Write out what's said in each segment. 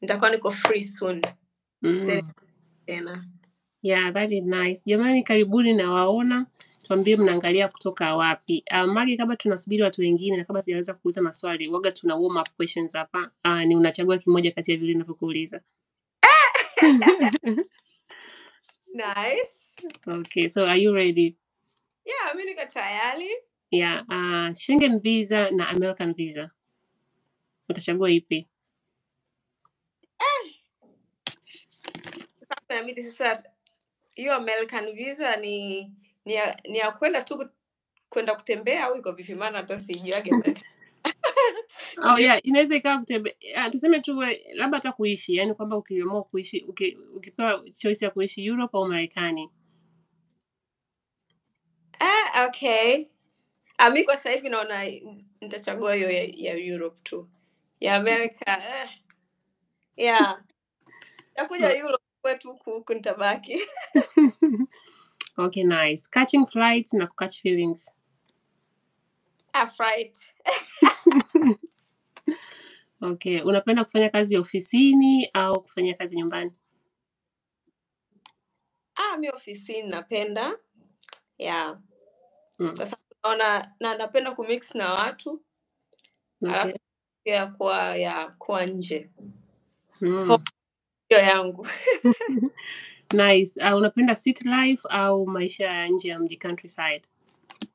nitakuwa niko free soon Mm. tena Yeah, that is nice. Jamani, karibuni nawaona tuambie mnaangalia kutoka wapi. Uh, Mage, kabla tunasubiri watu wengine na kabla sijaweza kuuliza maswali, waga tuna warm up questions hapa. Uh, ni unachagua kimoja kati ya vile ninavyokuuliza. nice Okay, so are you ready? yeah mi niko tayari Yeah, uh, Schengen visa na American visa. Utachagua ipi? Inabidi sasa hiyo american visa ni ni ya, ni ya kwenda tu kwenda kutembea au iko vipi? Maana hata sijuage. Oh yeah, inaweza ikawa kutembe, uh, tuseme tu labda hata kuishi, yani kwamba ukiamua kuishi uki, ukipewa choice ya kuishi Europe au Marekani. ah, okay. Ah, mi kwa sasa hivi naona nitachagua hiyo ya, ya europe tu. Ya america eh, yeah. Takuja europe kwetu huku huku nitabaki Okay, nice. Catching flights na kucatch feelings. ah, fright Okay, unapenda kufanya kazi ofisini au kufanya kazi nyumbani? ah, mi ofisini napenda yeah Mm. sasa naona na napenda kumix na watu Okay. alafu pia kuwa ya kuwa nje Mm. Hiyo yangu Nice. Uh, unapenda city life au maisha ya nje ya mji countryside?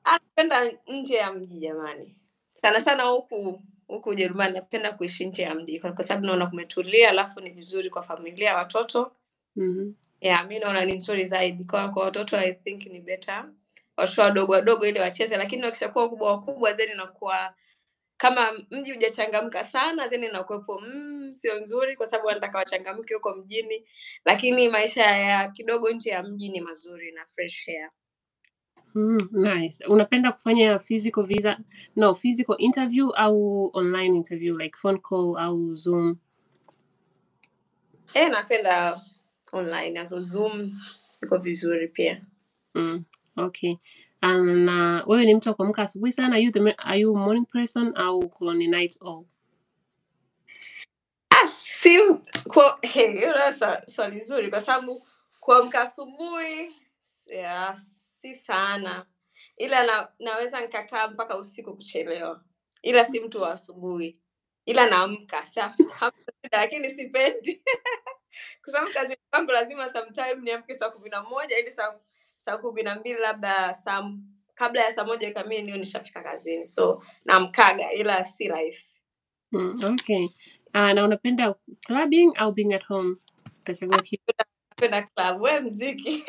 Ah, napenda nje ya mji jamani sana sana huku huku ujerumani napenda kuishi nje ya mji kwa sababu naona kumetulia alafu ni vizuri kwa familia watoto Mhm. yeah, mi naona ni nzuri zaidi kwa kwa watoto i think ni better watoto wadogo wadogo ili wacheze lakini wakishakuwa wakubwa wakubwa zeni inakuwa kama mji hujachangamka sana zeni nakuwepo mm, sio nzuri kwa sababu wanataka wachangamke huko mjini lakini maisha ya kidogo nje ya mji ni mazuri na fresh air Mm, nice. Unapenda kufanya physical visa, no, physical interview au online interview like phone call au Zoom? eh napenda online azo zoom iko vizuri pia Mm, okay. Um, na wewe ni mtu wa kuamka asubuhi sana? Are you the, are you morning person au uko ni night owl? ah, si kwa hilo swa- swali zuri kwa sababu kuamka asubuhi yeah, si sana ila na, naweza nikakaa mpaka usiku kuchelewa ila si mtu wa asubuhi ila naamka lakini sipendi kwa sababu kazi kwangu lazima sometime niamke saa kumi na moja ili saa saa kumi na mbili labda saa kabla ya saa moja kamili niyo nishafika kazini so namkaga ila si rahisi Mm, okay. Uh, na unapenda clubbing au being at home? Utachagua kipi? napenda club we mziki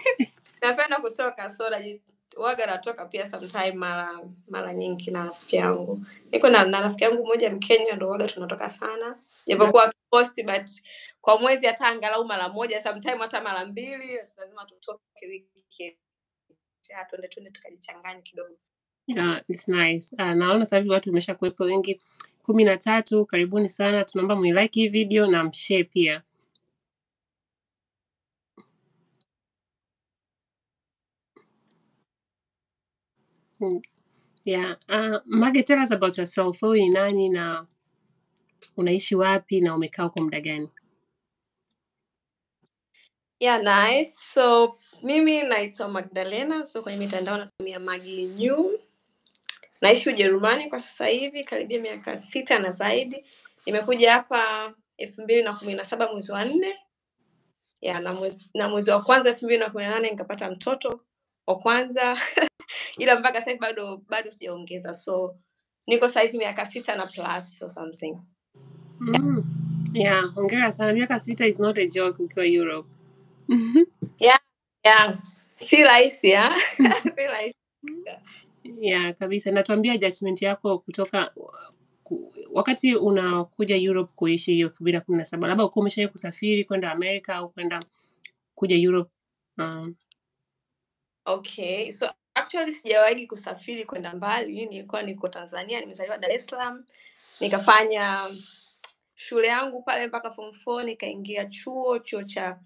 napenda kutoka so waga natoka pia sometime mara mara nyingi na rafiki yangu niko na, na rafiki yangu mmoja mkenya ndo waga tunatoka sana japokuwa posti but kwa mwezi hata angalau mara moja sometime hata mara mbili lazima tutoke wiki tuende twende tukajichanganya kidogo Yeah, it's nice. Uh, naona sasa watu wamesha kuwepo wengi kumi na tatu. Karibuni sana, tunaomba muilike hii video na mshare pia. Yeah. Uh, Mage, tell us about yourself. Wewe ni nani na unaishi wapi na umekaa kwa muda gani? Yeah nice. So mimi naitwa magdalena. So kwenye mitandao natumia magi new. Naishi ujerumani kwa sasa hivi karibia miaka sita na zaidi. Nimekuja hapa elfu mbili na kumi na saba mwezi wa nne. Ya na mwezi, na mwezi wa kwanza elfu mbili na kumi na nane nikapata mtoto wa kwanza. Ila mpaka sasa bado bado sijaongeza. So niko sasa hivi miaka sita na plus or something. Mm. Yeah, hongera sana. Miaka sita is not a joke ukiwa Europe. Yeah, yeah. si rahisi ya si rahisi Yeah, kabisa. Natuambia adjustment yako kutoka wakati unakuja Europe kuishi hiyo elfu mbili na kumi na saba labda ukuwa umeshawai kusafiri kwenda Amerika au kwenda kuja Europe. Um, okay so actually sijawahi kusafiri kwenda mbali nilikuwa niko tanzania nimezaliwa dar es salaam nikafanya shule yangu pale mpaka form 4 nikaingia chuo chuo cha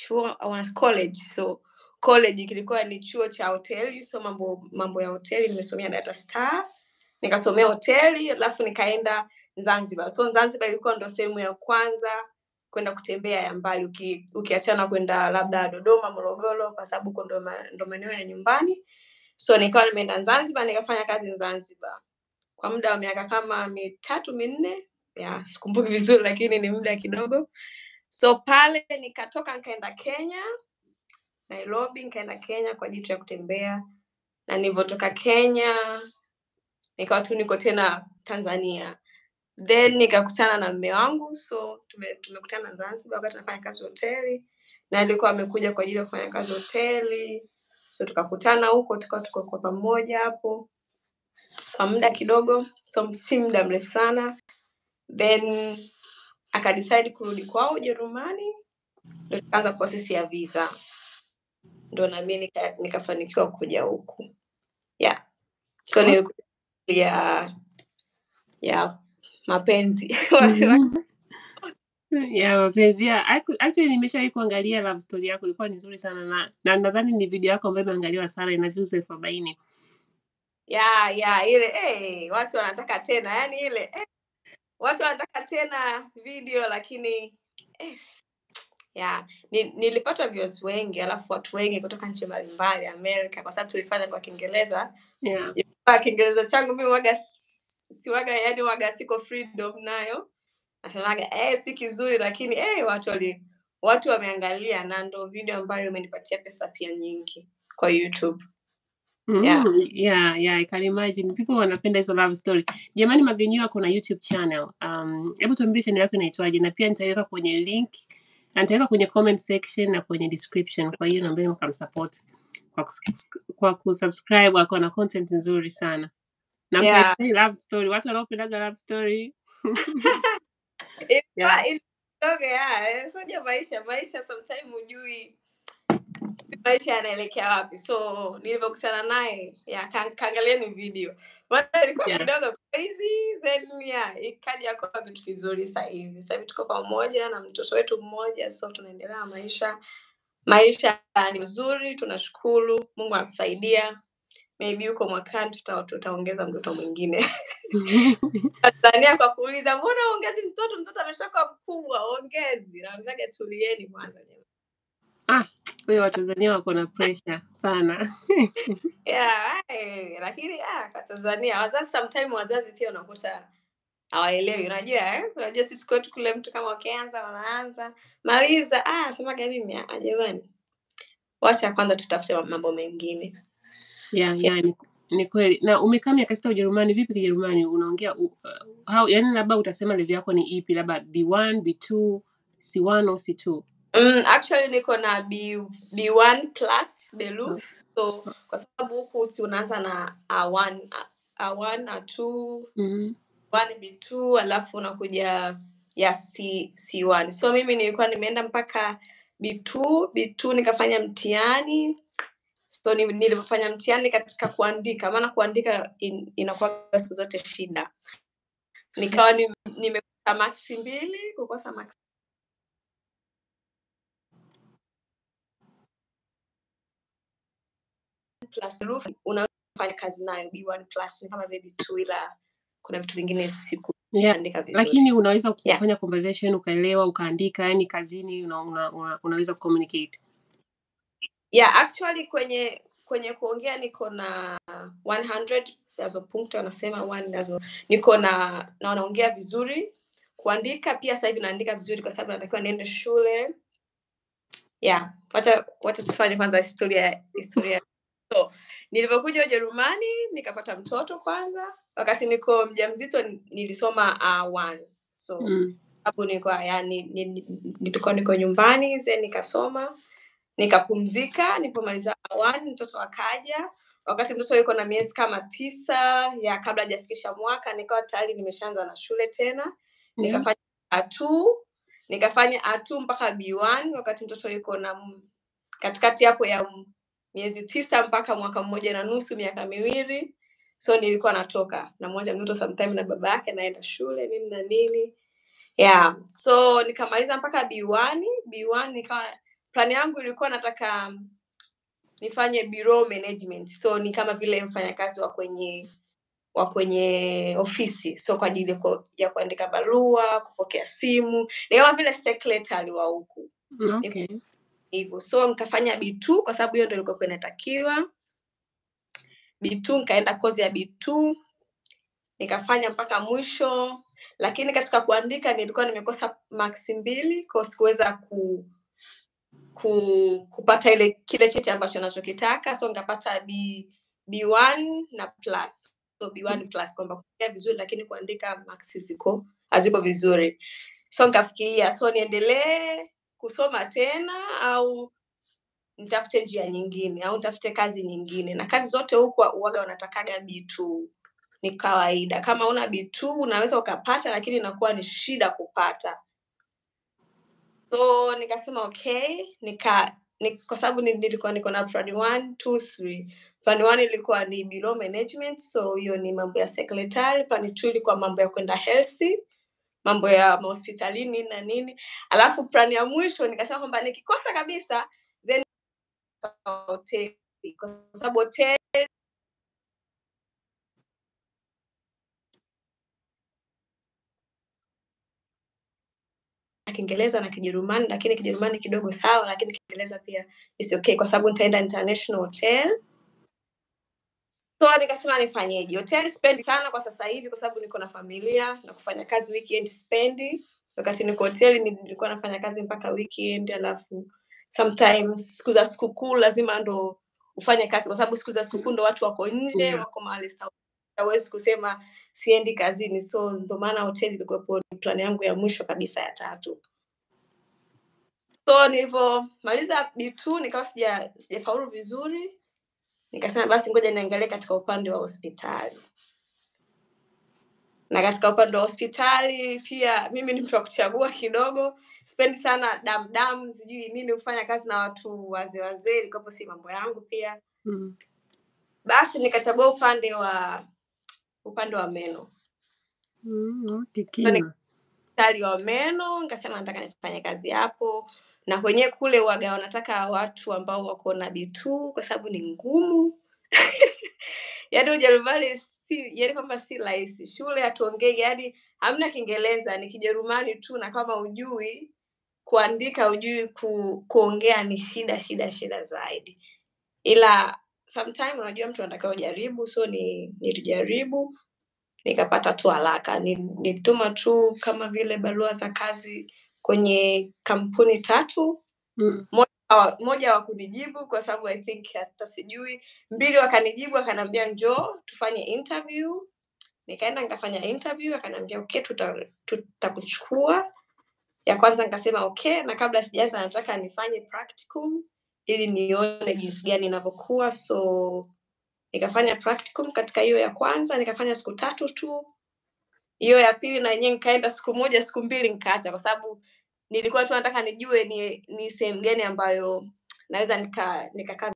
chuo uh, college. So college kilikuwa ni chuo cha hoteli so mambo mambo ya hoteli nimesomea data star. Nikasomea hoteli alafu nikaenda zanzibar. So zanzibar ilikuwa ndo sehemu ya kwanza kwenda kutembea ya mbali. Uki, ukiachana kwenda labda dodoma morogoro kwa sababu huko ndo maeneo ya nyumbani. So nikawa nimeenda zanzibar nikafanya kazi zanzibar. Kwa muda wa miaka kama mitatu minne ya sikumbuki vizuri lakini ni muda kidogo so pale nikatoka nikaenda kenya nairobi nikaenda kenya kwa jitu ya kutembea. Na nilivyotoka kenya nikawa tu niko tena tanzania. Then nikakutana na mme wangu so tumekutana tume- zanzibar wakati nafanya kazi hoteli. Na alikuwa amekuja kwa ajili ya kufanya kazi hoteli. So tukakutana huko tukawa tuko kwa pamoja hapo. Kwa muda kidogo so si muda mrefu sana. Then akadecide kurudi kwao ujerumani ndo tukaanza prosesi ya visa. Ndo nami nika, nikafanikiwa kuja huku. Yeah. so nilikuja ya ya mapenzi. Ya mapenzi. Ya Actu- actually nimeshawahi kuangalia love story yako ilikuwa ni nzuri sana na na nadhani ni video yako ambayo imeangaliwa sana ina views elfu arobaini. Ya ya ile hey, watu wanataka tena yani ile eh, watu wanataka tena video lakini eh, yeah. ni, nilipata views wengi alafu watu wengi kutoka nchi mbalimbali amerika kwa sababu tulifanya kwa kiingereza yeah. kwa kiingereza changu mi waga siwaga yani waga siko freedom nayo nasemaga eh, si kizuri lakini eh, watu wali watu wameangalia na ndo video ambayo imenipatia pesa pia nyingi kwa youtube. Mm, yeah, yeah, I can imagine. People wanapenda hizo love story. Jamani Magenyu ako na YouTube channel. Um, hebu tuambie channel yako inaitwaje na pia nitaweka kwenye link na nitaweka kwenye comment section na kwenye description. Kwa hiyo naomba mkamsupport kwa kus- kwa kusubscribe ako na content nzuri sana. Na Yeah. love story. Watu wanaopendaga love story. Ilikuwa- Yeah. ya eh, maisha maisha sometimes hujui maisha yanaelekea wapi. So nilivyokutana naye kaangalia ni kaangalieni video. Maana ilikuwa Yeah. kidogo crazy then yeah ikaja kuwa kitu kizuri sahivi sahivi tuko pamoja na mtoto wetu mmoja so tunaendelea maisha. Maisha ni mzuri tunashukuru mungu anatusaidia. Maybe huko mwakani tutaongeza mtoto mwingine. Tanzania kwa kuuliza mbona uongezi mtoto? Mtoto ameshakuwa mkubwa ongezi. Naambiaga tulieni kwanza jamani. Kwa Watanzania wako na pressure sana. yeah, ai, lakini ah, kwa tanzania wazazi sometime wazazi pia unakuta hawaelewi unajua eh? unajua sisi kwetu kule mtu kama ukianza wanaanza maliza ah, semaga mimi ah, jamani wacha kwanza tutafute mambo mengine Yeah, yeah, ni, ni kweli. Na umekaa miaka sita Ujerumani, vipi Kijerumani? Unaongea uh, how, yani labda utasema levi yako ni ipi? Labda B1, B2, C1 au C2? Mm, actually niko na B, B1 plus Beluf so kwa sababu huku si unaanza na A1 A- A1 A2 Mhm. 1 B2 alafu unakuja ya C, C1 so mimi nilikuwa nimeenda mpaka B2 B2 nikafanya mtihani. So ni- nilivyofanya mtihani katika kuandika maana kuandika in, inakuwa siku zote shida. Nikawa ni- maxi mbili kukosa maksi plus roof unaweza kufanya kazi nayo b1 plus ni kama vile b2 ila kuna vitu vingine Yeah. Lakini unaweza Yeah. kufanya conversation ukaelewa ukaandika, yani kazini una, una, una, unaweza communicate. yeah actually kwenye kwenye kuongea niko na 100 nazo punkti wanasema one nazo niko na na wanaongea vizuri kuandika pia sasa hivi naandika vizuri kwa sababu natakiwa niende shule yeah wacha wacha tufanye kwanza historia historia so nilivyokuja ujerumani nikapata mtoto kwanza wakati niko mjamzito nilisoma uh, so Mm. niko yani ni- ni- nilikuwa niko nyumbani ze nikasoma nikapumzika nilipomaliza awani mtoto akaja wakati mtoto yuko na miezi kama tisa ya kabla hajafikisha mwaka nikawa tayari nimeshaanza na shule tena Yeah. nikafanya atu nikafanya atu mpaka b1 wakati mtoto yuko na katikati hapo ya miezi tisa mpaka mwaka mmoja na nusu miaka miwili. So nilikuwa natoka namwacha mtoto sometime na baba yake naenda shule nini na nini. Yeah so nikamaliza mpaka b1 b1 nikawa plani yangu ilikuwa nataka nifanye bureau management. So ni kama vile mfanyakazi wa kwenye wa kwenye ofisi. So kwa ajili ya ya kuandika barua kupokea simu. Ni kama vile secretary wa huku. Okay. Hivyo. So nikafanya b2 kwa sababu hiyo ndo ilikuwa inatakiwa. B2 nikaenda kozi ya b2 nikafanya mpaka mwisho. Lakini katika kuandika nilikuwa nimekosa maksi mbili kwa sikuweza ku, ku kupata ile kile cheti ambacho nachokitaka so nikapata b b1 na plus. So b1 plus kwamba kuongea vizuri lakini kuandika maksi ziko haziko vizuri. So nikafikiria. So niendelee kusoma tena au nitafute njia nyingine au nitafute kazi nyingine. Na kazi zote huku uaga wanatakaga b2 ni kawaida. Kama una b2 unaweza ukapata lakini inakuwa ni shida kupata. So nikasema okay nika ni, kwa sababu ni- nilikuwa niko na plan one, two, three. plan one ilikuwa ni below management so hiyo ni mambo ya secretary. Plan two ilikuwa mambo ya kwenda healthy mambo ya mahospitalini na nini. Alafu plani ya mwisho nikasema kwamba nikikosa kabisa then hoteli. Kwa sababu hoteli na kiingereza na kijerumani lakini kijerumani kidogo sawa lakini kiingereza pia is okay. Kwa sababu nitaenda international hotel so nikasema nifanyeje? Hoteli spendi sana kwa sasa hivi kwa sababu niko na familia na kufanya kazi weekend spendi wakati niko hoteli ni- nilikuwa nafanya kazi mpaka weekend alafu sometimes siku za sikukuu lazima ndo ufanye kazi kwa sababu siku za sikukuu ndo watu wako nje Yeah. wako mahali hawezi kusema siendi kazini. So ndo maana hoteli ilikuwepo ni plan yangu ya mwisho kabisa ya tatu. So nilivyomaliza b2 nikawa sija sijafaulu vizuri nikasema basi ngoja niangalie katika upande wa hospitali. Na katika upande wa hospitali pia mimi ni mtu wa kuchagua kidogo. Spendi sana damdam sijui nini kufanya kazi na watu wazee wazee ilikopo si mambo yangu pia. Mm. basi nikachagua upande wa upande wa meno. Mm, okay, wa meno nikasema nataka nifanye kazi hapo na kwenyewe kule waga wanataka watu ambao wako na b2 kwa sababu ni ngumu. Yaani ujerumani si yaani kwamba si rahisi. Shule hatuongei yaani hamna kiingereza ni kijerumani tu na kama ujui kuandika ujui ku, kuongea ni shida shida shida zaidi. Ila sometime unajua mtu anatakiwa ujaribu so ni nilijaribu nikapata tu haraka. Ni- nilituma tu kama vile barua za kazi kwenye kampuni tatu. Mm. Hawa- moja wakunijibu kwa sababu i think hata sijui. Mbili wakanijibu akanaambia njoo tufanye interview. Nikaenda nikafanya interview ok okay tuta- ya kwanza nikasema okay na kabla sijaanza nataka nifanye practicum ili nione jinsi gani inavyokuwa. So nikafanya practicum katika hiyo ya kwanza nikafanya siku tatu tu. Hiyo ya pili na yenyewe nikaenda siku moja siku mbili nikaacha kwa sababu nilikuwa tu nataka nijue ni ni sehemu gani ambayo naweza nika nikakaa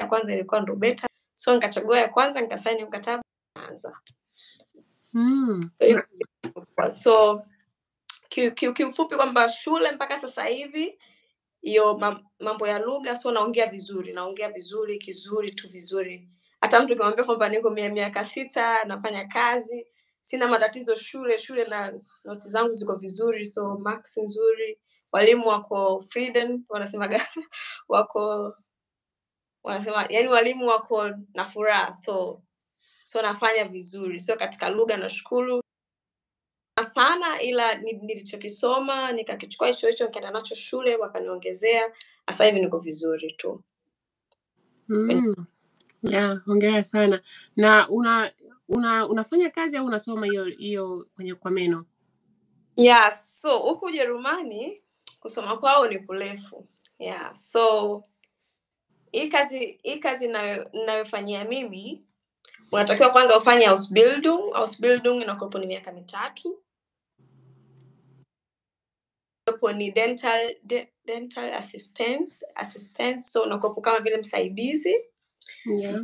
ya kwanza ilikuwa ndo beta so nikachagua ya kwanza nikasaini mkataba anza Mm. so kiufupi kwamba shule mpaka sasa hivi hiyo mambo ya lugha sio naongea vizuri naongea vizuri kizuri tu vizuri. Hata mtu kimwambia kwamba niko mia miaka sita nafanya kazi sina matatizo shule shule na noti zangu ziko vizuri so max nzuri. Walimu wako freedom wanasemaga wako wanasema yani walimu wako na furaha so so nafanya vizuri. Sio katika lugha nashukuru sana ila nilichokisoma nikakichukua hicho hicho nikaenda nacho shule wakaniongezea sasa hivi niko vizuri tu Mm. Yeah, hongera sana. Na una una unafanya kazi au unasoma hiyo hiyo kwenye kwa meno? yeah so huku ujerumani kusoma kwao ni kurefu yeah so hii kazi hii kazi inayofanyia ninayofanyia mimi unatakiwa kwanza ufanye ausbildung ausbildung inakuwepo ni miaka mitatu hapo ni dental de, dental assistance assistance so unakuwepo kama vile msaidizi. Yeah.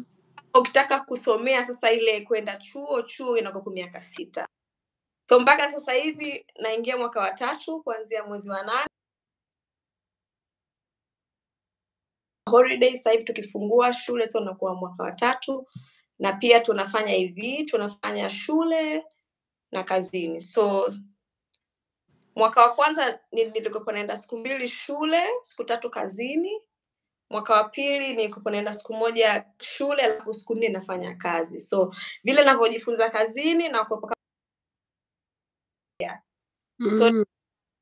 ukitaka kusomea sasa ile kwenda chuo chuo inakuwepo miaka sita. So mpaka sasa hivi naingia mwaka wa tatu kuanzia mwezi wa nane. Holiday sasa hivi tukifungua shule so unakuwa mwaka wa tatu. Na pia tunafanya hivi tunafanya shule na kazini. So mwaka wa kwanza ni- nilikuwa naenda siku mbili shule siku tatu kazini mwaka wa pili nilikuwa naenda siku moja shule alafu siku nne nafanya kazi so vile navyojifunza kazini na kuepuka So- Mm.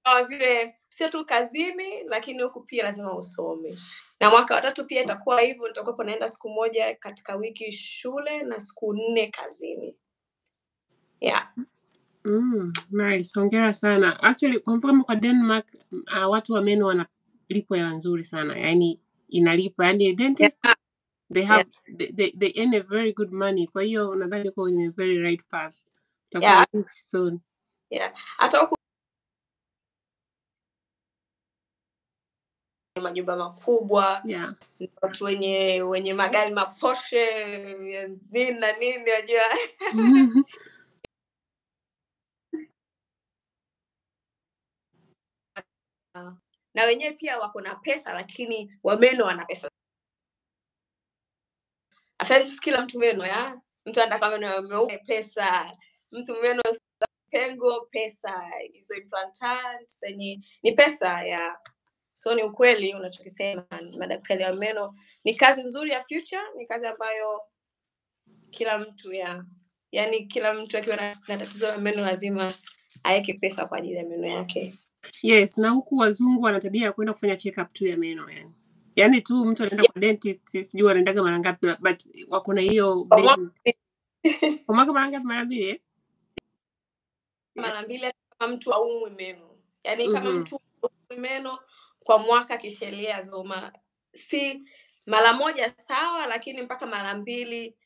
kama vile sio tu kazini lakini huku pia lazima usome na mwaka watatu pia itakuwa hivyo nitakuwepo naenda siku moja katika wiki shule na siku nne kazini yeah. Mm, nice. Hongera sana. Actually, kwa mfano kwa Denmark, uh, watu wa meno wanalipwa hela nzuri sana. Yaani inalipa. Yaani dentist Yeah. they have they, they, they earn a very good money. Kwa hiyo nadhani uko in a very right path. Utakuwa Yeah. rich soon. hata huku majumba makubwa Yeah. watu wenye wenye magari maposhe ya nini na nini najua na wenyewe pia wako na pesa lakini wameno wana pesa. Asante kila mtu meno ya. Mtu anataka meno meupe pesa. Mtu meno pengo pesa. Hizo implantant zenye ni pesa ya. So ni ukweli unachokisema madaktari wa meno. Ni kazi nzuri ya future ni kazi ambayo kila mtu ya. Yani kila mtu akiwa na na tatizo la meno lazima aweke pesa kwa ajili ya meno yake Yes, na huku wazungu wana tabia ya kwenda kufanya check up tu ya meno yani. Yaani tu mtu anaenda kwa dentist, sijui wanaendaga mara ngapi but wako na hiyo basis. Kwa mwaka mara ngapi? Mara mbili? eh? mara mbili kama mtu aumwi meno yaani kama Mhm. mtu aumwi meno kwa mwaka kisheria zoma si mara moja sawa lakini mpaka mara mbili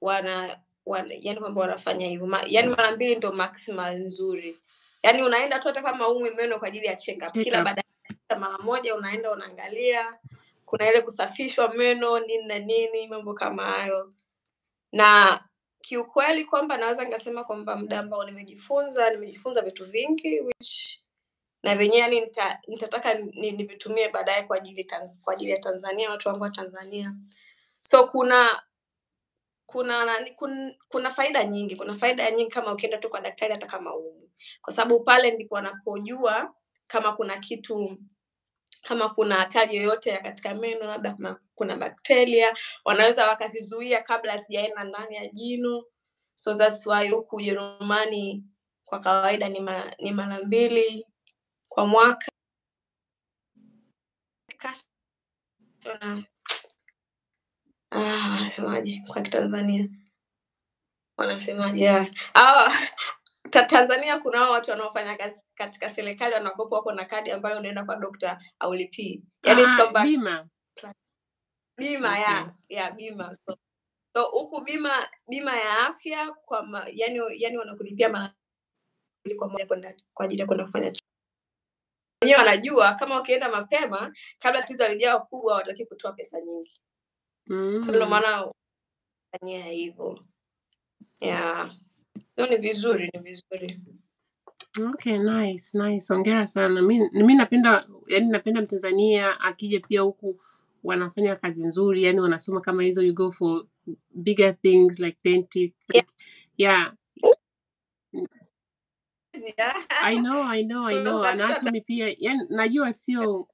wana, wana yani kwamba wanafanya hivyo Ma, yani mara mbili ndo maximal nzuri yani unaenda tu hata kama umwi meno kwa ajili ya check up kila baada ya mara moja unaenda unaangalia kuna ile kusafishwa meno nini na nini mambo kama hayo. Na kiukweli kwamba naweza nikasema kwamba muda ambao nimejifunza nimejifunza vitu vingi which na vyenyewe yani nita, nitataka nivitumie baadaye kwa ajili kwa ajili ya tanzania watu wangu wa tanzania. So kuna kuna kuna kuna faida nyingi kuna faida nyingi kama ukienda tu kwa daktari hata kama umu kwa sababu pale ndipo wanapojua kama kuna kitu kama kuna hatari yoyote ya katika meno labda kuna, kuna bakteria wanaweza wakazizuia kabla hazijaenda ndani ya jino so that's why huku ujerumani kwa kawaida ni, ma, ni mara mbili kwa mwaka ah, wanasemaje kwa kitanzania wanasemaje yeah. Ta, tanzania kuna hao watu wanaofanya kazi katika serikali wanakopa wako na kadi ambayo unaenda kwa dokta aulipii yani Ah, bima bima. bima ya ya bima so so huku bima bima ya afya kwa ma, yani yani wanakulipia mara kwa moja kwenda kwa ajili ya kwenda kufanya wenyewe wanajua kama wakienda mapema kabla tatizo alijawa kubwa wataki kutoa pesa nyingi mm. so ndio Mm. maana fanyia hivyo ya hiyo ni vizuri ni vizuri Okay, nice, nice. Hongera sana. Mi, mi napenda yani napenda Mtanzania akija pia huku wanafanya kazi nzuri, yani wanasoma kama hizo you go for bigger things like dentist. Yeah. Yeah. I know, I know, I know. Na hata mi pia yani najua sio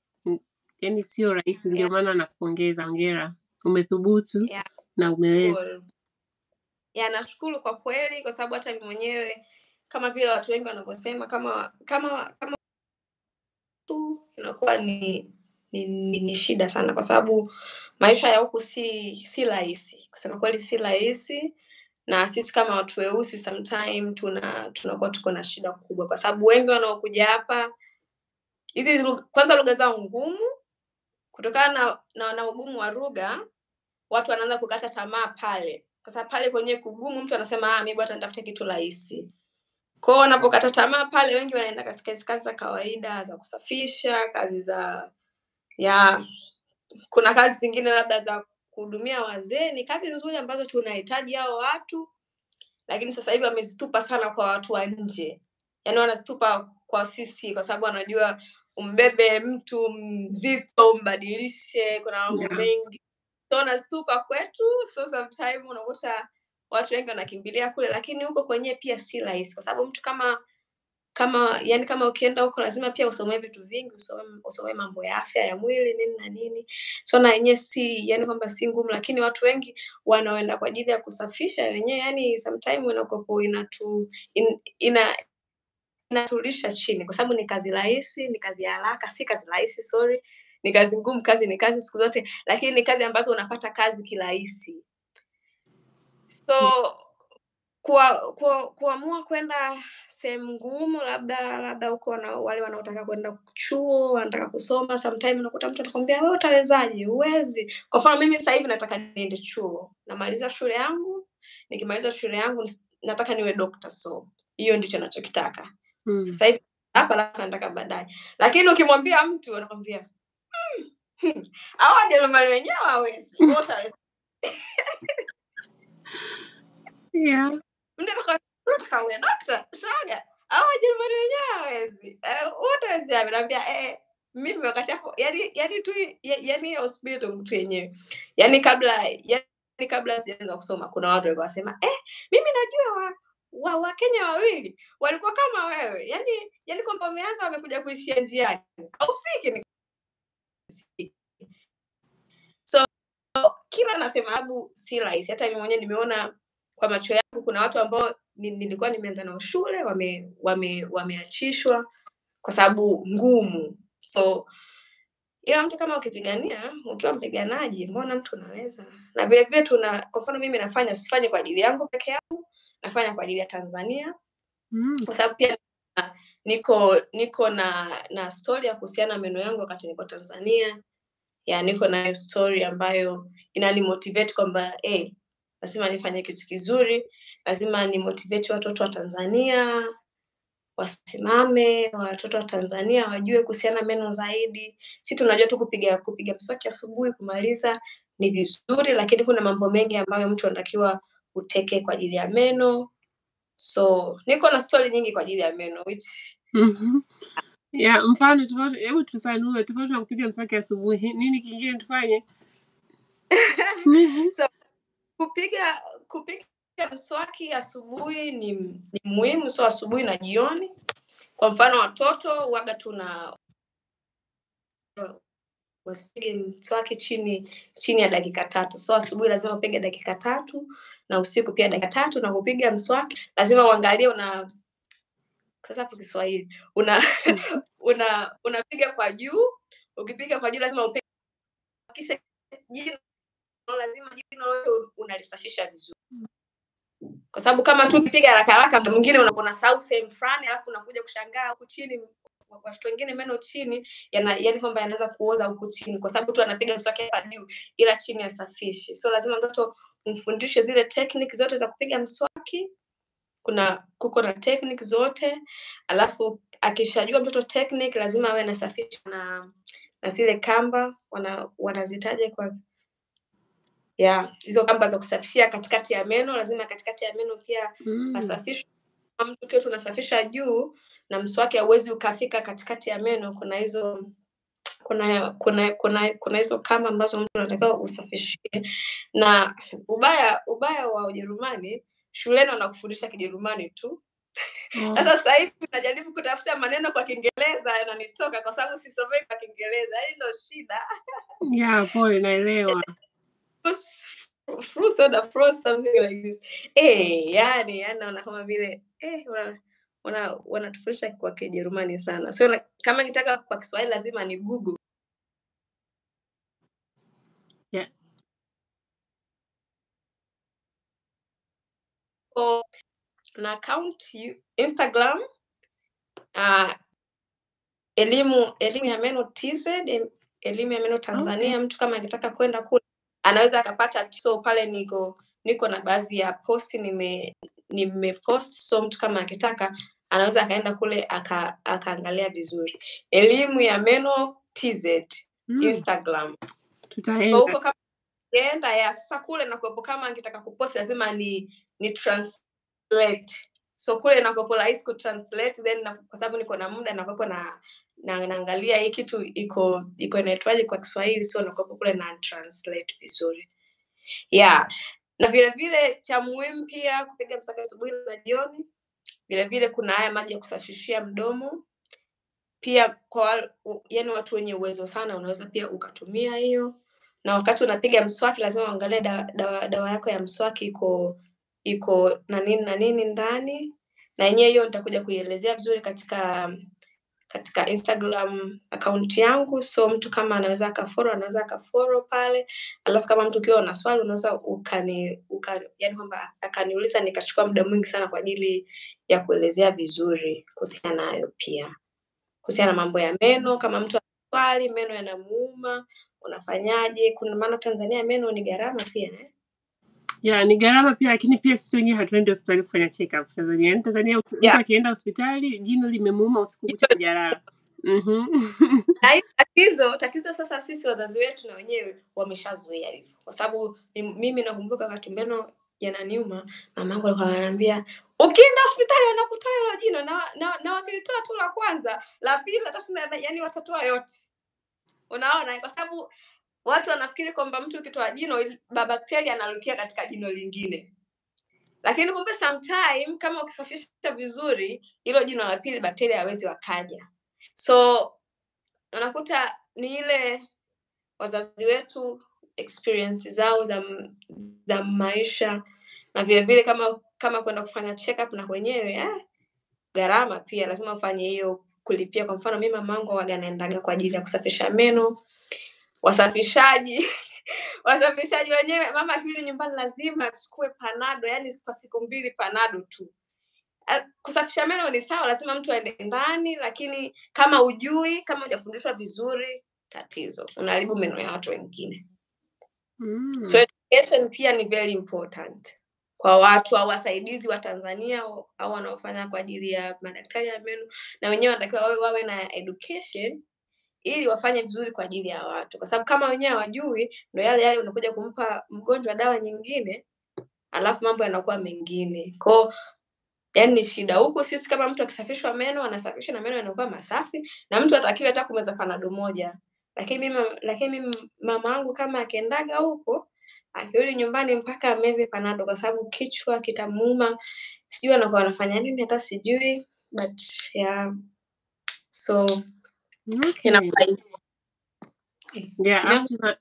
yani sio rahisi, ndio Yeah. maana nakupongeza. Hongera. Umethubutu Yeah. na umeweza. Cool. Ya nashukuru kwa kweli kwa sababu hata mimi mwenyewe kama vile watu wengi wanavyosema kama kama kama tu inakuwa ni ni, ni, ni shida sana kwa sababu maisha ya huku si si rahisi. Kusema kweli si rahisi na sisi kama watu weusi sometime tuna tunakuwa tuko na shida kubwa. Kwa sababu wengi wanaokuja hapa hizi kwanza lugha zao ngumu kutokana na, na, na ugumu wa lugha watu wanaanza kukata tamaa pale kwa sababu pale kwenyewe kugumu mtu anasema ah, mimi bwana nitafuta kitu rahisi. Kwao wanapokata tamaa pale wengi wanaenda katika hizi kazi za kawaida za kusafisha kazi za ya kuna kazi zingine labda za kuhudumia wazee ni kazi nzuri ambazo tunahitaji hao watu lakini sasa hivi wamezitupa sana kwa watu wa nje. Yaani wanazitupa kwa sisi kwa sababu wanajua umbebe mtu mzito umbadilishe kuna mambo Yeah. mengi so wanazitupa kwetu so sometime unakuta watu wengi wanakimbilia kule lakini huko kwenyewe pia si rahisi kwa sababu mtu kama kama yani kama ukienda huko lazima pia usomee vitu vingi usome, usomee mambo ya afya ya mwili nini na nini. So na yenyewe si yani kwamba si ngumu lakini watu wengi wanaoenda kwa ajili ya kusafisha wenyewe yani sometime unakopo inatu in, ina inatulisha chini kwa sababu ni kazi rahisi ni kazi ya haraka si kazi rahisi sorry ni kazi ngumu kazi ni kazi siku zote lakini ni kazi ambazo unapata kazi kirahisi. So kwa, kwa, kuamua kwenda sehemu ngumu labda labda huko na wale wanaotaka kwenda chuo wanataka kusoma sometime unakuta mtu atakwambia wewe utawezaje? Huwezi. Kwa mfano mimi sasa hivi nataka niende chuo. Namaliza shule yangu nikimaliza shule yangu nataka niwe dokta so hiyo ndicho nachokitaka hmm. sasa hivi hapa lanataka nataka baadaye. Lakini ukimwambia mtu anakwambia "Hmm, hmm, wajerumani wenyewe. Yeah. mtu anakwambia dokta shoga. Au wajerumani wenyewe Eh, utaweza wapi?" naambia eh mimi wakati hapo yani yani tu ya- yani hospital mtu yenyewe. Yani kabla yani kabla sijaanza kusoma kuna watu walikuwa wasema eh mimi najua wa wa wakenya wawili. Walikuwa kama wewe. Yani yani kwamba wameanza wamekuja kuishia njiani. Aufiki ni so kila nasema sababu si rahisi. Hata mimi mwenyewe nimeona kwa macho yangu kuna watu ambao nilikuwa nimeanza nao shule wame wame wameachishwa kwa sababu ngumu. So ila mtu kama ukipigania ukiwa mpiganaji mbona mtu unaweza? Na vile vile tuna kwa mfano mimi nafanya sifanyi kwa ajili yangu peke yangu nafanya kwa ajili ya tanzania. Mm. kwa sababu pia niko niko na na story ya kuhusiana na meno yangu wakati niko tanzania ya niko nayo story ambayo inanimotivate kwamba hey, lazima nifanye kitu kizuri lazima nimotivate watoto wa tanzania wasimame watoto wa tanzania wajue kuhusiana meno zaidi si tunajua tu kupiga kupiga mswaki asubuhi kumaliza ni vizuri lakini kuna mambo mengi ambayo mtu anatakiwa uteke kwa ajili ya meno so niko na stori nyingi kwa ajili ya meno which Mhm. Yeah, mfano tofauti, hebu tusanue tofauti na kupiga mswaki asubuhi, nini kingine tufanye? So kupiga kupiga mswaki asubuhi ni, ni muhimu so asubuhi na jioni. Kwa mfano watoto waga tuna wasipige mswaki chini chini ya dakika tatu. So asubuhi lazima upige dakika tatu na usiku pia dakika tatu na kupiga mswaki. Lazima uangalie una sasa kwa kiswahili. Una una unapiga kwa juu ukipiga kwa juu lazima upige kisha jino lazima jino lote unalisafisha vizuri. Kwa sababu kama tu ukipiga haraka haraka mda mwingine una- unasahau sehemu fulani alafu unakuja kushangaa huku chini watoto wengine meno chini yana yani kwamba yanaweza kuoza huku chini kwa sababu tu anapiga mswaki hapa juu ila chini asafishi so lazima mtoto umfundishe zile technique zote za kupiga mswaki kuna kuko na technique zote alafu akishajua mtoto technique lazima awe anasafisha na na zile kamba wana wanazitaja kwa ya hizo kamba za kusafishia katikati ya meno lazima katikati ya meno pia Mm. asafishwe mtu kiwa tunasafisha juu na mswaki hauwezi ukafika katikati ya meno kuna hizo kuna kuna kuna kuna hizo kama ambazo mtu anatakiwa usafishie na ubaya ubaya wa ujerumani shuleni wanakufundisha kijerumani tu Oh. sasa sasa hivi najaribu kutafuta maneno kwa kiingereza yananitoka kwa sababu sisomei kwa kiingereza hii ndo shida Yeah, pole, naelewa. eh yani yani naona kama vile eh wana wana wanatufundisha kwa kijerumani sana so kama nitaka kwa kiswahili lazima ni google Yeah. So, na account instagram uh, elimu elimu ya meno tz elimu ya meno tanzania Okay. mtu kama akitaka kwenda kule anaweza akapata so pale niko niko na baadhi ya posti nime nimepost so mtu kama akitaka anaweza akaenda kule aka- akaangalia vizuri elimu ya meno tz Mm. instagram so Tutaenda. huko kama nikienda ya sasa kule na kuwepo, kama angetaka kuposti lazima ni ni translate. So kule nakuwepo rahisi kutranslate then na, kwa sababu niko na muda nakuwepo na na naangalia hii kitu iko iko inaitwaje kwa kiswahili so nakuwepo kule na translate vizuri. Yeah. Na vile vile cha muhimu pia kupiga mswaki asubuhi na jioni vile vile kuna haya maji ya kusafishia mdomo. Pia kwa yani watu wenye uwezo sana unaweza pia ukatumia hiyo. Na wakati unapiga mswaki lazima uangalie dawa, dawa, dawa yako ya mswaki iko iko na nini na nini ndani na yenyewe hiyo nitakuja kuielezea vizuri katika katika instagram akaunti yangu. So mtu kama anaweza akaforo anaweza akaforo pale. Alafu kama mtu ukiwa na swali unaweza ukani, ukani yani kwamba akaniuliza nikachukua muda mwingi sana kwa ajili ya kuelezea vizuri kuhusiana nayo pia. Kuhusiana na mambo ya meno kama mtu swali meno yanamuuma unafanyaje? Kuna maana tanzania meno ni gharama pia eh? Ya ni gharama pia lakini pia sisi wenyewe hatuendi hospitali kufanya check up Tanzania yani Tanzania mtu Yeah. akienda hospitali jino limemuuma usiku kucha Mhm. na hiyo tatizo tatizo sasa sisi wazazi wetu na wenyewe wameshazuia hivyo. Kwa sababu mimi nakumbuka wakati meno yananiuma mamangu alikuwa ananiambia ukienda hospitali wanakutoa hilo jino. Na, na, na wakilitoa tu la kwanza la pili la tatu yani watatoa yote. Unaona? Kwa sababu watu wanafikiri kwamba mtu ukitoa jino babakteria anarukia katika jino lingine. Lakini kumbe sometime kama ukisafisha vizuri hilo jino la pili bakteria hawezi wakaja. So unakuta ni ile wazazi wetu experience zao za, za maisha na vile vile kama kama kwenda kufanya check up na kwenyewe eh, gharama pia lazima ufanye hiyo kulipia. Kwa mfano mi mamangu waga naendaga kwa ajili ya kusafisha meno wasafishaji. Wasafishaji wenyewe mama akirudi nyumbani lazima achukue panado yani kwa siku mbili panado tu. Ah, kusafisha meno ni sawa lazima mtu aende ndani lakini kama ujui kama hujafundishwa vizuri tatizo. Unaharibu meno ya watu wengine. Mm. so education pia ni very important. Kwa watu au wasaidizi wa tanzania au au wanaofanya kwa ajili ya madaktari ya meno na wenyewe wanatakiwa wawe, wawe na education ili wafanye vizuri kwa ajili ya watu. Kwa sababu kama wenyewe hawajui ndo yale yale unakuja kumpa mgonjwa dawa nyingine alafu mambo yanakuwa mengine. Kwao yani ni shida. Huku sisi kama mtu akisafishwa meno anasafishwa na meno yanakuwa masafi na mtu atakiwa hata kumeza panado moja. Lakini mimi lakini mama wangu kama akiendaga huko akirudi nyumbani mpaka ameze panado kwa sababu kichwa kitamuuma sijui anakuwa anafanya nini hata sijui but yeah. So Okay. And I'm like, Yeah, tuna-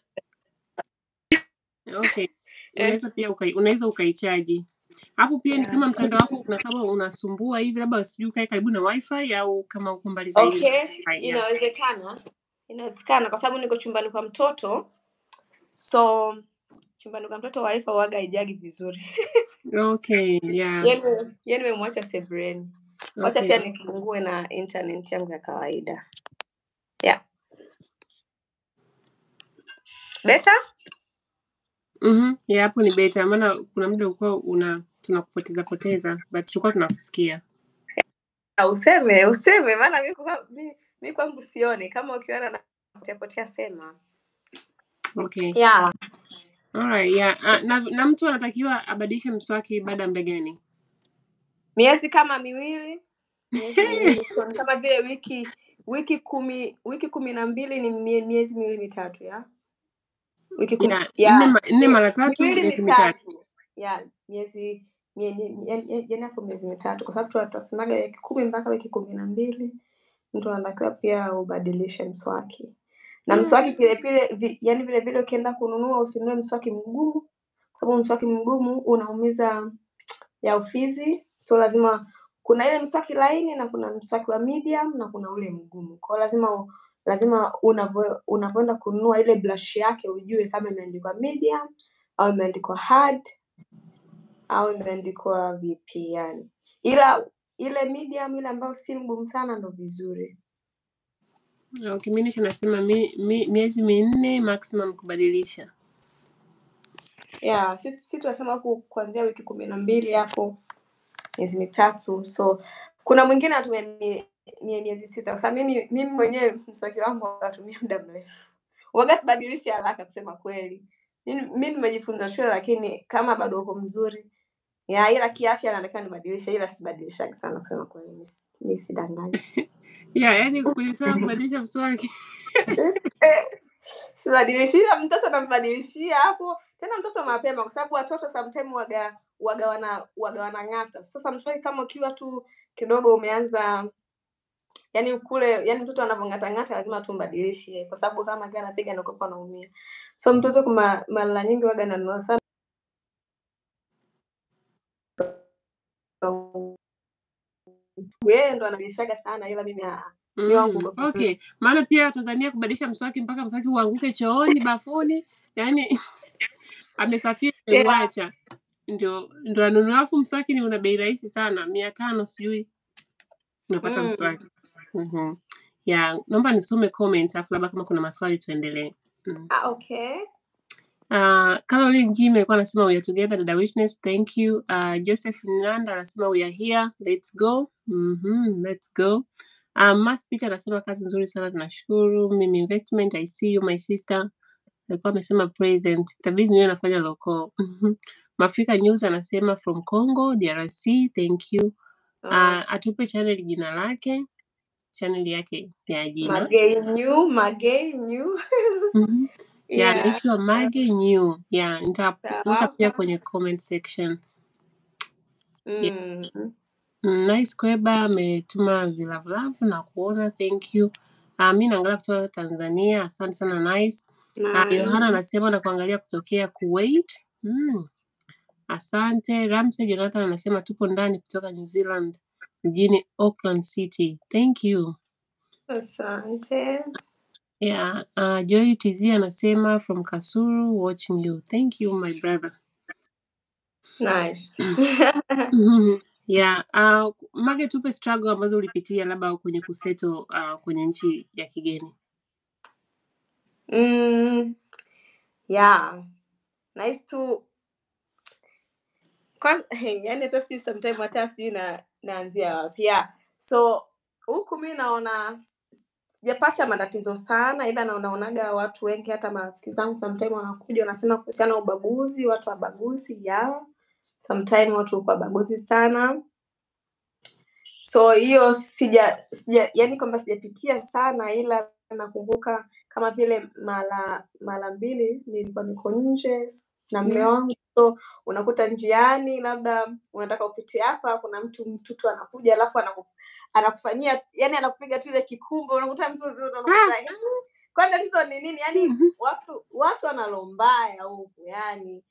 okay. Eh. Unaweza pia ukai, unaweza ukaichaji. Alafu pia ni Yeah, kama mtandao wako una kama unasumbua hivi labda sijui ukae karibu na wifi au kama uko mbali zaidi. okay inawezekana inawezekana kwa sababu niko chumbani kwa mtoto so chumbani kwa mtoto wifi waga haijagi vizuri Okay, yeah. Yeye nimemwacha memwacha sebreni wacha Okay. pia nifungue na internet yangu ya kawaida yeah beta Mhm. Yeah, hapo ni beta maana kuna muda ulikuwa una tunakupoteza poteza but tulikuwa tunakusikia. Yeah, useme useme maana mi kwa- mi- mi kwangu sione kama ukiona na potea potea sema Okay. yeah Alright, yeah. Uh, na, na mtu anatakiwa abadilishe mswaki baada ya muda gani? miezi kama miwili miezi miwili kama vile wiki wiki kumi wiki kumi na mbili ni mie, miezi miwili mitatu ya? Wiki kumi Yeah, ya. nne, ma- nne mara tatu miwili miezi mitatu. mitatu. Ya miezi mie- mie- mie- yani yani hapo miezi mitatu. Kwa sababu tunasemaga wiki kumi mpaka wiki kumi na mbili mtu anatakiwa pia ubadilishe mswaki. Na mswaki vile vile vi, yani vile vile ukienda kununua usinunue mswaki mgumu. Kwa sababu mswaki mgumu unaumiza ya ufizi so lazima kuna ile mswaki laini na kuna mswaki wa medium na kuna ule mgumu. Kwao lazima lazima unapoenda kununua ile blush yake ujue kama imeandikwa medium au imeandikwa hard au imeandikwa vipi yani. Ila ile medium ile ambayo si mgumu sana ndo vizuri. Okay, mi nasema mi, mi, miezi minne maximum kubadilisha. yeah si, si tunasema ku, kuanzia wiki kumi na mbili hapo miezi mitatu. So kuna mwingine atumia mie, mie, miezi sita. Kwa mimi mimi mwenyewe mswaki wangu natumia muda mrefu. Waga sibadilishi haraka kusema kweli. Mi nimejifunza shule lakini kama bado uko mzuri ya ila kiafya natakiwa nibadilishe ila sibadilishagi sana kusema kweli. Mi si- sidanganyi. Yeah, yani kwenye swala kubadilisha mswaki. Sibadilishi. Ila mtoto nambadilishia hapo. Tena mtoto mapema kwa sababu watoto sometime waga waga wana waga wanang'ata sasa mswaki kama ukiwa tu kidogo umeanza yani kule yani mtoto anavyong'atang'ata lazima tumbadilishe kwa sababu kama akiwa anapiga nakopa naumia so mtoto kuma mara nyingi waga nanua sana yeye ndo anabadilishaga sana ila mimi Mm, okay. Maana pia Tanzania kubadilisha mswaki mpaka mswaki uanguke chooni, bafuni, yani amesafiri yeah. Ndio ndio anunua, alafu mswaki ni una bei rahisi sana, mia tano sijui unapata mm. mswaki. Mhm. ya naomba nisome comment alafu labda kama kuna maswali tuendelee. Mm. ah, okay Uh, Caroline Jim alikuwa anasema we are together, dada Witness, thank you. Uh, Joseph Nanda anasema we are here, let's go. Mhm, let's go. Um, Mas Peter anasema kazi nzuri sana, tunashukuru. Mimi investment, I see you my sister. Alikuwa amesema present, itabidi niwe nafanya local. Mhm. Mafrika News anasema from Congo, DRC, thank you. oh. Uh, atupe channel jina lake, channel yake ya jina. magenyu New. mm-hmm. yeah anaitwa Mage New. Yeah, nitaweka pia kwenye comment section. Mm. Yeah. Nice Kweba ametuma vilavulavu na kuona, thank you. Uh, mi naangalia kutoka Tanzania, asante sana Nice. Uh, Yohana anasema na kuangalia kutokea Kuwait. Mm, asante. Ramsey Jonathan anasema tupo ndani kutoka New Zealand mjini Auckland City. Thank you. asante Yeah, uh, Joy TZ anasema from Kasuru watching you. Thank you my brother. nice Mhm. Yeah, uh, Mage, tupe struggle ambazo ulipitia labda kwenye kuseto uh, kwenye nchi ya kigeni. Mm. yeah nice to kwa yani hata sijui sometime hata sijui na naanzia wapi yeah. so huku mi naona sijapata matatizo sana ila na naonaga watu wengi hata marafiki zangu sometime wanakuja wanasema kuhusiana na ubaguzi watu wabaguzi ya sometime watu wabaguzi sana so hiyo sija sija yani kwamba sijapitia sana ila nakumbuka kama vile mara mara mbili nilikuwa niko nje na mme wangu. So unakuta njiani labda unataka upitie hapa kuna mtu mtutu anakuja alafu anaku, anakufanyia yani anakupiga tu ile kikumbo unakuta mtu unakuta "Eh, kwani tatizo ni nini? Yani Mhm. watu watu wanalombaya huku yani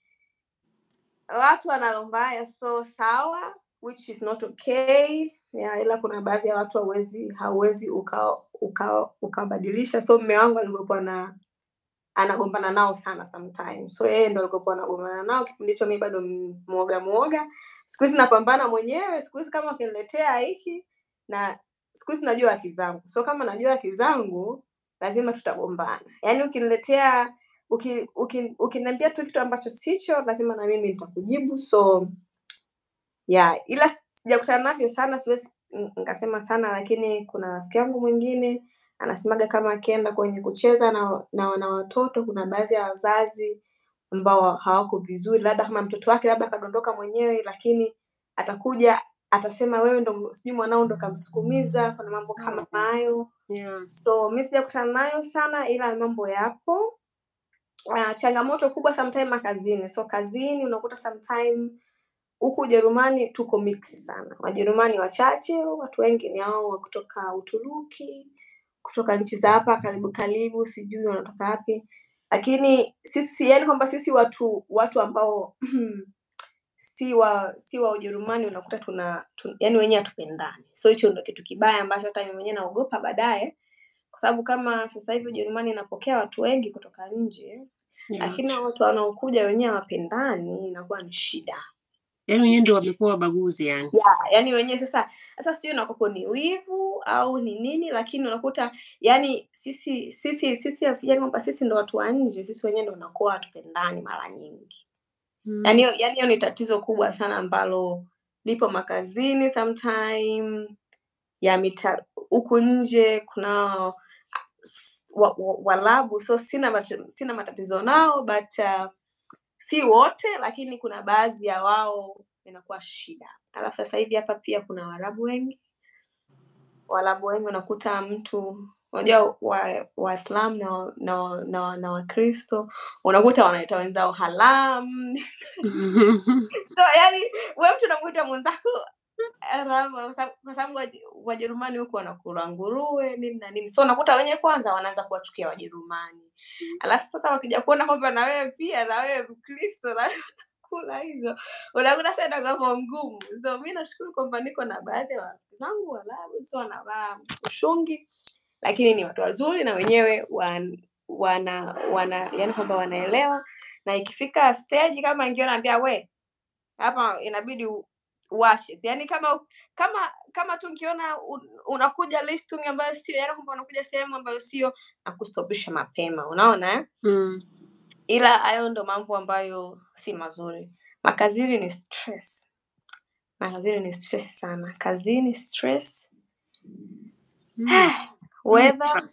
watu wanalombaya so sawa which is not okay. Yeah, ila kuna baadhi ya watu hauwezi hauwezi ukabadilisha uka, ukabadilisha. so mme wangu alikuwa na anagombana nao sana sometimes. So yeye ndo alikuwa anagombana nao. Kipindi hicho mi bado muoga mwoga siku hizi napambana mwenyewe. Siku hizi kama akiniletea hiki na siku hizi najua haki zangu. So kama najua haki zangu lazima tutagombana. Yaani ukiniletea ukiniambia uki, uki, tu kitu ambacho sicho lazima na mimi nitakujibu. So yeah. Ila sijakutana navyo sana siwezi n- nikasema sana lakini kuna rafiki yangu mwingine anasemaga kama akienda kwenye kucheza na, na, wana watoto kuna baadhi ya wazazi ambao hawako vizuri labda kama mtoto wake labda akadondoka mwenyewe lakini atakuja atasema wewe ndo sijui mwanao ndo kamsukumiza kuna mambo kama hayo. Yeah. so mi sijakutana nayo sana ila mambo yapo. Uh, changamoto kubwa sometime kazini so kazini unakuta sometime huku ujerumani tuko mix sana. Wajerumani wachache watu wengi ni hao wa kutoka uturuki kutoka nchi za hapa karibu karibu sijui wanatoka wapi. Lakini sisi yani kwamba sisi watu watu ambao si wa si wa ujerumani unakuta tuna, tuna yani wenyewe hatupendani. So hicho ndio kitu kibaya ambacho hata mimi mwenyewe naogopa baadaye. Kwa sababu kama sasa hivi ujerumani inapokea watu wengi kutoka nje lakini yeah. watu wanaokuja wenyewe hawapendani, inakuwa ni shida Yaani wenyewe ndio wamekuwa wabaguzi yani. yeah, yani wenyewe sasa sasa sijui unakopo ni wivu au ni nini lakini unakuta yani sisi sisi sisi yani kwamba sisi ndo watu wa nje sisi wenyewe ndo unakuwa hatupendani mara nyingi Mm. yani hiyo yani ni tatizo kubwa sana ambalo lipo makazini sometime ya mita huku nje kuna wa, wa, walabu so sina mat, sina matatizo nao but uh, si wote lakini kuna baadhi ya wao inakuwa shida. Alafu sasa hivi hapa pia kuna waarabu wengi. Waarabu wengi unakuta mtu unajua wa- waislamu na na na, na wakristo unakuta wanaita wenzao haram so yani we mtu unamuita mwenzako kwa sababu- wajerumani huku wanakula nguruwe nini na nini. So unakuta wenyewe kwanza wanaanza kuwachukia wajerumani alafu sasa wakija kuona kwamba na wewe pia na wewe mkristo na kula hizo unakuta sasa inakuwa ngumu. So mi nashukuru kwamba niko na baadhi ya warafiki zangu walau so wanavaa ushungi lakini ni watu wazuri na wenyewe wan, wana wana yani kwamba wanaelewa. Na ikifika stage kama ingiwa naambia we hapa inabidi uwashe yani kama kama kama tu nkiona un- unakuja listing ambayo sio yani kwamba unakuja sehemu ambayo sio na kustopisha mapema unaona eh? Mm. ila hayo ndo mambo ambayo si mazuri. Makazini ni stress. Makazini ni stress sana. Kazini stress. Mm. weather.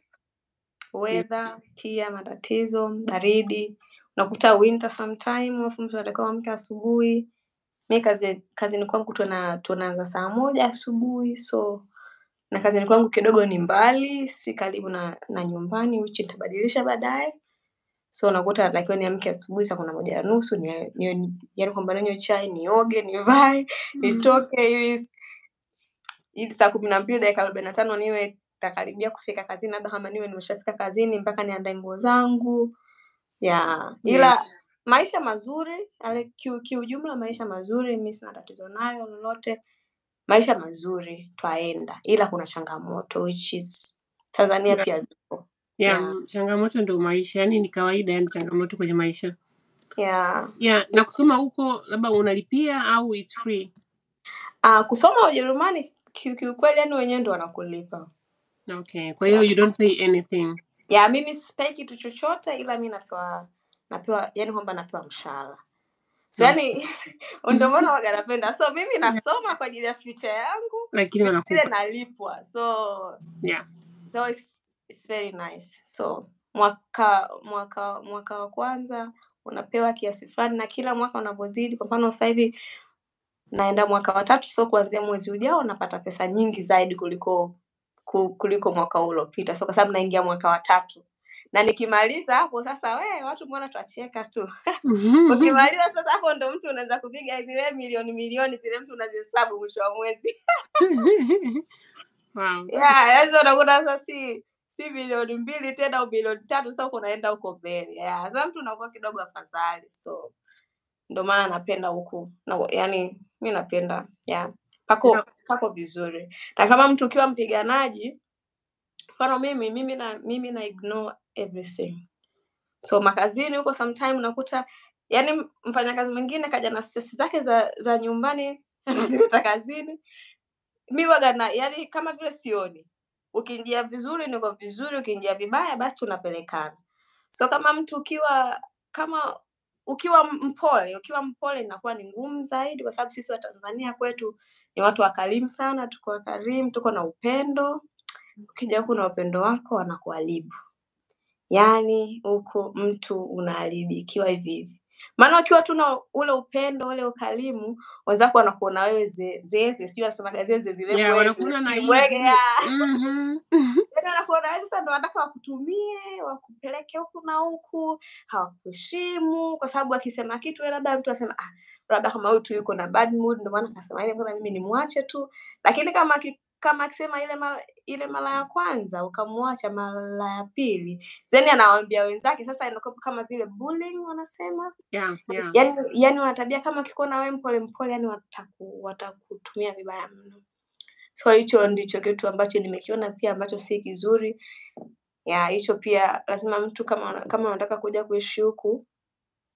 Weather pia matatizo baridi. Unakuta winter sometime alafu mtu anatakiwa amke asubuhi mi kazi kazini kwangu tuna tunaanza saa moja asubuhi so na kazini kwangu kidogo ni mbali si karibu na na nyumbani wichi nitabadilisha baadaye so unakuta natakiwa niamke asubuhi saa kumi na moja ya nusu ni, ni, yani kwamba ninywe chai nioge nivae nitoke ili ili saa kumi na mbili dakika arobaini na tano niwe takaribia kufika kazini labda kama niwe nimeshafika kazini mpaka niandae nguo zangu ya yeah. ila Yes. Maisha mazuri ale- kiu- kiujumla maisha mazuri mi sina tatizo nayo lolote maisha mazuri twaenda ila kuna changamoto which is tanzania Yeah. pia zipo Yeah, Yeah. changamoto ndio maisha yani ni kawaida yani changamoto kwenye maisha yeah. yeah na kusoma huko labda unalipia au it's free Uh, kusoma ujerumani kiu kiukweli yani wenyewe ndo wanakulipa okay kwa hiyo yeah. you don't pay anything ya mimi sipei kitu chochote ila mi napewa napewa yani kwamba napewa mshahara. So yani ndio maana waga napenda. So mimi nasoma kwa ajili ya future yangu lakini vile nalipwa. So yeah. so it's, it's very nice. So mwaka mwaka mwaka wa kwanza unapewa kiasi fulani na kila mwaka unavyozidi. Kwa mfano sasa hivi naenda mwaka wa tatu so kuanzia mwezi ujao napata pesa nyingi zaidi kuliko kuliko mwaka huu uliopita. So kwa sababu naingia mwaka wa tatu na nikimaliza hapo sasa we watu mbona twacheka tu. Ukimaliza sasa hapo ndo mtu unaweza kupiga zile milioni milioni zile mtu unazihesabu mwisho wa mwezi. Wow. Yeah, hizo unakuta sasa si si milioni mbili tena au milioni tatu sasa uko unaenda huko mbele. Yeah, sasa mtu unakuwa kidogo afadhali so. Ndo maana napenda huku. Na, yani mi napenda yeah. pako yeah. pako vizuri. Na kama mtu ukiwa mpiganaji mfano mimi mimi na mimi na ignore everything. So makazini huko sometime unakuta yani mfanyakazi mwingine kaja na stress zake za za nyumbani anazileta kazini. Mi waga na yani kama vile sioni. Ukiingia vizuri niko vizuri ukiingia vibaya basi tunapelekana. So kama mtu ukiwa kama ukiwa mpole ukiwa mpole inakuwa ni ngumu zaidi kwa sababu sisi watanzania kwetu ni watu wakarimu sana tuko wakarimu tuko na upendo ukija huku na upendo wako wanakuharibu yaani huku mtu unaharibikiwa hivi hivi maana ukiwa tu na ule upendo ule ukarimu wenzako wanakuona wewe ze- zeze sijui anasemaga zeze zile yeah wanakuona na hiyo. Mhm. yaani wanakuona wewe sasa ndo wanataka wakutumie wakupeleke huku na huku hawakuheshimu kwa sababu akisema kitu wewe labda mtu anasema ah, labda kama huyu tu yuko na bad mood ndio maana akasema hivi mbona mimi nimwache tu lakini kama aki- kama akisema ile mara ile mara ya kwanza ukamwacha mara ya pili. Then anawaambia wenzake sasa inakuwa kama vile bullying wanasema. Yeah yeah. Yani yani wana tabia kama akikuona wewe mpole mpole yani wataku, watakutumia vibaya mno. So hicho ndicho kitu ambacho nimekiona pia ambacho si kizuri. Ya hicho pia lazima mtu kama kama unataka kuja kuishi huku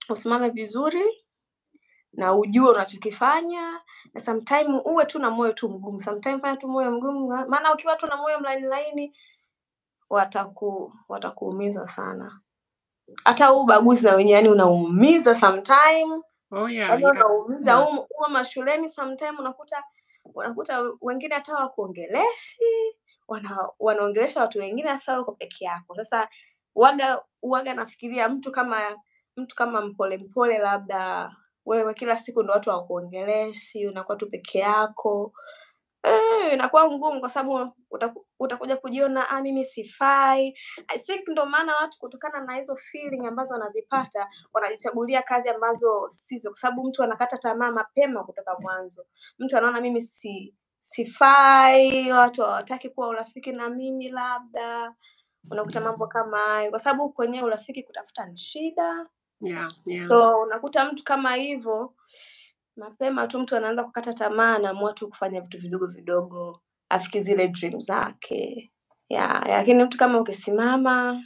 usimame vizuri na ujue unachokifanya na sometime uwe tu na moyo tu mgumu. Sometime fanya tu moyo mgumu maana ukiwa tu na moyo mlaini laini wataku watakuumiza sana. Hata huu baguzi na wenyewe yani unaumiza sometime. Oh yeah yani yeah. unaumiza yeah. humo mashuleni sometime unakuta unakuta wengine hata wakuongeleshi wana, wanaongelesha watu wengine hasa uko peke yako. Sasa waga waga nafikiria mtu kama mtu kama mpole mpole labda wewe kila siku ndo watu wakuongeleshi unakuwa tu peke yako. Eh, inakuwa ngumu kwa sababu utaku- utakuja kujiona ah, mimi sifai. I think ndo maana watu kutokana na hizo feeling ambazo wanazipata wanajichagulia kazi ambazo sizo. Kwa sababu mtu anakata tamaa mapema kutoka mwanzo. Mtu anaona mimi si sifai watu hawataki kuwa urafiki na mimi labda. Unakuta mambo kama hayo. Kwa sababu kwenyewe urafiki kutafuta ni shida yeah, yeah. so unakuta mtu kama hivyo mapema tu mtu anaanza kukata tamaa anaamua tu kufanya vitu vidogo vidogo afiki zile dream zake. Yeah, lakini mtu kama ukisimama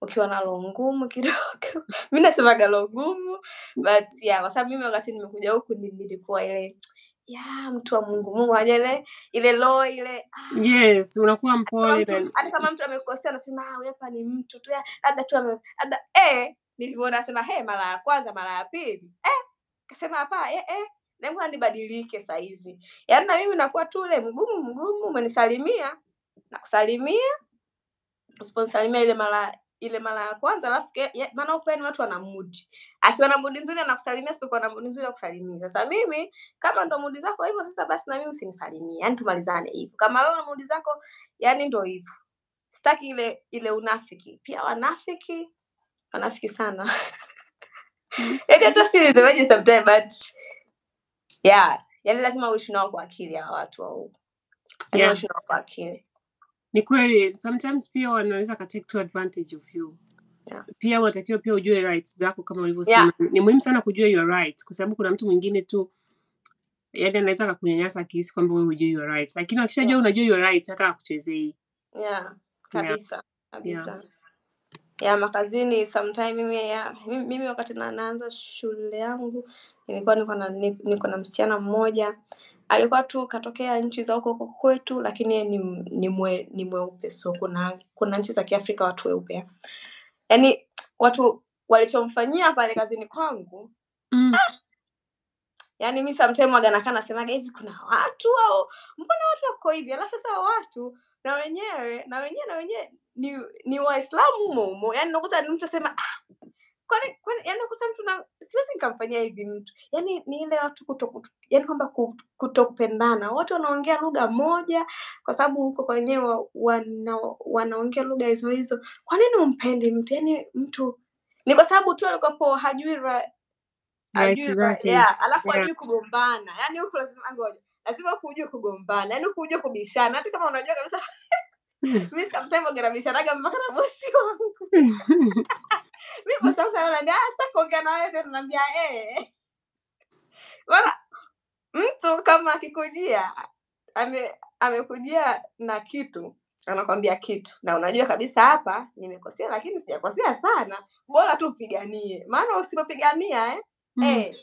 ukiwa na roho ngumu kidogo. Mi nasemaga roho ngumu but yeah, kwa sababu mimi wakati nimekuja huku ni- nilikuwa ile ya mtu wa mungu mungu aja ile ile roho ile yes unakuwa mpole hata kama mtu amekosea anasema "Ah, huyu hapa ni mtu tu labda tu labda eh nilivyoona nasema he mara ya kwanza mara ya pili. Eh kasema hapa eh eh lengo nibadilike saizi yaani na mimi nakuwa tu ule mgumu mgumu umenisalimia. Nakusalimia. Usiponisalimia ile mara ile mara ya kwanza alafu maana huko yani watu wana mudi akiwa na mudi nzuri anakusalimia sipokuwa na mudi nzuri akusalimia sasa mimi kama ndo mudi zako hivyo sasa basi na mimi usinisalimie. Yani tumalizane hivyo. Kama wewe mudi zako yani ndo hivyo. Sitaki ile ile unafiki. Pia wanafiki wanafiki sana yani hata si nisemaje sometime but yeah yani lazima uishi nao kwa akili hawa watu wa huku lazima yeah. uishi nao kwa akili ni kweli sometimes pia wanaweza ka take to advantage of you yeah. pia unatakiwa pia ujue rights zako kama ulivyosema yeah. ni muhimu sana kujua your rights kwa sababu kuna mtu mwingine tu yani anaweza kakunyanyasa akihisi kwamba wewe hujui your rights lakini akishajua yeah. unajua your rights hata akuchezei yeah. kabisa yeah. kabisa yeah. Ya makazini sometime mimi ya, mimi mimi wakati na, naanza shule yangu nilikuwa niko na niko na msichana mmoja alikuwa tu katokea nchi za huko huko kwetu lakini yeye ni, ni, mwe, ni mweupe so kuna kuna nchi za kiafrika watu weupe yaani watu walichomfanyia pale kazini kwangu mm. Ah! yaani mi sometime waga nakaa nasemaga hivi kuna watu au mbona watu wako hivi alafu sasa watu na wenyewe na wenyewe na wenyewe ni ni waislamu momo yani nakuta ni mtu asema ah, kwani kwani yani nakuta mtu na siwezi nikamfanyia hivi mtu. Yani ni ile watu kuto, yaani kwamba ku- kutokupendana. Watu wanaongea lugha moja kwa sababu huko kwenyewe wana, wanaongea lugha hizo hizo. Kwa nini umpendi mtu? Yani mtu ni kwa sababu tu alikuwapo hajui ra, hajui ajui ra- yeah, alafu yeah. ajui kugombana. Yani huku lazima ngoja lazima kujua kugombana. Yani huku ujue kubishana. Hata kama unajua kabisa mi sometimes wagarabishanaga mpaka na bosi wangu mi bosi wangu sana ananiambia sitaki kuongea na wewe tena naambia eh mtu kama akikujia ame amekujia na kitu anakwambia kitu na unajua kabisa hapa nimekosea lakini sijakosea sana? Bora tu upiganie maana usipopigania eh, mm. eh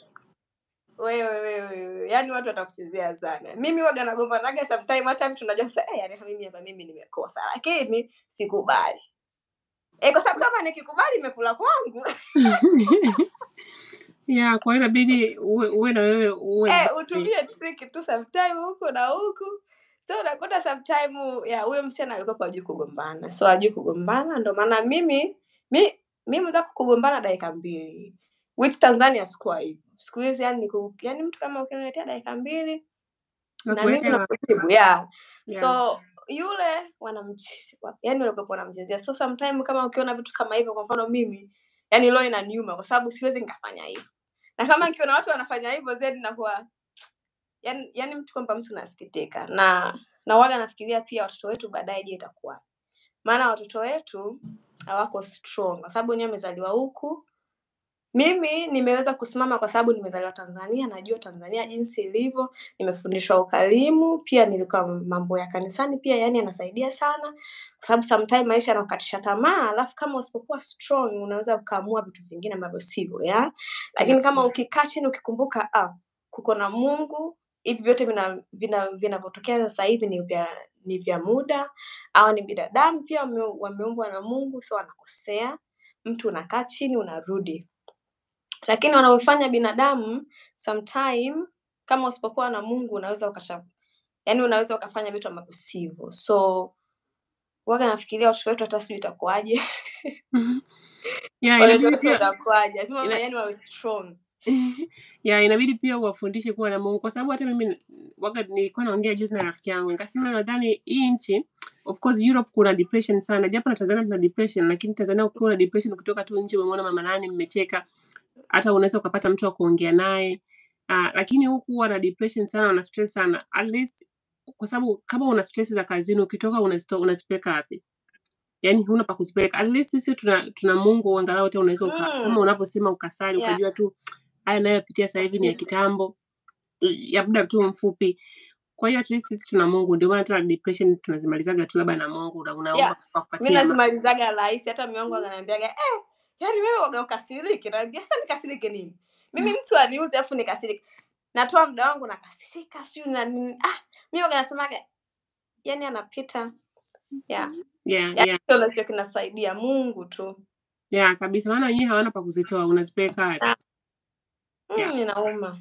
wewe wewe yani watu watakuchezea sana. Mimi waga nagombanaga sometime hata mtu najua sasa eh yani mimi hapa mimi nimekosa. Lakini sikubali. Eh kwa sababu kama nikikubali imekula kwangu. Yeah, kwa hiyo inabidi uwe, uwe na wewe uwe eh utumie trick tu sometime huku na huku. So unakuta sometime ya huyo msichana alikuwa kwa ajui kugombana. So ajui kugombana ndo maana mimi mi mimi mwenzako kugombana dakika mbili. Which tanzania sikuwa hivyo siku hizi yani niko yani mtu kama ukiniletea dakika mbili na mimi nakujibu yeah. yeah. so yule wanamch yani walikuwa wanamchezea. So sometime kama ukiona vitu kama hivyo kwa mfano mimi yani leo inaniuma kwa sababu siwezi nikafanya hivyo. Na kama nikiona watu wanafanya hivyo zaidi nakuwa yani, yani mtu kwamba mtu nasikitika. Na na waga nafikiria pia watoto wetu baadaye je itakuwa maana watoto wetu hawako strong. Kwa sababu wenyewe wamezaliwa huku mimi nimeweza kusimama kwa sababu nimezaliwa tanzania najua tanzania jinsi ilivyo nimefundishwa ukarimu pia nilikuwa mambo ya kanisani pia yani yanasaidia sana kwa sababu sometime maisha yanakukatisha tamaa alafu kama usipokuwa strong unaweza ukaamua vitu vingine ambavyo sivyo ya? Lakini kama ukikaa chini ukikumbuka ah, kuko na mungu hivi vyote vinavyotokea vina, vina vinavyotokea sasa hivi ni vya ni vya muda au ni binadamu pia wame- wameumbwa na mungu so wanakosea mtu unakaa chini unarudi lakini wanaofanya binadamu sometime kama usipokuwa na mungu unaweza ukasha yani unaweza ukafanya vitu ambavyo sivyo. So waga nafikiria watoto wetu hata sijui itakuwaje. Mhm. Lazima yani wawe strong. Ya inabidi pia uwafundishe kuwa na Mungu. Kwa sababu hata mimi waga nilikuwa naongea juzi na rafiki yangu. Nikasema nadhani hii nchi of course Europe kuna depression sana. Japo na Tanzania tuna depression lakini Tanzania ukiwa na depression kutoka tu nchi umemwona mama nani mmecheka hata unaweza ukapata mtu wa kuongea naye uh, lakini huku wana depression sana wana stress sana at least kwa sababu kama una stress za kazini ukitoka unazipeleka wapi yani huna pa kuzipeleka at least sisi tuna, tuna mungu angalau hata unaweza uka, mm. kama unavyosema ukasali yeah. ukajua tu haya nayopitia sasa hivi ni ya kitambo ya muda tu mfupi kwa hiyo at least sisi tuna mungu ndio maana hata depression tunazimalizaga tu labda na mungu na unaomba yeah. kupatia mimi nazimalizaga rahisi hata mimi wangu ananiambiaga eh, yani wewe waga ukasirike naambia sasa nikasirike nini? Mimi mtu aniuze afu nikasirike natoa muda wangu nakasirika siu na nini. Ah mi waga nasemaga yani anapita. Yeah. yeah, yeah. hicho nacho kinasaidia mungu tu. Yeah kabisa. Maana wenyewe hawana pa kuzitoa unazipeleka Ah, yeah. mm, inauma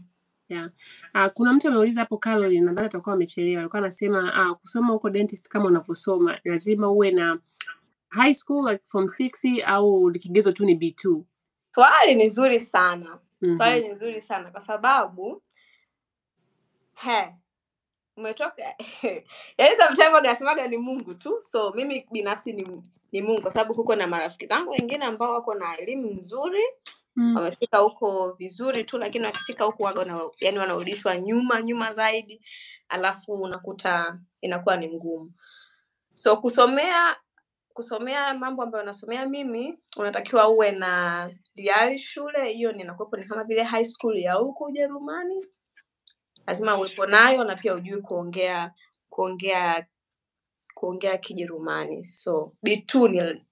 Yeah. Uh, kuna mtu ameuliza hapo Caroline, nadhani atakuwa amechelewa. Alikuwa anasema uh, kusoma huko dentist kama unavyosoma lazima uwe na high school like form 6 au kigezo tu ni B2. swali ni nzuri sana mm-hmm. swali ni nzuri sana kwa sababu he umetoka yaani ni mungu tu so mimi binafsi ni, ni mungu kwa sababu huko na marafiki zangu wengine ambao wako na elimu nzuri Mm. wamefika huko vizuri tu lakini wakifika huko waga na, yani wanarudishwa nyuma nyuma zaidi alafu unakuta inakuwa ni ngumu so kusomea kusomea mambo ambayo nasomea mimi unatakiwa uwe na diari shule hiyo ninakuwepo ni kama vile high school ya huko ujerumani. Lazima uwepo nayo na pia ujui kuongea kuongea kuongea kijerumani. So b2 ni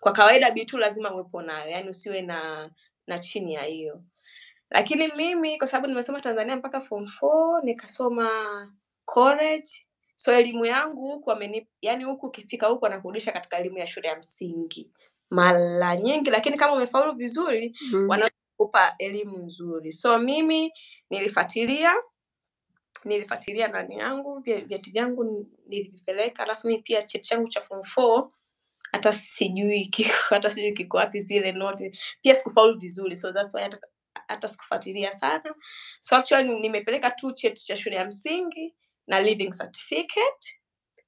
kwa kawaida b2 lazima uwepo nayo yani usiwe na na chini ya hiyo. Lakini mimi kwa sababu nimesoma tanzania mpaka form 4 nikasoma college so elimu yangu huku ameni yani huku ukifika huku anakurudisha katika elimu ya shule ya msingi. Mara nyingi lakini kama umefaulu vizuri Mm. wanakupa elimu nzuri. So mimi nilifuatilia nilifuatilia ndani yangu vye- vyeti vyangu nilivipeleka alafu mimi pia cheti changu cha form 4 hata sijui kiko hata sijui kiko wapi zile noti pia sikufaulu vizuri so that's why hata, hata sikufuatilia sana. So actually nimepeleka tu cheti cha shule ya msingi na living certificate.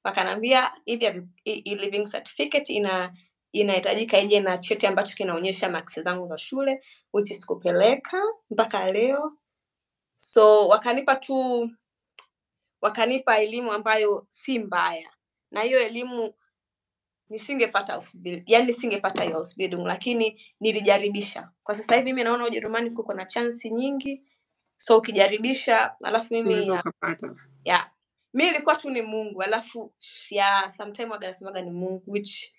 Wakanaambia hivi living certificate ina inahitajika ije na cheti ambacho kinaonyesha maksi zangu za shule which sikupeleka mpaka leo. So wakanipa tu wakanipa elimu ambayo si mbaya. Na hiyo elimu nisingepata Ausbildung, yani nisingepata hiyo Ausbildung, lakini nilijaribisha. Kwa sasa hivi mimi naona Ujerumani kuko na chansi nyingi, so ukijaribisha, alafu mimi Ya, mi ilikuwa tu ni Mungu, alafu sometime waganasemaga ni Mungu which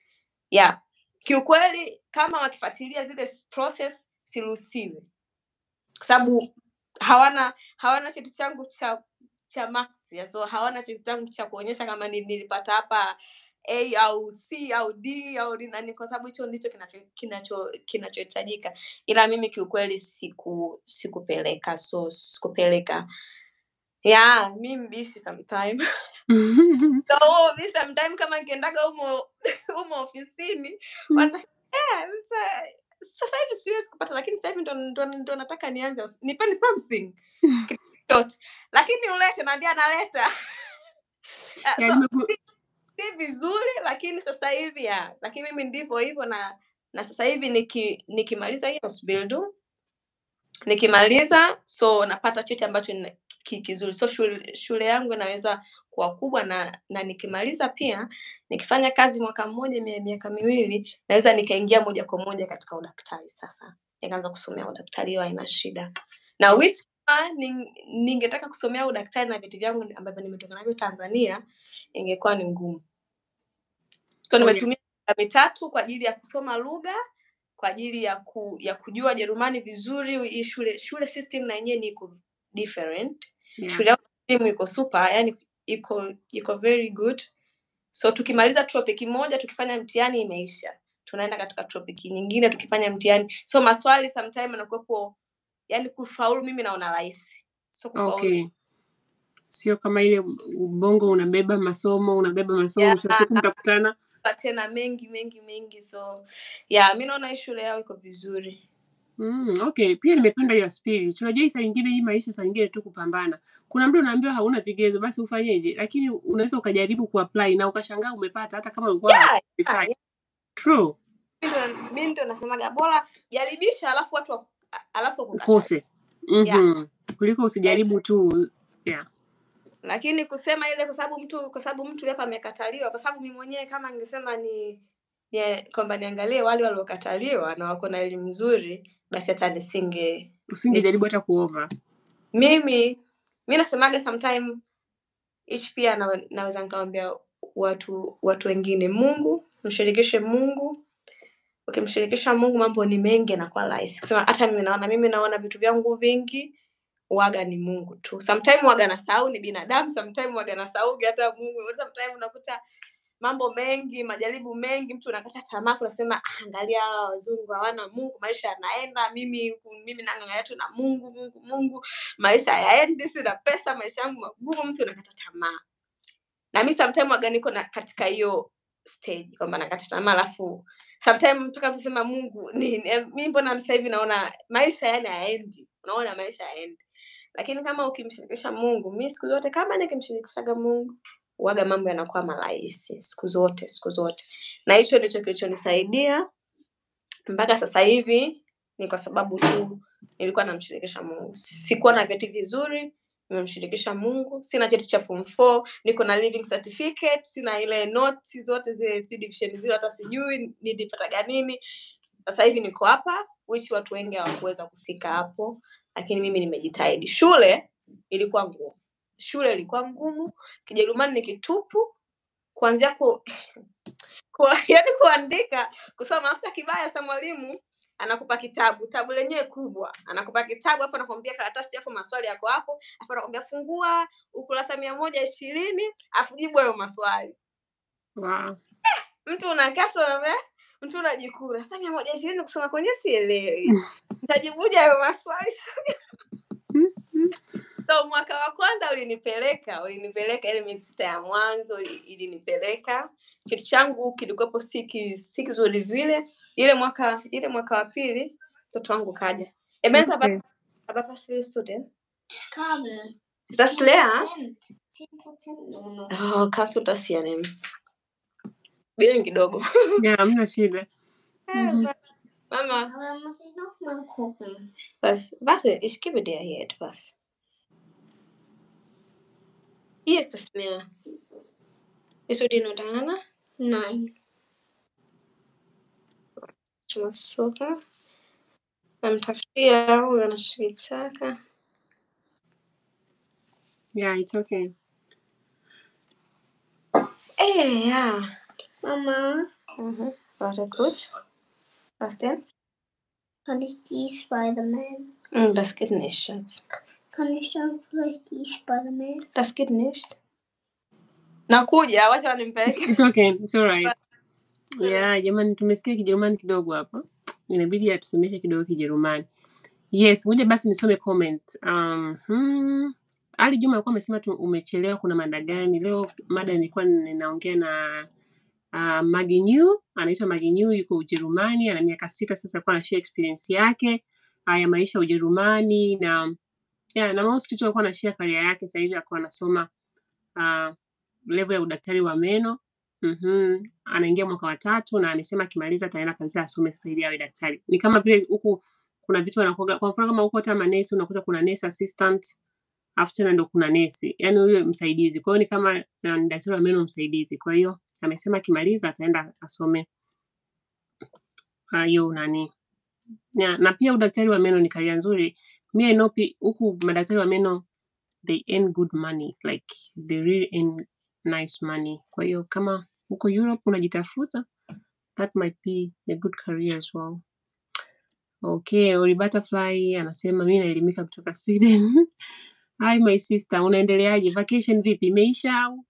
yeah. Kiukweli, kama wakifuatilia zile process siruhusiwe kwa sababu hawana hawana cheti changu cha cha max so hawana cheti changu cha kuonyesha kama nilipata hapa a au c au d au ni nani kwa sababu hicho ndicho kinachohitajika kinacho kinacho ila mimi kiukweli siku sikupeleka so sikupeleka ya mi mbishi sometime. So mi sometime kama nkiendaga humo humo ofisini wana yeah, sasa sasa hivi siwezi kupata lakini sasa hivi ndo, nataka nianze nipeni something chochote lakini ulete naambia naleta. Ah, so si vizuri lakini sasa hivi ya lakini mimi ndivyo hivyo na na sasa hivi niki, nikimaliza hiyo Ausbildung nikimaliza so napata cheti ambacho kizuri so shule, shule yangu inaweza kuwa kubwa na na nikimaliza pia nikifanya kazi mwaka mmoja mia- miaka miwili naweza nikaingia moja kwa moja katika udaktari sasa nikaanza kusomea udaktari hiyo haina shida na which ningetaka ni kusomea udaktari na vitu vyangu ambavyo nimetoka navyo tanzania ingekuwa ni ngumu so nimetumia miaka mitatu kwa ajili ya kusoma lugha kwa ajili ya ku, ya kujua Jerumani vizuri. Shule shule system na yenyewe ni different. Yeah. Shule yangu simu iko super, yani iko iko very good. So tukimaliza topic moja tukifanya mtihani imeisha, tunaenda katika topic nyingine tukifanya mtihani. So maswali sometime anakuwepo yani kufaulu mimi naona rahisi, so kufaulu Okay. Sio kama ile ubongo unabeba masomo unabeba masomo yeah. mtakutana tena mengi mengi mengi so yeah mi naona hii shule yao iko vizuri Mm, okay. Pia nimependa hiyo spirit. Unajua hii saa nyingine hii maisha saa nyingine tu kupambana. Kuna mtu unaambiwa hauna vigezo basi ufanyeje? Lakini unaweza ukajaribu kuapply na ukashangaa umepata hata kama ulikuwa yeah, yeah, yeah. True. Mimi ndo- nasemaga bora jaribisha alafu watu wa- alafu wakukatae Ukose. yeah. Mhm. Kuliko usijaribu tu. Yeah. lakini kusema ile kwa sababu mtu kwa sababu mtu hapa amekataliwa kwa sababu mimi mwenyewe kama ningesema ni, ni kwamba niangalie wale waliokataliwa na wako na elimu nzuri basi hata nisinge ni, Usingejaribu hata kuomba. mimi mi nasemaga sometime hichi pia na, naweza nikawambia watu watu wengine mungu mshirikishe mungu. Ukimshirikisha mungu mambo ni mengi nakwa rahisi. Kusema hata mimi naona mimi naona vitu vyangu vingi waga ni mungu tu. Samtim waga na sau ni binadamu sometime waga na nasahau hata mungu. Sometime unakuta mambo mengi majaribu mengi mtu unakata tamaa unasema "Ah, angalia hawa wazungu hawana mungu maisha yanaenda mimi mimi nang'ang'ania tu na mungu mungu mungu maisha yaendi sina pesa maisha yangu magumu. Mtu unakata tamaa. Na mi sometime waga niko na katika hiyo stage kwamba nakata tamaa alafu sometime mpaka mtu sema mungu Eh, mi mbona sasa hivi naona maisha yani hayaendi unaona maisha yaendi lakini kama ukimshirikisha mungu mi siku zote kama nikimshirikishaga mungu waga mambo yanakuwa marahisi siku zote siku zote. Na hicho ndicho kilichonisaidia mpaka sasa hivi ni kwa sababu tu nilikuwa namshirikisha mungu. Sikuwa na vyeti vizuri nimemshirikisha mungu. Sina cheti cha form 4 niko na living certificate sina ile notes zote zile si division zile hata sijui nilipataga nini. Sasa hivi niko hapa which watu wengi hawakuweza kufika hapo lakini mimi nimejitahidi. Shule ilikuwa ngumu shule ilikuwa ngumu kijerumani ni kitupu kuanzia ku, ku yani kuandika kusoma afsa kibaya sa mwalimu anakupa kitabu tabu lenyewe kubwa anakupa kitabu afu anakwambia karatasi yako maswali yako hapo afu anakwambia fungua ukurasa mia moja ishirini afu jibu hayo maswali. Wow. mtu unakaa soma mtu unajikura. Sasa mia moja ishirini kusoma kwenye sielewi. Ntajibuja hayo maswali so mwaka wa kwanza ulinipeleka ulinipeleka ile miezi sita ya mwanzo ilinipeleka kitu changu kilikuwepo si si kizuri vile ile mwaka ile mwaka wa pili mtoto wangu kaja das leer 10%. 10% nur noch. oh, kannst du das hier nehmen bila kidogo Yeah, hamna shida. Mhm. mama Aber muss ich noch mal gucken. was warte ich gebe dir hier etwas hier ist das Meer? Bist du die nur da Nein. tunasoma namtafutia huyu anashikitaka Yeah, it's okay. eh ja. Mama, mhm. warte kurz. Was denn? Kann ich die Spider-Man? Hm, das geht nicht Schatz Kann ich dann vielleicht die Spider-Man? das geht nicht nakuja wacha denn wanimpeleke it's okay. It's alright. Yeah, jamani tumesikia Kijerumani kidogo hapa. Inabidi atusomeshe kidogo Kijerumani. Yes, ngoja basi nisome comment. Um, hmm. Ali Juma alikuwa amesema tu umechelewa kuna mada gani? Leo mada nilikuwa ninaongea na uh, Maginyu, anaitwa Maginyu, yuko Ujerumani, ana miaka sita sasa, alikuwa anashare experience yake uh, ya maisha Ujerumani na yeah, na most kitu alikuwa anashare career yake sasa hivi akawa anasoma uh, level ya udaktari wa meno. mm-hmm. Anaingia mwaka wa tatu na amesema akimaliza ataenda kabisa asome sasa ili awe daktari. Ni kama vile huku kuna vitu wanakuwa kwa mfano kama huko hata manesi unakuta kuna nurse assistant afu tena ndo kuna nesi, yaani huyo msaidizi. Kwa hiyo ni kama na ni daktari wa meno msaidizi. Kwa hiyo amesema akimaliza ataenda asome ah, hiyo nani na, na pia udaktari wa meno ni karia nzuri. Mi I know huku madaktari wa meno they earn good money like they really earn nice money. Kwa hiyo kama huko Europe unajitafuta that might be a good career as well. Okay, Ori Butterfly anasema mi naelimika kutoka Sweden. Hi my sister, unaendeleaje? Vacation vipi? Imeisha au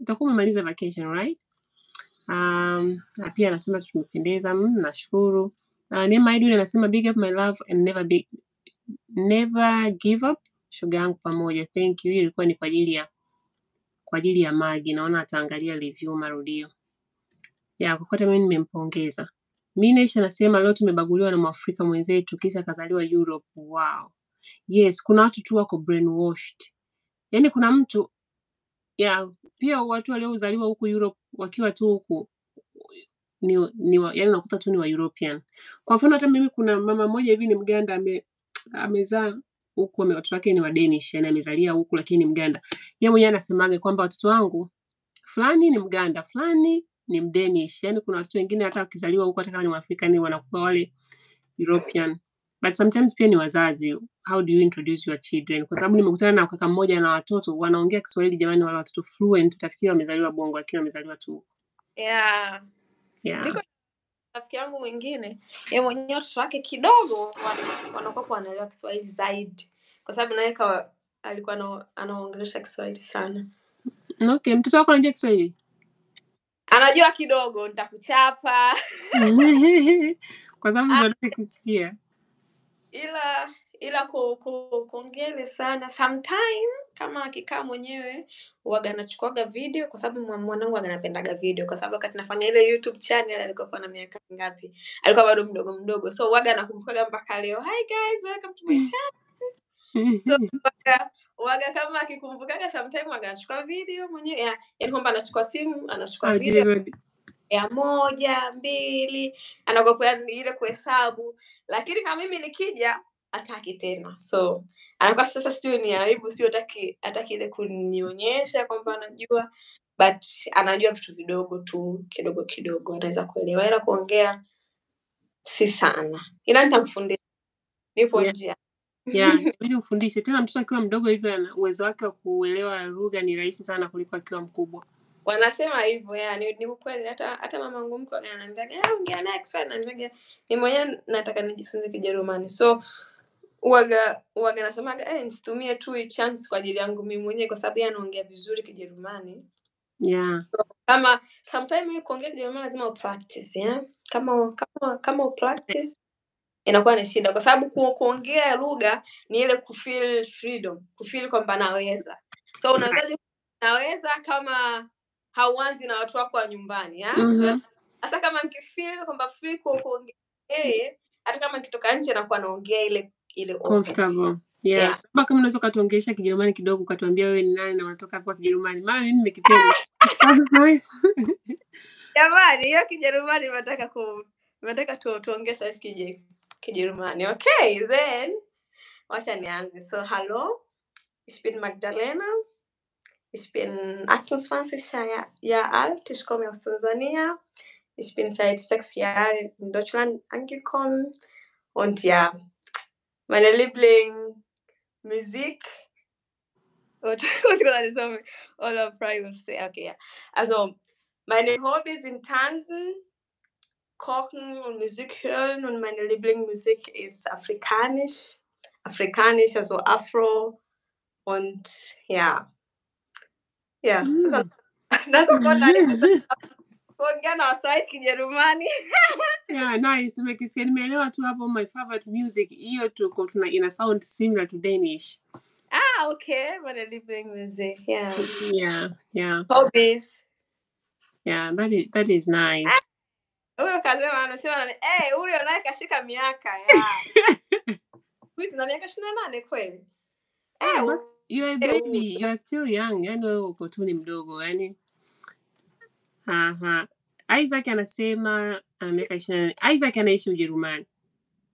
utakuwa umemaliza vacation right? Um, na pia anasema tumependeza. Mm, nashukuru. Uh, Neema Edwin anasema big up my love and never be, never give up. Shoga yangu pamoja. Thank you. Hiyo ilikuwa ni kwa ajili ya kwa ajili ya Magi. Naona ataangalia review marudio. ya kokote. mimi nimempongeza. Minesh anasema leo tumebaguliwa na Mwafrika mwenzetu kisa kazaliwa Europe. Wow. Yes, kuna watu tu wako brainwashed. Yaani kuna mtu ya pia watu waliozaliwa huku Europe wakiwa tu huku ni, ni yani unakuta tu ni wa European. Kwa mfano hata mimi kuna mama mmoja hivi ni Mganda ame, amezaa huku watoto wake ni wa Danish, yani amezalia huku lakini ni Mganda. Yeye mwenyewe anasemaga kwamba watoto wangu fulani ni Mganda, fulani ni Mdenish. Yani kuna watoto wengine hata wakizaliwa huku hata kama ni Waafrika ni wanakuwa wale European. But sometimes pia ni wazazi. How do you introduce your children? Kwa sababu nimekutana na kaka mmoja na watoto wanaongea Kiswahili jamani, wale watoto fluent, utafikiri wamezaliwa Bongo lakini wamezaliwa tu. yeah. Yeah. niko rafiki yangu mwingine ye mwenyewe watoto wake kidogo wanakwapo wanakuwa wanaelewa kiswahili zaidi. Kwa sababu naye alikuwa anaongelesha kiswahili sana. Okay, mtoto wako anajua Kiswahili? anajua kidogo nitakuchapa. Kwa sababu ndo ila ila ku, kuongele sana sometime kama akikaa mwenyewe waga anachukuaga video kwa sababu mwanangu anapendaga video kwa sababu wakati nafanya ile youtube channel alikuwa na miaka ngapi alikuwa bado mdogo mdogo. So waga anakumbukaga mpaka leo. Hi guys welcome to my channel. So waga, waga kama akikumbukaga sometime waga anachukua video mwenyewe. Ya, yani kwamba anachukua simu anachukua video ya moja mbili anagopa ile kuhesabu. Lakini kama mimi nikija hataki tena. So anakuwa sasa sijui ni aibu sio hataki hataki ile kunionyesha kwamba anajua but anajua vitu vidogo tu kidogo kidogo anaweza kuelewa. Ila kuongea si sana. Ila nitamfundisha. Nipo Yeah. njia. Yeah, inabidi ufundishe. Tena mtoto akiwa mdogo hivyo ana- uwezo wake wa kuelewa lugha ni rahisi sana kuliko akiwa mkubwa. wanasema hivyo ya ni, ni ukweli. Hata hata mamangu mkwe ananiambiaga "Ah, ongea naye Kiswahili ananiambiaga ni mwenyewe nataka nijifunze Kijerumani. So uwaga uwaga nasemaga eh, nisitumie tu hii chance kwa ajili yangu mimi mwenyewe kwa sababu yeye anaongea vizuri Kijerumani Yeah. kama sometime wewe kuongea Kijerumani lazima upractice yeah? kama kama kama upractice inakuwa ni shida kwa sababu ku, kuongea lugha ni ile kufeel freedom kufeel kwamba naweza so unawezaje naweza kama hauanzi na watu wako wa nyumbani ya? hasa mm-hmm. kama nikifeel kwamba free ku- kuongea yeye hata kama nikitoka nje nakuwa naongea ile ile. Comfortable. Yeah. Yeah. Labda kama unaweza ukatuongelesha Kijerumani kidogo ukatuambia wewe ni nani na unatoka hapo Kijerumani. Maana mimi nimekipenda. Jamani hiyo kijerumani nataka ku nataka tu, tuongee sasa kije kijerumani okay then wacha nianze so hello, ich bin magdalena ich bin 28 Jahre Jahre alt ich komme aus tansania ich bin seit sechs jahren in deutschland angekommen und ja meine lieblingsmusik Privacy. Okay, ja. Also, meine Hobbys sind Tanzen, Kochen und Musik hören und meine Lieblingsmusik ist afrikanisch. Afrikanisch, also Afro und ja. Ja, das ist Mm. das ist. Kuongea na Waswahili Kijerumani. Yeah, nice. Umekisikia nimeelewa tu hapo my favorite music. Hiyo tuko tuna ina sound similar to Danish. Ah, okay, bring music. Yeah, yeah. Hobbys. Yeah, that is that is nice. Huyo kasema anasema na eh, huyo naye kashika miaka ya. Hizi na miaka 28 kweli. Ah, Eh, bas- you're a baby. You are still young. Yaani wewe uko tu ni mdogo. Yaani aha. Isaac anasema ana miaka 28. Isaac anaishi Ujerumani.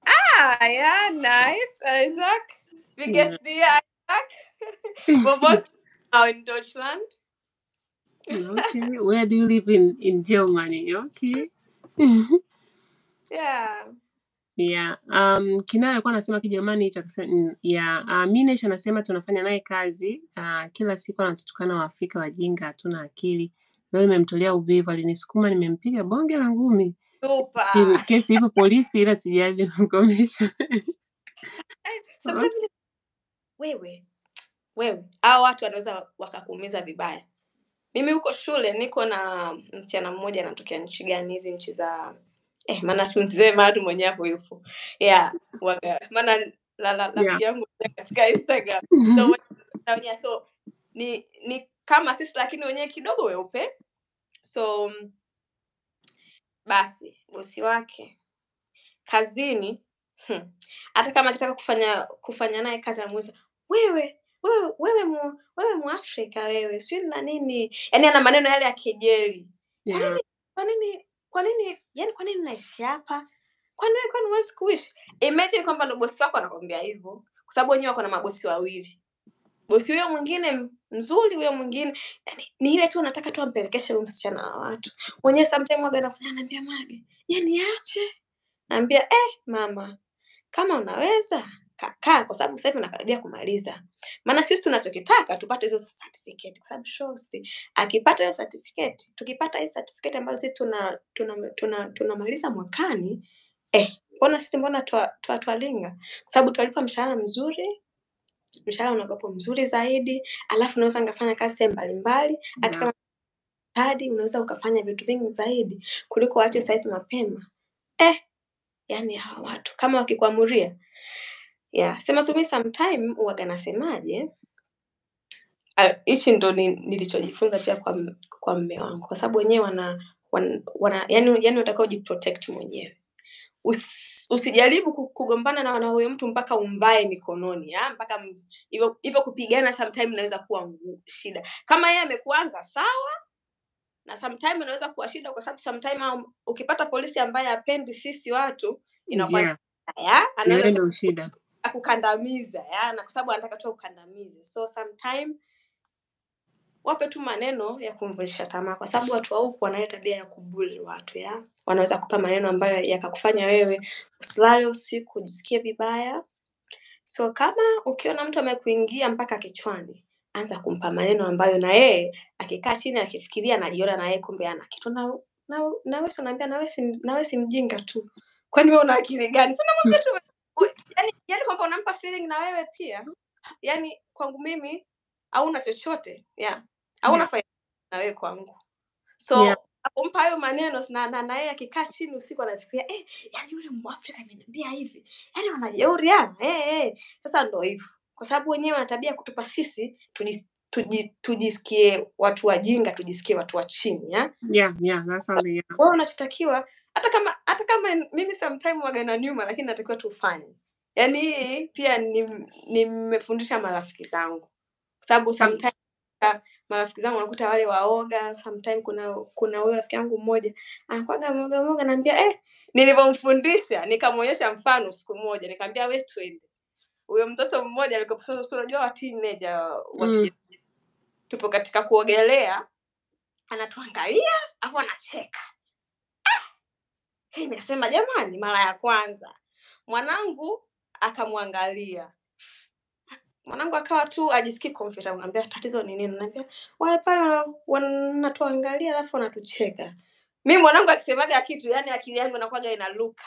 Ah, yeah, nice, Isaac. Wie Yeah. geht's dir, Isaac? Wo wohnst du genau in Deutschland? Okay. Where do you live in in Germany? Okay. yeah. Yeah. Um, Kinara alikuwa anasema Kijerumani hicho mm, yeah. Uh, Minesh anasema tunafanya naye kazi. Uh, kila siku anatutukana Waafrika wajinga hatuna akili. Leo nimemtolea uvivu, alinisukuma nimempiga bonge la ngumi. Super. Kesi ipo polisi ila sijali mkomesha. Wewe wewe hao watu wanaweza wakakuumiza vibaya. Mimi huko shule niko na msichana mmoja anatokea nchi gani hizi nchi za eh, maana tunzisema watu mwenye hapo yupo yeah, waga maana la, la, la Yeah. yangu katika Instagram so, so ni ni kama sisi lakini wenyewe kidogo weupe. So basi bosi wake kazini hmm, hata kama akitaka kufanya kufanya naye kazi anamuuliza wewe wewe wewe mu, wewe muafrika wewe sijui na nini? Yani ana maneno yale ya kejeli. Kwa yeah. nini kwa nini kwa nini yani kwa nini naishi hapa? Kwani wewe kwani huwezi kuishi? Imagine kwamba ndo bosi wako anakwambia hivyo kwa sababu wenyewe wako na mabosi wawili bosi huyo mwingine mzuri huyo mwingine. Yani ni ile tu anataka tu ampelekeshe huyu msichana wa watu. Mwenyewe sometime waga anakuja anaambia mage yani ache naambia eh mama kama unaweza kakaa kwa sababu sasa hivi nakaribia kumaliza. Maana sisi tunachokitaka tupate hizo certificate kwa sababu shosti akipata hiyo certificate tukipata hii certificate ambazo sisi tuna tunamaliza tuna, tuna tuna mwakani eh mbona sisi mbona twa- twa- twalinga? Kwa sababu twalipa mshahara mzuri mshahara unakuwa mzuri zaidi alafu unaweza ngafanya kazi sehemu mbalimbali hata kama hadi unaweza ukafanya vitu vingi zaidi kuliko waache sasa mapema. Eh yani hawa watu kama wakikuamuria. Yeah. sema tumi sometime uwaga nasemaje? Ah, hichi ndo ni, nilichojifunza pia kwa, kwa mme wangu kwa sababu wenyewe wana, wana, wana yani, yani utakao ujiprotect mwenyewe. Us, usijaribu kugombana na huyo mtu mpaka umbae mikononi ya? mpaka hivyo kupigana sometime inaweza kuwa shida kama yeye amekuanza sawa na sometime inaweza kuwa shida kwa sababu sometime um, ukipata polisi ambaye apendi sisi watu inakuwa Yeah. anaweza hiyo ndo shida akukandamiza ya na kwa sababu anataka tu ukandamize so sometime wape tu maneno ya kumvunjisha tamaa kwa sababu watu wa huku wanayo tabia ya kubuli watu ya. Wanaweza kupa maneno ambayo yakakufanya wewe usilale usiku ujisikie vibaya. So kama ukiona mtu amekuingia mpaka kichwani anza kumpa maneno ambayo na yeye akikaa chini akifikiria anajiona na yeye kumbe ana kitu. Na na nawe unaambia nawe si nawe si mjinga tu. Kwani wewe una akili gani? Sasa namwambia tu yani yani kwamba unampa feeling na wewe pia. Yani kwangu mimi hauna chochote yeah hauna Yeah. faida na wewe kwangu so Yeah. kumpa hayo maneno na na na yeye akikaa chini usiku anafikiria eh, yani yule mwafrika ameniambia hivi yani wanajeuriana eh, eh. sasa ndo hivyo kwa sababu wenyewe wana tabia kutupa sisi tuji, tuji, tujisikie watu wajinga tujisikie watu wa chini ya Yeah, yeah, that's how they yeah. wewe unachotakiwa hata kama hata kama mimi sometime waga na nyuma lakini natakiwa tufanye yani pia pia ni- nimefundisha marafiki zangu kwa sababu sometime ah, marafiki zangu unakuta wale waoga sometime kuna kuna huyo rafiki yangu mmoja anakwaga mmoja moga naambia eh nilivyomfundisha nikamwonyesha mfano siku moja nikamwambia we twende huyo mtoto mmoja alikuwa sasa si unajua wa teenager wa Mm. tupo katika kuogelea anatuangalia afu anacheka ah! hey, nasema jamani mara ya kwanza mwanangu akamwangalia mwanangu akawa tu ajisikii comfortable naambia tatizo ni nini? Naambia wale pale wana- wanatuangalia alafu wanatucheka. Mi mwanangu akisemaga kitu yani akili yangu inakuwaga inaluka.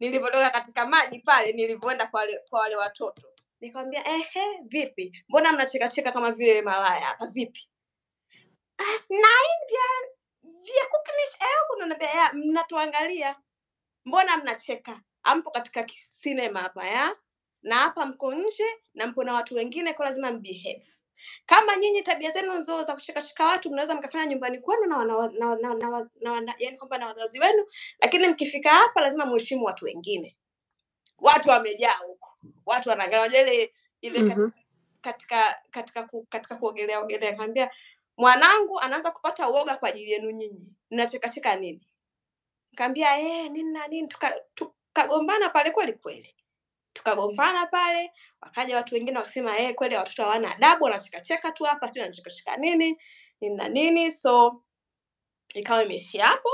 Nilivyotoka katika maji pale nilivyoenda kwa wale, kwa wale watoto. Nikamwambia ehe vipi? Mbona mnachekacheka kama vile malaya hapa? Vipi? "Ah, vya vya kuknish eh ndo "Ya, mnatuangalia. Mbona mnacheka? Ampo katika sinema hapa ya na hapa mko nje na mpo na watu wengine kwa lazima mbehave. Kama nyinyi tabia zenu nzuri za kuchekacheka watu mnaweza mkafanya nyumbani kwenu na, na, na, na, na, na, na, yani kwamba na wazazi wenu lakini mkifika hapa lazima mheshimu watu wengine. Watu wamejaa huko watu wanaangalia ile ile mm katika katika katika, ku, katika kuogelea ogelea nikamwambia mwanangu anaanza kupata uoga kwa ajili yenu nyinyi. Mnachekacheka nini? Nikamwambia eh nini na nini? Tukagombana tuka- pale kweli kweli. Tukagombana pale, wakaja watu wengine wakasema eh kweli watoto hawana adabu wanachekacheka tu hapa sio wanachekacheka nini nini na nini. So ikawa imeishia hapo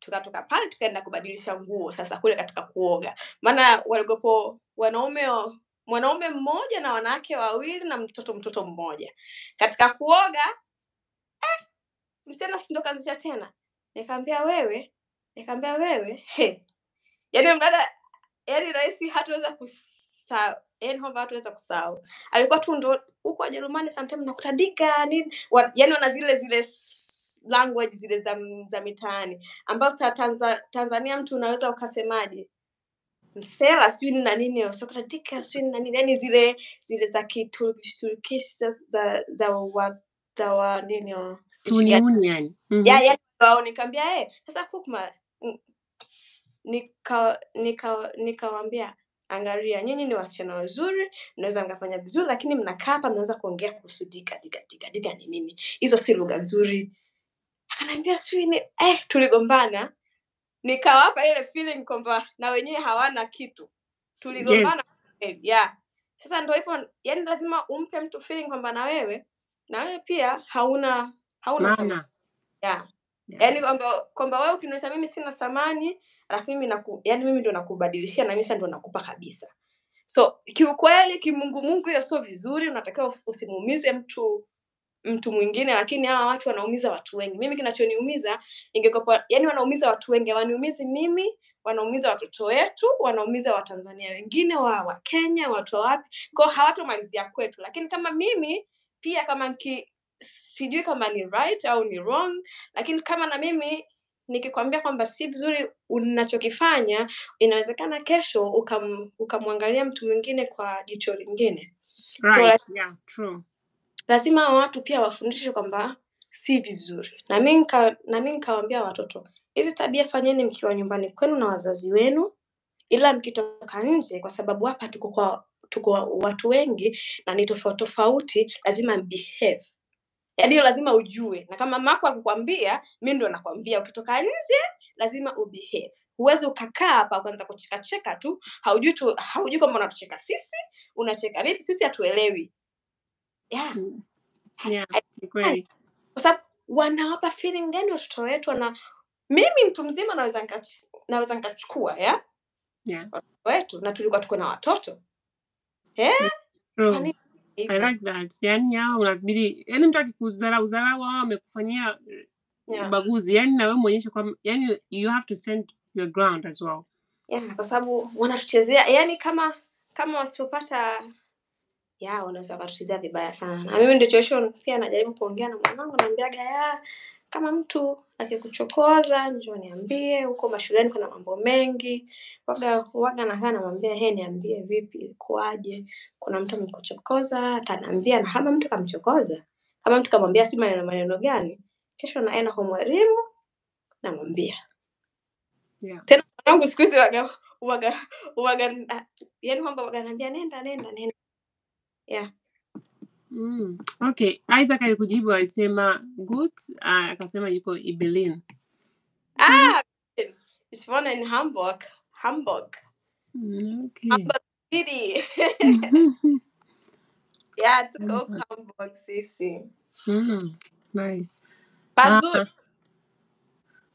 tukatoka pale tukaenda kubadilisha nguo sasa kule katika kuoga. Maana walikopo wanaume wa- mwanaume mmoja na wanawake wawili na mtoto mtoto mmoja. Katika kuoga msichana si ndo kaanzisha tena. Nikamwambia wewe nikamwambia wewe he. Yaani mdada yaani rahisi hatuweza kusau yani kwamba hatuweza kusahau alikuwa tu ndo huko wajerumani sometime nakuta dika nini wa, yani wana zile zile language zile za, za mitaani ambayo sa Tanza, tanzania mtu unaweza ukasemaje msela sijui na nini usakuta dika sijui na nini yani zile zile za kiturkish turkish za za za wa, za wa nini wa- yani. Mhm. ya ya wao nikamwambia eh sasa Kukma nika nika nikawambia angalia nyinyi ni wasichana wazuri mnaweza mkafanya vizuri lakini mnakaa hapa mnaweza kuongea kuhusu diga diga diga diga ni nini hizo si lugha nzuri akanaambia sijui ni eh, tuligombana nikawapa ile feeling kwamba na wenyewe hawana kitu tuligombana Yes. yeah. sasa ndo ipo yani lazima umpe mtu feeling kwamba na wewe na wewe pia hauna hauna. Yeah. Yeah. yani kwamba kwamba wewe ukinionyesha mimi sina thamani alafu mimi naku, yani mimi ndo nakubadilishia na mimi ndo nakupa kabisa. So kiukweli kimungumungu hiyo sio vizuri unatakiwa usi- usimuumize mtu mtu mwingine lakini hawa watu wanaumiza watu wengi. Mimi kinachoniumiza ingekuwa yani wanaumiza watu wengi hawaniumizi mimi wanaumiza watoto wetu wanaumiza watanzania wengine wa wa kenya watu wa wapi. Kwao hawatomalizia kwetu. Lakini kama mimi pia kama nki sijui kama ni right au ni wrong lakini kama na mimi nikikwambia kwamba si vizuri unachokifanya inawezekana kesho ukam, ukamwangalia mtu mwingine kwa jicho lingine Right. so, Yeah, true. lazima watu pia wafundishwe kwamba si vizuri na mi nika- nikawambia watoto hizi tabia fanyeni mkiwa nyumbani kwenu na wazazi wenu ila mkitoka nje kwa sababu hapa tuko kwa tuko watu wengi na ni tofauti tofauti lazima behave hiyo lazima ujue. Na kama mako akukwambia mi ndo nakwambia. Ukitoka nje lazima ubehave. Huwezi ukakaa hapa kwanza kuchekacheka tu. Haujui tu haujui kwamba unatucheka sisi unacheka vipi? Sisi hatuelewi. Yeah. Mm. Yeah, kwa sababu wanawapa feeling gani watoto wetu? Wana mimi mtu mzima naweza naweza nikachukua ya? Yeah, watoto wetu. Na tulikuwa tuko na watoto. Eh? kwa nini I like that. Yaani hao unabidi, yaani mtu akikudharau dharau wao amekufanyia yeah. ubaguzi, yaani na wewe muonyeshe kwamba, yaani you have to stand your ground as well. yeah, kwa sababu wanatuchezea yani kama kama wasipopata ya wanaweza wakatuchezea vibaya sana na mimi ndio chosho pia najaribu kuongea na mwanangu naambiaga ya kama mtu akikuchokoza njo niambie huko mashuleni kuna mambo mengi waga waga nakaa namwambia he niambie vipi ilikuwaje kuna mtu amekuchokoza ataniambia na kama mtu kamchokoza kama mtu kamwambia si maneno maneno gani kesho naenda kwa mwalimu namwambia Yeah. tena mwanangu siku hizi waga waga waga yani kwamba waga naambia nenda nenda nenda yeah. Mm. Okay, Isaac alikujibu alisema good, akasema uh, yuko Ibelin. ah mm. ich wohne in Hamburg Hamburg Mm, Okay. Hamburg City ja tuko huko Hamburg sisi Mm, nice. Ah, Uh,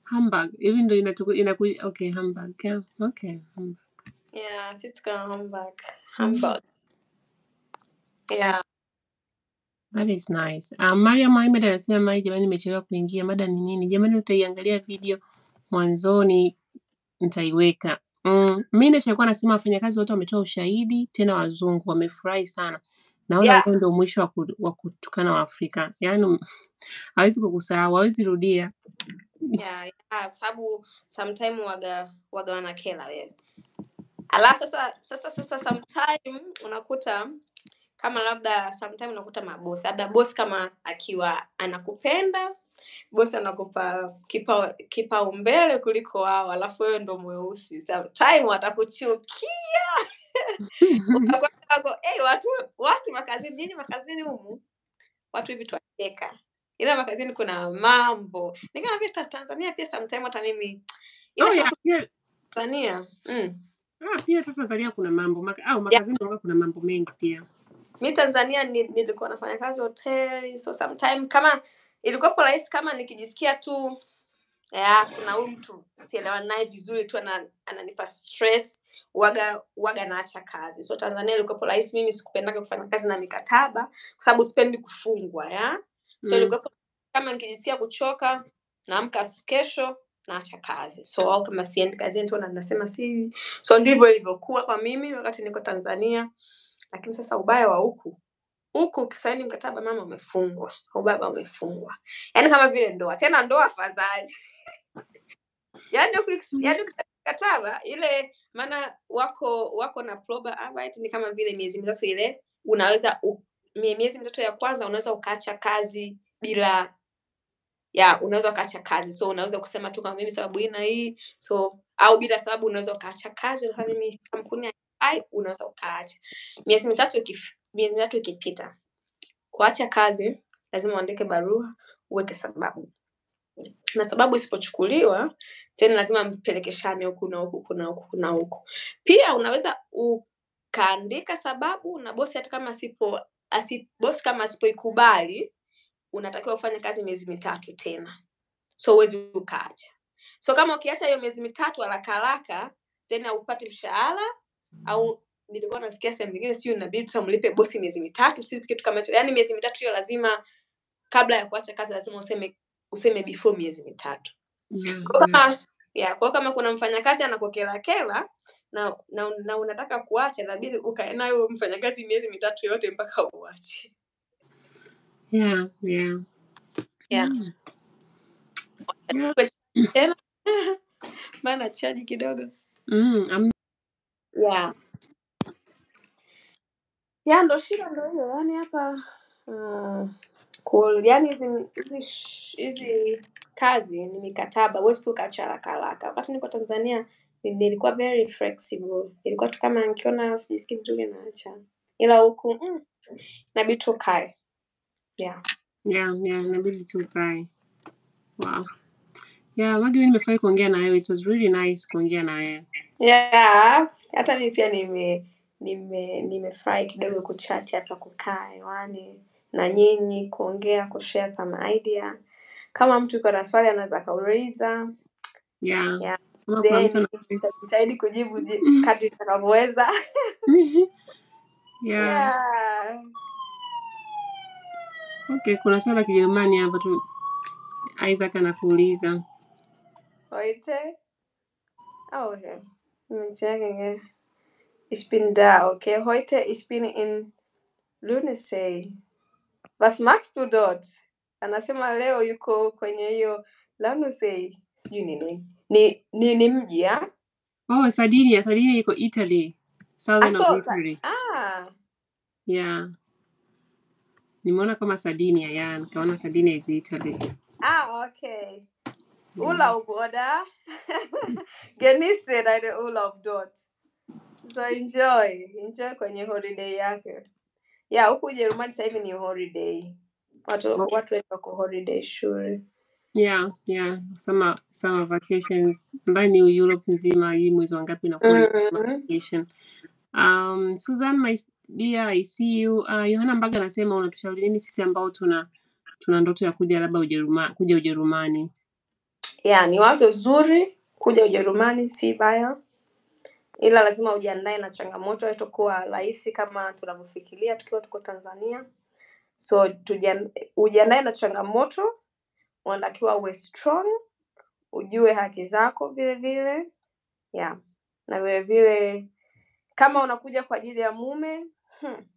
Hamburg. Hivi ndo inatuku, a okay, Hamburg. Yeah. Okay, Hamburg. yeah sisi tuko Hamburg Hamburg yeah That is nice. Uh, Maria Mohamed anasema mai, jamani, nimechelewa kuingia. Mada ni nini? Jamani, utaiangalia video mwanzoni, nitaiweka. Mm, Mina alikuwa anasema wafanyakazi wote wametoa ushahidi, tena wazungu wamefurahi sana. Naona yeah huo ndio mwisho wa ku- wa kutukana Waafrika. Yaani hawezi kukusahau, hawezi rudia. yeah yeah kwa sababu sometime waga waga wanakela wewe alafu sasa sasa sasa sometime unakuta kama labda sometime unakuta mabosi labda bosi kama akiwa anakupenda bosi anakupa kipaumbele kipa kuliko wao alafu wewe ndo mweusi. Sometime watakuchukia hey, watu watu makazini nyinyi makazini humu? Watu hivi twacheka. Ila makazini kuna mambo. Ni kama vie tanzania pia sometime hata mimi Oh, yeah, tanzania mm. ah, pia hata Tanzania kuna mambo. Maka, au makazini yeah. kuna mambo mengi pia. mi tanzania ni, nilikuwa nafanya kazi hoteli so sometime kama ilikuwapo rahisi kama nikijisikia tu ya kuna huyu mtu sielewani naye vizuri tu ananipa stress waga waga naacha kazi. So tanzania ilikuwepo rahisi mimi sikupendaga kufanya kazi na mikataba kwa sababu sipendi kufungwa ya. So Mm. ilikuwepo kama nikijisikia kuchoka naamka kesho naacha kazi. So au kama siendi kazini tu na nasema sii so ndivyo ilivyokuwa kwa mimi wakati niko tanzania. Lakini sasa ubaya wa huku huku ukisaini mkataba mama umefungwa au baba umefungwa yaani kama vile ndoa. Tena ndoa afadhali. Yaani yaani ukisaini mkataba ile maana wako wako na proba arbeit ni kama vile miezi mitatu ile unaweza u, miezi mitatu ya kwanza unaweza ukaacha kazi bila ya unaweza ukaacha kazi. So unaweza kusema tu kama mimi sababu hii na hii so au bila sababu unaweza ukaacha kazi. Mimi kampuni ai unaweza ukaacha. Miezi mitatu miezi mitatu ikipita. Kuacha kazi lazima uandike barua uweke sababu. Na sababu isipochukuliwa tena lazima mpelekeshane huku na huku na huku na huku. Pia unaweza ukaandika sababu na bosi hata kama asipo asi, bosi kama asipoikubali unatakiwa ufanye kazi miezi mitatu tena. So uwezi ukaacha. So kama ukiacha hiyo miezi mitatu haraka haraka tena upate mshahara au nilikuwa nasikia sehemu zingine siu inabidi sasa mlipe bosi miezi mitatu si kitu kama hicho yaani miezi mitatu hiyo lazima kabla ya kuacha kazi lazima useme useme before miezi mitatu kwa kama ya kwao kama kuna mfanyakazi anakokelakela na, na, na unataka kuacha nabidi ukae nayo mfanyakazi miezi mitatu yote mpaka uache Yeah, yeah. yeah. Mm. Yeah. maana chaji kidogo Mm, yeah. Ya ndo shida ndo hiyo yani hapa mm, cool. yani hizi hizi hizi kazi ni mikataba huwezi tu ukaacha haraka haraka wakati niko tanzania ni- nilikuwa very flexible ilikuwa tu kama nikiona sijisikii vizuri naacha ila huku mm, inabidi tu ukae yeah. yeah, yeah, inabidi tu ukae. Wow. Yeah, Maggie, mimi nimefurahi kuongea na wewe. It was really nice kuongea na wewe. yeah. hata mi pia nime nime nimefurahi kidogo kuchati hapa kukaa hewani na nyinyi kuongea kushare some idea kama mtu iko na swali anaweza akauliza Yeah. yeah. Kama kuna mtu then ana... nitajitahidi kujibu ji- kadri nitakavyoweza yeah. yeah. Okay, kuna swala la Kijerumani hapa tu Isaac anakuuliza. heute oh, okay. Ich bin da, okay. Heute ich bin in Lunesey. Was machst du dort? Anasema leo yuko kwenye hiyo Lunesey. Sijui nini. Ni ni, ni mji ah? Oh, Sardinia. Sardinia iko Italy. Southern of Aso, sa, Italy. ah. Yeah. Nimeona kama Sardinia, yeah. Nikaona Sardinia is Italy. Ah, okay. Yeah. uboda. oder? Genieße deine Urlaub dort. So enjoy. Enjoy kwenye holiday yake. Yeah, huku Ujerumani sasa hivi ni holiday. Watu Oh, watu wengi wako holiday shule. Yeah, yeah. Summer, summer vacations. Ndani ni Europe nzima hii mwezi wa ngapi inakuwa ni Mm-hmm. vacation. Um, Susan, my dear, I see you. Uh, Yohana Mbaga anasema unatushauri nini sisi ambao tuna tuna ndoto ya kuja labda Ujerumani, kuja Ujerumani. Yeah, ni wazo zuri kuja Ujerumani, si baya, ila lazima ujiandae na changamoto. Haitakuwa rahisi kama tunavyofikiria tukiwa tuko Tanzania. So tujian- ujiandae na changamoto, unatakiwa uwe strong, ujue haki zako vile vile yeah. Na vile vile kama unakuja kwa ajili ya mume hmm,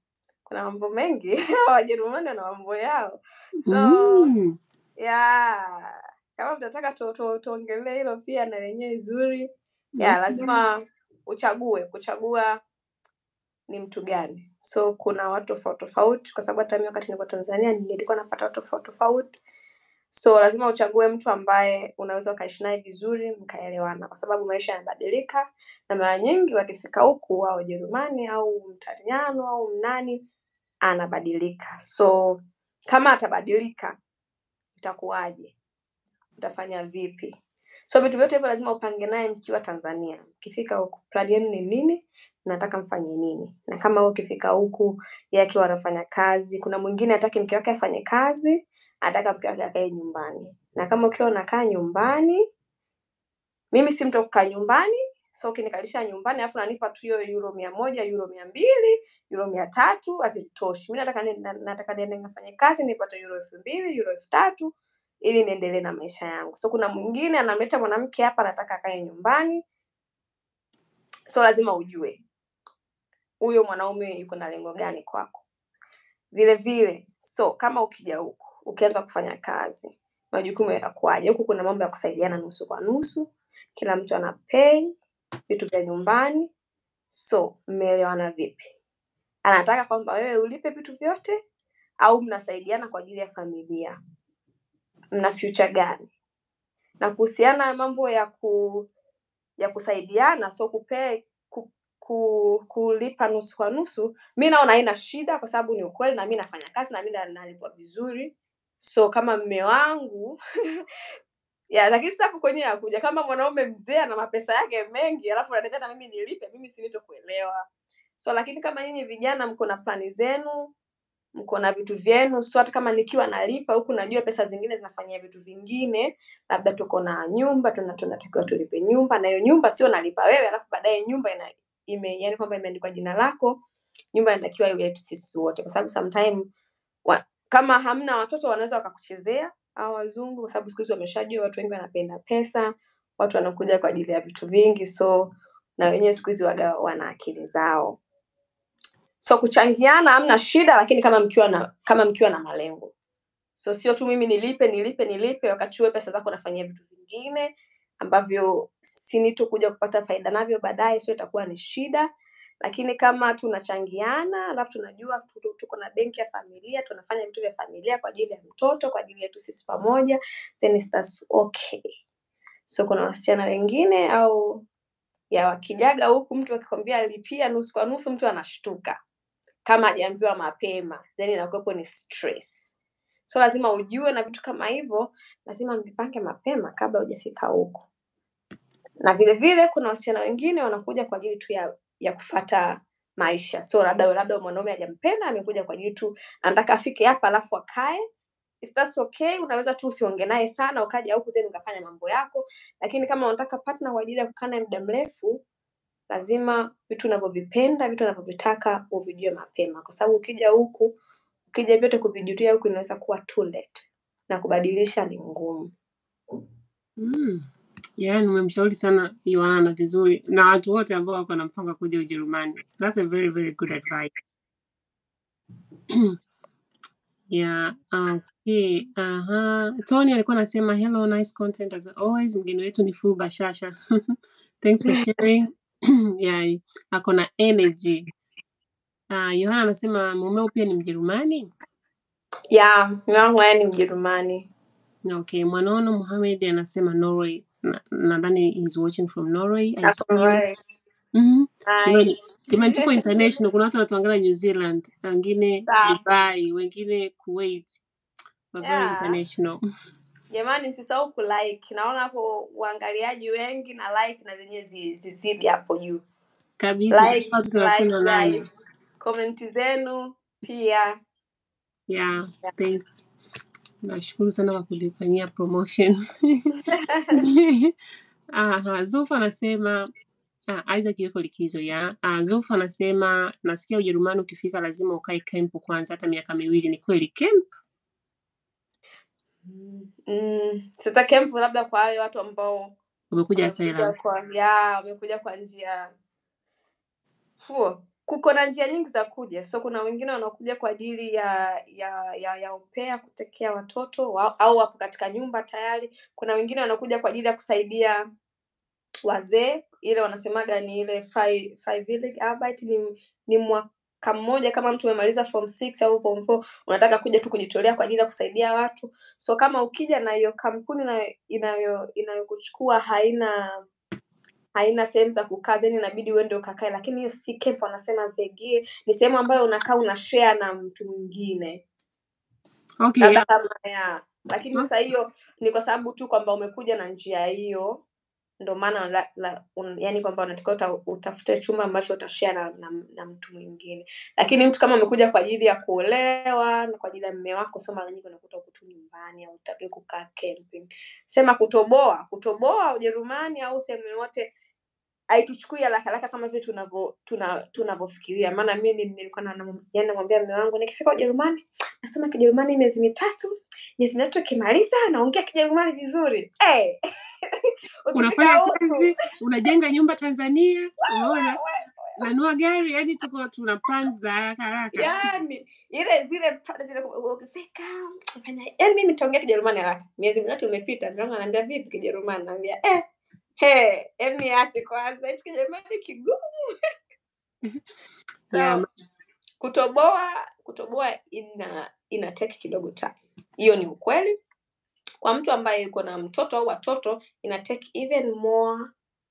kuna mambo mengi Wajerumani wana mambo yao, so Mm. yeah, kama mtataka tu- tu- tuongelee hilo pia na lenyewe zuri yeah, Okay. lazima uchague kuchagua ni mtu gani. So kuna watu tofauti tofauti, kwa sababu hata mimi wakati niko Tanzania nilikuwa napata watu tofauti tofauti. So lazima uchague mtu ambaye unaweza ukaishi naye vizuri mkaelewana, kwa sababu maisha yanabadilika, na mara nyingi wakifika huku wa Ujerumani au Mtaliano au mnani anabadilika. So kama atabadilika itakuwaje? Utafanya vipi? So vitu vyote hivyo lazima upange naye mkiwa Tanzania. Mkifika huku plan yenu ni nini? nataka mfanye nini? Na kama wewe ukifika huku yeye akiwa anafanya kazi, kuna mwingine hataki mke wake afanye kazi, anataka mke wake akae nyumbani. Na kama ukiwa unakaa nyumbani, mimi si mtu wa kukaa nyumbani, so ukinikalisha nyumbani alafu nanipa tu hiyo euro mia moja, euro mia mbili, euro mia tatu hazitoshi. Nataka nataka niende nifanye kazi nipate euro elfu mbili, euro elfu tatu ili niendelee na maisha yangu. So kuna mwingine anamleta mwanamke hapa anataka akae nyumbani, so lazima ujue huyo mwanaume yuko na lengo gani kwako. Vile vile, so kama ukija huku ukianza kufanya kazi, majukumu yatakuwaje? Huku kuna mambo ya kusaidiana nusu kwa nusu, kila mtu ana pay vitu vya nyumbani. So mmeelewana vipi? Anataka kwamba wewe ulipe vitu vyote au mnasaidiana kwa ajili ya familia? Mna future gani? Na kuhusiana na mambo ya ku ya kusaidiana so kupee ku, ku, kulipa nusu kwa nusu mi naona haina shida kwa sababu ni ukweli na mi nafanya kazi na mi nalipwa vizuri so kama mme wangu ya lakini sasa kwenye ya yakuja kama mwanaume mzee ana mapesa yake mengi alafu anataka na mimi nilipe mimi sinitokuelewa so lakini kama nyinyi vijana mko na plani zenu mko na vitu vyenu so hata kama nikiwa nalipa huku najua pesa zingine zinafanyia vitu vingine labda tuko na nyumba tuna- tunatakiwa tulipe nyumba na hiyo nyumba sio nalipa wewe alafu baadaye nyumba ina ime yani kwamba imeandikwa jina lako nyumba inatakiwa iwe yetu sisi wote. Kwa sababu sometime wa, kama hamna watoto wanaweza wakakuchezea au wazungu kwa sababu siku hizi wameshajua watu wengi wanapenda pesa watu wanakuja kwa ajili ya vitu vingi so na wenyewe siku hizi waga wana akili zao so kuchangiana hamna shida lakini kama mkiwa na kama mkiwa na malengo. So sio tu mimi nilipe nilipe nilipe wakati wewe pesa zako nafanyia vitu vingine ambavyo sinito kuja kupata faida navyo baadaye sio itakuwa ni shida. Lakini kama tunachangiana alafu tunajua tuko na benki ya familia tunafanya vitu vya familia kwa ajili ya mtoto kwa ajili yetu sisi pamoja then it's- okay. So kuna wasichana wengine au ya wakijaga huku mtu akikwambia lipia nusu kwa nusu mtu anashtuka kama hajaambiwa mapema then inakuwepo ni stress. So lazima ujue na vitu kama hivyo lazima mvipange mapema kabla hujafika huko. Na vile vile kuna wasichana wengine wanakuja kwa ajili tu ya ya kufata maisha. So labda labda mwanaume hajampenda amekuja kwa ajili tu anataka afike hapa alafu akae. Is okay? Unaweza tu usionge naye sana ukaja huku then ukafanya mambo yako. Lakini kama unataka partner kwa ajili ya kukaa naye muda mrefu lazima vitu unavyovipenda vitu unavyovitaka uvijue mapema kwa sababu ukija huku ukija vyote kuvijulia huku inaweza kuwa too late na kubadilisha ni ngumu Mm. Yeah, nimemshauri sana Yohana vizuri na watu wote ambao wako na mpango kuja Ujerumani. That's a very very good advice. Yeah, okay. Aha. Tony alikuwa anasema hello nice content as always. Mgeni wetu ni full bashasha. Thanks for sharing. yeah, ako na energy. Uh, Yohana anasema mumeo pia ni Mjerumani. ya mume wangu naye ni mjerumani Okay, Mwanono Mohamed anasema Norway. Na- Nadhani he's watching from Norway. I see you. right. Mhm. Nice. jamani tuko international. Kuna watu wanatuangalia New Zealand, wengine Dubai, wengine Kuwait. We're very Yeah. international. jamani msisahau kulike naona hapo uangaliaji wengi na like na zenye zi- zizidi hapo juu Kabisa. like, like komenti zenu pia Yeah, thank nashukuru sana kwa kulifanyia promotion. Aha, Zulfa anasema ah, Isaac yuko likizo ya. Ah, Zulfa anasema nasikia Ujerumani ukifika lazima ukae camp kwanza hata miaka miwili. Ni kweli camp? Mm, sasa labda kwa wale watu ambao Umekuja wamekuja kwa ya wamekuja kwa njia. Huo kuko na njia nyingi za kuja. So kuna wengine wanakuja kwa ajili ya ya ya, ya upea kutekea watoto wa, au wapo katika nyumba tayari. Kuna wengine wanakuja kwa ajili ya kusaidia wazee ile wanasemaga ni ile five, five village, ni, ni mwaka mmoja kama mtu umemaliza form six au form four unataka kuja tu kujitolea kwa ajili ya kusaidia watu. So kama ukija na hiyo kampuni inayo inayo inayokuchukua haina haina sehemu za kukaa zeni inabidi uende ukakae. Lakini hiyo si camp wanasema vegie ni sehemu ambayo unakaa una share na mtu mwingine. Okay, yeah. kama ya lakini sasa hiyo ni kwa sababu tu kwamba umekuja na njia hiyo ndo maana yani kwamba unatakiwa uta, utafute chumba ambacho utashia na, na, na mtu mwingine. Lakini mtu kama amekuja kwa ajili ya kuolewa na kwa ajili ya mme wako sio mara nyingi unakuta ukutu nyumbani au utaki kukaa camping. Sema kutoboa. Kutoboa ujerumani au sehemu yoyote haituchukui haraka haraka kama vile tunavyofikiria tuna- tuna maana mi ni- nilikuwa na- na- namwambia mme wangu nikifika ujerumani nasoma kijerumani miezi mitatu miezi mitatu ikimaliza naongea kijerumani vizuri. Hey! Unafanya kazi, unajenga nyumba Tanzania, unaona, nanua gari, yani tuko tuna plans za haraka haraka. yani ile zile zile ukifika fanya yani mimi nitaongea kijerumani haraka. Miezi mitatu imepita ndio anaambia vipi kijerumani? Naambia eh he em niache kwanza hichi kigumu so Yeah, kutoboa kutoboa ina ina take kidogo time. Hiyo ni ukweli. Kwa mtu ambaye yuko na mtoto au watoto ina take even more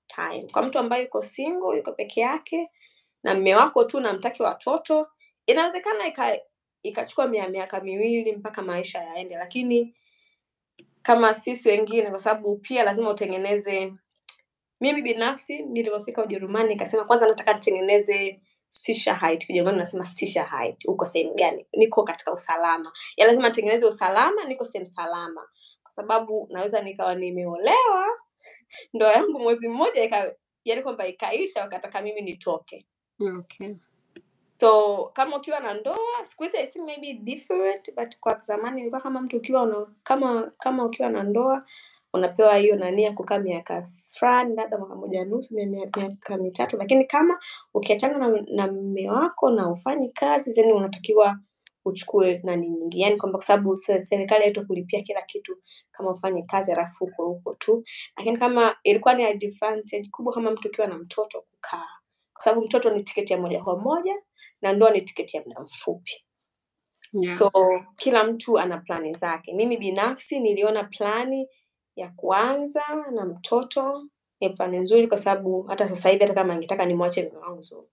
time. Kwa mtu ambaye yuko single yuko peke yake na mme wako tu na mtaki watoto inawezekana ika ikachukua mia miaka miwili mpaka maisha yaende. Lakini kama sisi wengine kwa sababu pia lazima utengeneze mimi binafsi nilivyofika ujerumani nikasema kwanza nataka nitengeneze. Kijerumani nasema uko sehemu gani? Niko katika usalama. Ya lazima nitengeneze usalama niko sehemu salama. Kwa sababu naweza nikawa nimeolewa ndoa yangu mwezi mmoja yani kwamba ikaisha wakataka mimi nitoke. Okay. so kama ukiwa na ndoa siku hizi I maybe different but kwa zamani ilikuwa kama mtu ukiwa una, kama kama ukiwa na ndoa unapewa hiyo nani ya kukaa miaka fulani labda mwaka moja nusu mia- mia- miaka mitatu. Lakini kama ukiachana na, na mme wako na ufanyi kazi zeni unatakiwa uchukue nani nyingi. Yani kwamba kwa sababu serikali haito kulipia kila kitu kama ufanye kazi halafu uko huko tu. Lakini kama ilikuwa ni advantage kubwa kama mtu ukiwa na mtoto kukaa. Kwa sababu mtoto ni tiketi ya moja kwa moja na ndoa ni tiketi ya muda mfupi. Yeah. so kila mtu ana plani zake. Mimi binafsi niliona plani ya kuanza na mtoto ni plani nzuri kwa sababu hata sasa hivi hata kama angetaka nimwache mume wangu so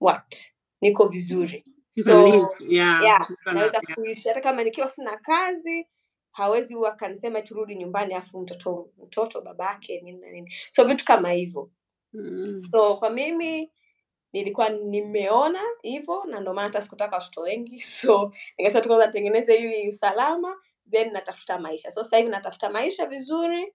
what niko vizuri so. Yeah. yeah naweza yeah. kuishi hata kama nikiwa sina kazi hawezi huwa akanisema turudi nyumbani afu mtoto mtoto babake nini na nini so vitu kama hivyo Mm. so kwa mimi nilikuwa nimeona hivyo na ndio maana hata sikutaka watoto wengi so nikasema tu kwanza nitengeneze hili usalama then natafuta maisha. So sasa hivi natafuta maisha vizuri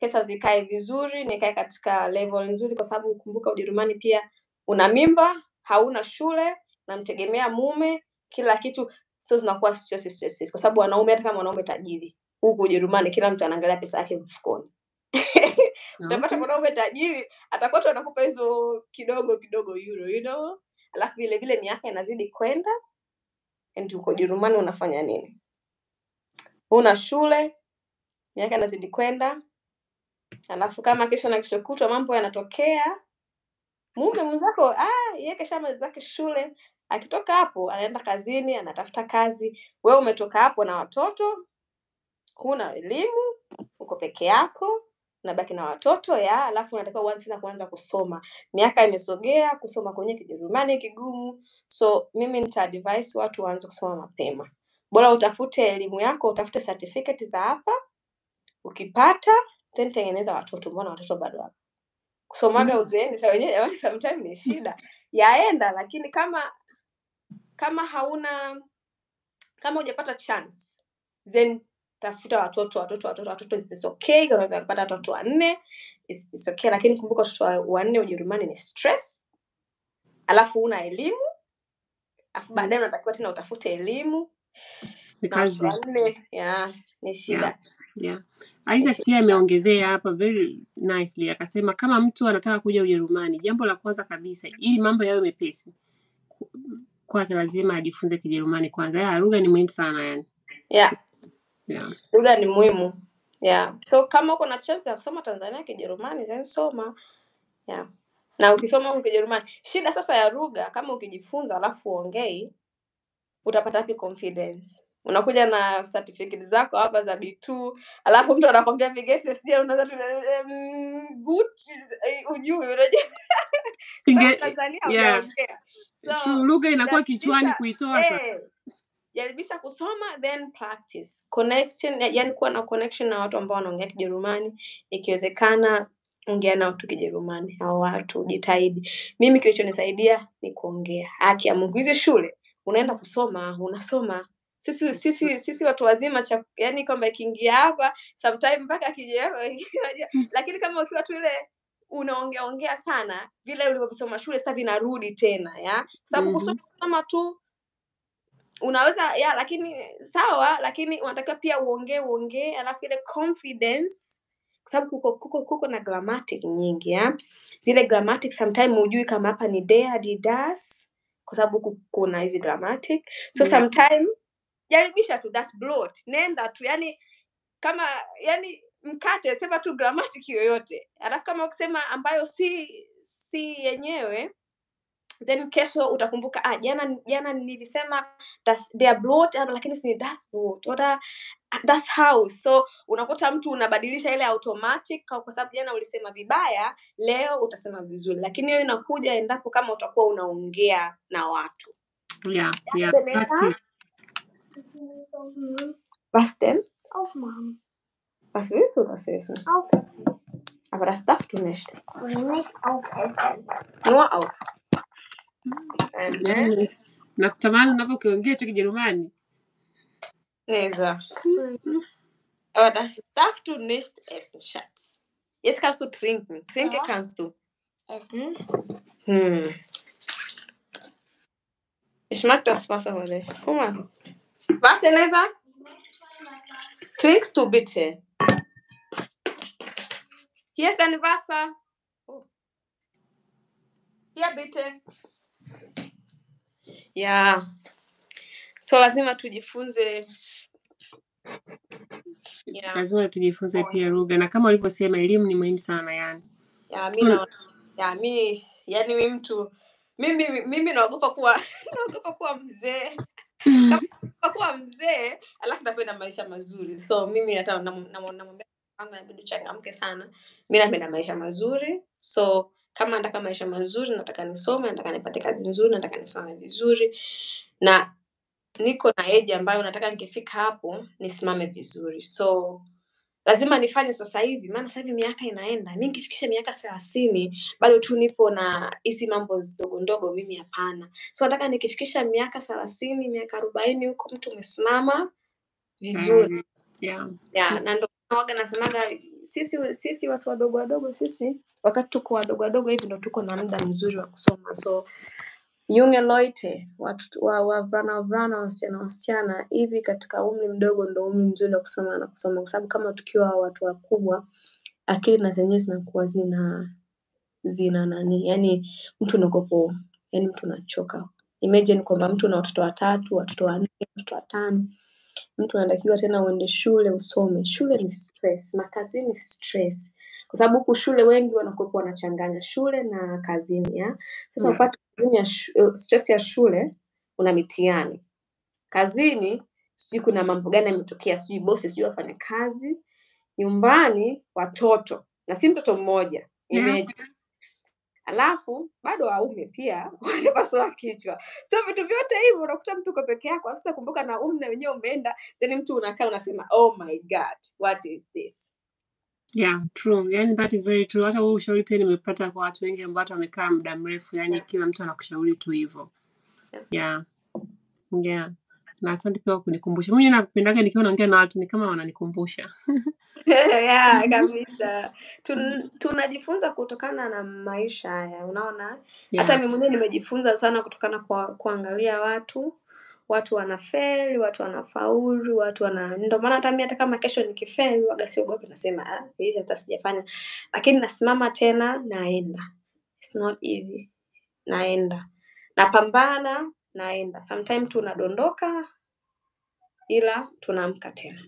pesa zikae vizuri nikae katika level nzuri kwa sababu kumbuka ujerumani pia una mimba hauna shule namtegemea mume kila kitu. So zinakuwa stress, stress, kwa sababu wanaume hata kama wanaume tajiri huku ujerumani kila mtu anaangalia pesa yake mfukoni. Unapata Okay. mwanaume tajiri atakuwa tu anakupa hizo kidogo kidogo euro you know? Alafu vile vile miaka inazidi kwenda and uko Ujerumani unafanya nini una shule miaka inazidi kwenda alafu kama kesho na kesho kutwa mambo yanatokea mume mwenzako ah yeye keshamaliza zake shule akitoka hapo anaenda kazini anatafuta kazi. Wewe umetoka hapo na watoto huna elimu uko peke yako unabaki na watoto ya alafu unatakiwa uanze tena kuanza kusoma. Miaka imesogea kusoma kwenye kijerumani kigumu so mimi nita advise watu waanze kusoma mapema bora utafute elimu yako utafute certificate za hapa. Ukipata then tengeneza watoto mbona watoto bado hapa? Kusomaga uzeeni sa wenyewe jamani sometimes ni shida. Yaenda lakini kama kama hauna kama hujapata chance then tafuta watoto watoto watoto watoto. Is okay unaweza kupata watoto wanne. Is, okay lakini kumbuka watoto wa- wanne ujerumani ni stress. Alafu una elimu. Alafu baadaye unatakiwa tena utafute elimu Ni kazi. ya ni shida Yeah. Yeah. Isaac pia ameongezea hapa very nicely akasema kama mtu anataka kuja Ujerumani, jambo la kwanza kabisa ili mambo yawe mepesi kwake lazima ajifunze Kijerumani kwanza. Ya, lugha ni muhimu sana yani. yeah Yeah. lugha ni muhimu yeah so kama uko na chance ya kusoma tanzania kijerumani then soma yeah na ukisoma huko kijerumani shida sasa ya lugha kama ukijifunza alafu uongei utapata wapi confidence. Unakuja na certificate zako hapa za B2 alafu mtu anakwambia vigeti sija unaanza tu um, good eh, ujui unajua. Tanzania yeah. so lugha inakuwa kichwani kuitoa sasa. eh jaribisha kusoma then practice. Connection yani kuwa na connection na watu ambao wanaongea kijerumani. Ikiwezekana ongea nao tu kijerumani hao watu jitahidi. Mimi kilichonisaidia ni kuongea. Haki ya mungu. Hizi shule unaenda kusoma unasoma. Sisi sisi sisi watu wazima cha yani kwamba ikiingia hapa sometime mpaka akija hapa lakini kama ukiwa tu ile unaongea ongea sana vile ulivyosoma shule sasa vinarudi tena ya. Kwa sababu mm-hmm. kusoma tu unaweza ya lakini sawa lakini unatakiwa pia uongee uongee alafu ile confidence kwa sababu kuko, kuko, kuko na grammatic nyingi ya. Zile grammatic sometime hujui kama hapa ni der did das kwa sababu kuna hizi dramatic. So mm. sometime jaribisha tu das blot nenda tu yani kama yani mkate sema tu gramatic yoyote. Alafu kama ukisema ambayo si si yenyewe then kesho utakumbuka ah, jana jana nilisema das, they are aber lakini si das oder that's how so unakuta mtu unabadilisha ile automatic kwa sababu jana ulisema vibaya leo utasema vizuri lakini hiyo inakuja endapo kama utakuwa unaongea na watu Yeah, yeah. Was denn Aufmachen. was willst du das essen Aufessen. aber das darfst du nicht Nicht aufessen. nur auf Ähm, Yaani, nakutamani unavyokiongea hicho Kijerumani. Nee, so. aber das darfst du nicht essen Schatz jetzt kannst du trinken trinken Ja. kannst du Essen. Hm. Ich mag das Wasser aber nicht. Guck mal. Warte, Lisa. Trinkst du bitte? Hier ist dein Wasser. Oh. Hier bitte. Ja. So lazima tujifunze. Yeah. Lazima tujifunze oh. pia lugha, na kama ulivyosema, elimu ni muhimu sana yani. Ya, mi mm. ya mi yani mi mtu mimi mimi naogopa kuwa naogopa kuwa mzee Naogopa kuwa mzee alafu napenda maisha mazuri so mimi hata nam- nam- namwambia wangu inabidi uchangamke sana mi napenda maisha mazuri so kama nataka maisha mazuri nataka nisome nataka nipate kazi nzuri nataka nisimame vizuri na niko na eji ambayo nataka nikifika hapo nisimame vizuri so lazima nifanye sasa hivi maana sasa hivi miaka inaenda mi nikifikisha miaka thelathini bado tu nipo na hizi mambo ndogo ndogo mimi hapana so nataka nikifikisha miaka thelathini miaka arobaini huko mtu umesimama vizuri Mm. Yeah. Yeah, na ndo waga nasemaga sisi sisi watu wadogo wadogo sisi wakati tuko wadogo wadogo hivi ndo tuko na muda mzuri wa kusoma so junge Leute, watu wa wavulana wavulana, wasichana wasichana, hivi katika umri mdogo ndo umri mzuri wa kusoma na kusoma, kwa sababu kama tukiwa watu wakubwa, akili na zenyewe zinakuwa zina zina nani, yani mtu unakopo, yani mtu unachoka. Imagine kwamba mtu na watoto watatu, watoto wanne, watoto watano, mtu anatakiwa tena uende shule usome. Shule ni stress, makazini ni stress, kwa sababu huku shule wengi wanakuwepo wanachanganya shule na kazini ya. Sasa upate eh, stress ya shule una mitiani kazini sijui kuna mambo gani yametokea sijui bosi sijui wafanya kazi nyumbani watoto na si mtoto mmoja. Imagine. alafu bado waume pia wanapasua kichwa so vitu vyote hivyo unakuta mtu uko peke yako sasa kumbuka na umri na wenyewe umeenda ni mtu unakaa unasema oh my god what is this Yeah, true. Yani that is very true. Hata huu ushauri pia nimepata kwa watu wengi ambao hata wamekaa muda mrefu, yani kila mtu anakushauri tu hivyo. Yeah. Yeah. Yeah. Na asante pia kwa kunikumbusha. Mimi napendaga nikiwa naongea na watu ni kama wananikumbusha. yeah, kabisa Tun, tunajifunza kutokana na maisha haya unaona hata Yeah. mimi mwenyewe nimejifunza sana kutokana kwa kuangalia watu watu wanafeli watu wanafaulu watu wana ndio maana hata mimi hata kama kesho nikifeli waga siogopi nasema ah hili hata sijafanya. Lakini nasimama tena naenda. It's not easy. Naenda. Napambana naenda. Sometimes tunadondoka ila tunaamka tena.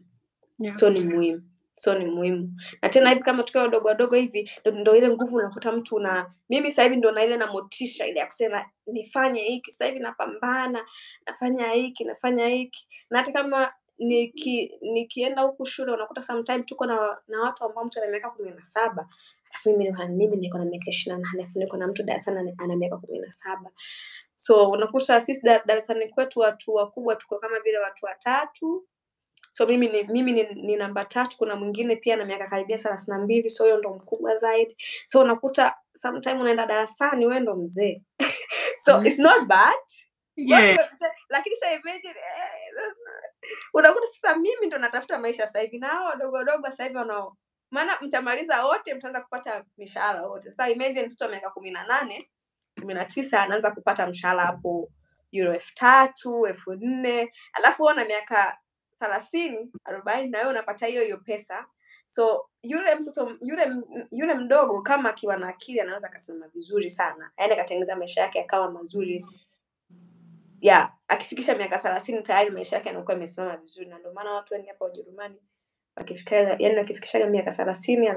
Yeah. so ni muhimu so ni muhimu. Na tena hivi kama tukiwa wadogo wadogo hivi ndo, ile nguvu unakuta mtu na mimi sasa hivi ndo na ile na motisha ile ya kusema nifanye hiki sasa hivi napambana nafanya hiki nafanya hiki. Na hata kama niki nikienda huku shule unakuta sometime tuko na, na watu ambao mtu ana miaka kumi na saba alafu mimi ni- mimi niko na miaka ishirini na nane alafu niko na mtu darasani ana miaka kumi na saba. So unakuta sisi darasani kwetu watu wakubwa tuko kama vile watu watatu so mimi ni, mimi ni, ni namba tatu kuna mwingine pia na miaka karibia thelathini na mbili so huyo ndo mkubwa zaidi so unakuta sometime unaenda darasani wewe ndo mzee so Mm. it's not bad Yeah. lakini imagine eh, unakuta sasa mimi ndo natafuta maisha sasa hivi na hao wadogo wadogo sasa hivi wanao maana mtamaliza wote mtaanza kupata mishahara wote sasa imagine mtoto wa miaka kumi na nane kumi na tisa anaanza kupata mshahara hapo euro elfu tatu elfu nne alafu ona miaka thelathini arobaini na wewe unapata hiyo hiyo pesa. So yule mtoto yule yule mdogo kama akiwa na akili anaweza akasimama vizuri sana. Yaani akatengeneza maisha yake akawa mazuri. Yeah akifikisha miaka thelathini tayari maisha yake yanakuwa amesimama vizuri. Na ndio maana watu wengi hapa ujerumani yani wakifikishaga miaka thelathini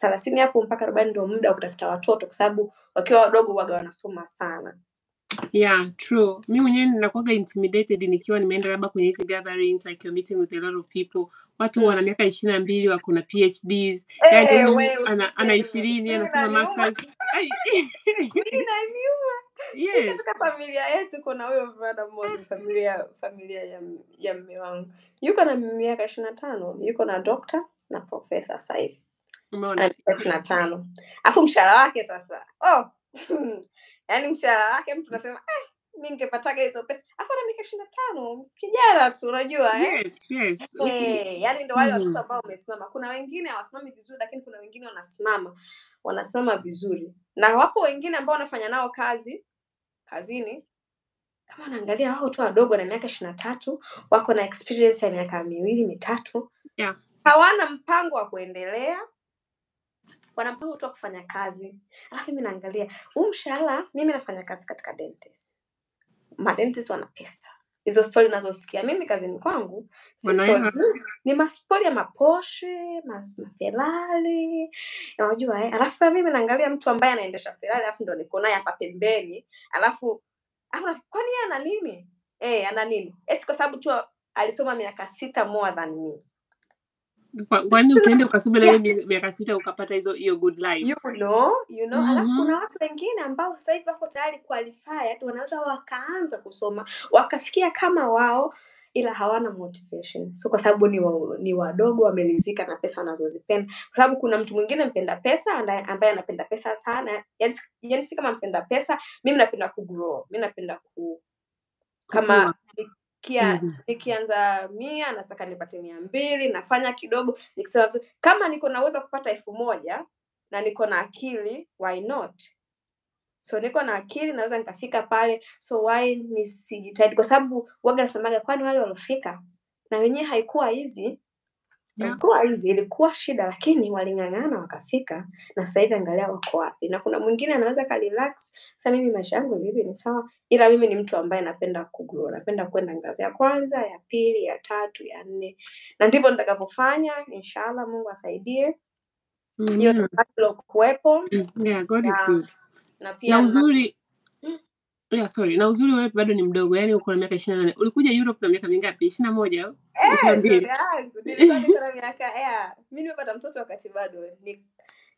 thelathini hapo mpaka arobaini ndio muda wa kutafuta watoto kwa sababu wakiwa wadogo waga wanasoma sana yeah true. Mi mwenyewe nakuwaga intimidated nikiwa nimeenda labda kwenye hizi gatherings like you're meeting with a lot of people. Watu Mm. wana miaka ishirini na mbili wako na phds yani Eh, ana, ana ishirini anasema anasoma masters. Ai, yes. katika familia yetu kuna huyo mmoja familia familia ya ya wangu. Yuko na miaka ishirini na tano yuko na dokta na profesa sasa hivi. Umeona. Ishirini na tano. Alafu mshahara wake sasa. Oh yaani mshahara wake mtu nasema eh, mi ningepataga hizo pesa afu ana miaka ishirini na tano kijana tu unajua eh? yes yes. Eh, yaani ndo wale mm. watoto ambao wamesimama kuna wengine hawasimami vizuri lakini kuna wengine wanasimama wanasimama vizuri na wapo wengine ambao wanafanya nao kazi kazini. Kama wanaangalia wako tu wadogo na miaka ishiri na tatu wako na experience ya miaka miwili mitatu. Yeah. Hawana mpango wa kuendelea wana mpango tu wa kufanya kazi. Alafu mimi naangalia huu mshahara mimi nafanya kazi katika dentist. Madentist wana pesa. Hizo stori nazosikia mimi kazini kwangu si ni mastori ya maposhe mas, maferari unajua eh? alafu mimi naangalia mtu ambaye anaendesha ferari alafu ndo niko naye hapa pembeni. Alafu kwani ana nini? Eh ana nini? Eti kwa sababu tu alisoma miaka sita more than me kwani usiende na yeah. miaka sita ukapata hizo hiyo good life? You know you know. Alafu Mhm. kuna watu wengine ambao sasa hivi wako tayari qualified wanaweza wakaanza kusoma wakafikia kama wao ila hawana motivation. So kwa sababu ni, wa, ni wadogo wamelizika na pesa wanazozipenda. Kwa sababu kuna mtu mwingine mpenda pesa ambaye anapenda pesa sana. Yani, yani si kama mpenda pesa mimi napenda kugrow mi napenda ku kama kukua nikia, Mhm. nikianza mia nataka nipate mia mbili nafanya kidogo nikisema vizuri. Kama niko na uwezo wa kupata elfu moja na niko na akili why not? So niko na akili naweza nikafika pale so why nisijitahidi? Kwa sababu waga nasemaga kwani wale waliofika? Na wenyewe haikuwa hizi yeah hizi ilikuwa shida lakini waling'ang'ana wakafika na sasa hivi angalia wako wapi na kuna mwingine anaweza karelax sasa mimi maisha yangu hivi ni sawa ila mimi ni mtu ambaye napenda kugrow napenda kwenda ngazi ya kwanza ya pili ya tatu ya nne na ndivyo nitakavyofanya inshallah mungu asaidie hiyo mm -hmm. ilokuwepo yeah god is na, good na pia na, uzuri. Yeah, sorry. Na uzuri wewe bado ni mdogo yani uko na miaka ishirini na nane. Ulikuja europe na miaka mingapi? Ishirini na moja au? Ishirini na Eh, mbili nilikuwa niko na miaka yeah. nimepata mtoto wakati bado. Ni,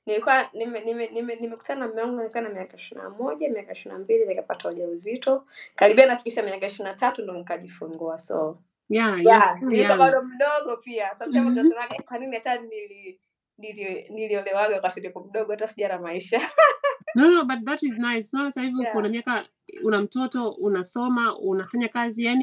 nilikuwa nimekutana nime, nime, nimekutana na mume wangu nikiwa na miaka ishirini na moja miaka ishirini na mbili nikapata ujauzito. Karibia nafikisha miaka ishirini na tatu ndo nikajifungua so. Yeah yeah bado mdogo pia. Sometimes Mhm. tunasemaga "Eh, kwa nini hata nili nili- niliolewaga wakati niko mdogo hata sijara maisha no, no, but that is nice. No, sasa hivi yeah. na miaka una mtoto unasoma unafanya kazi yani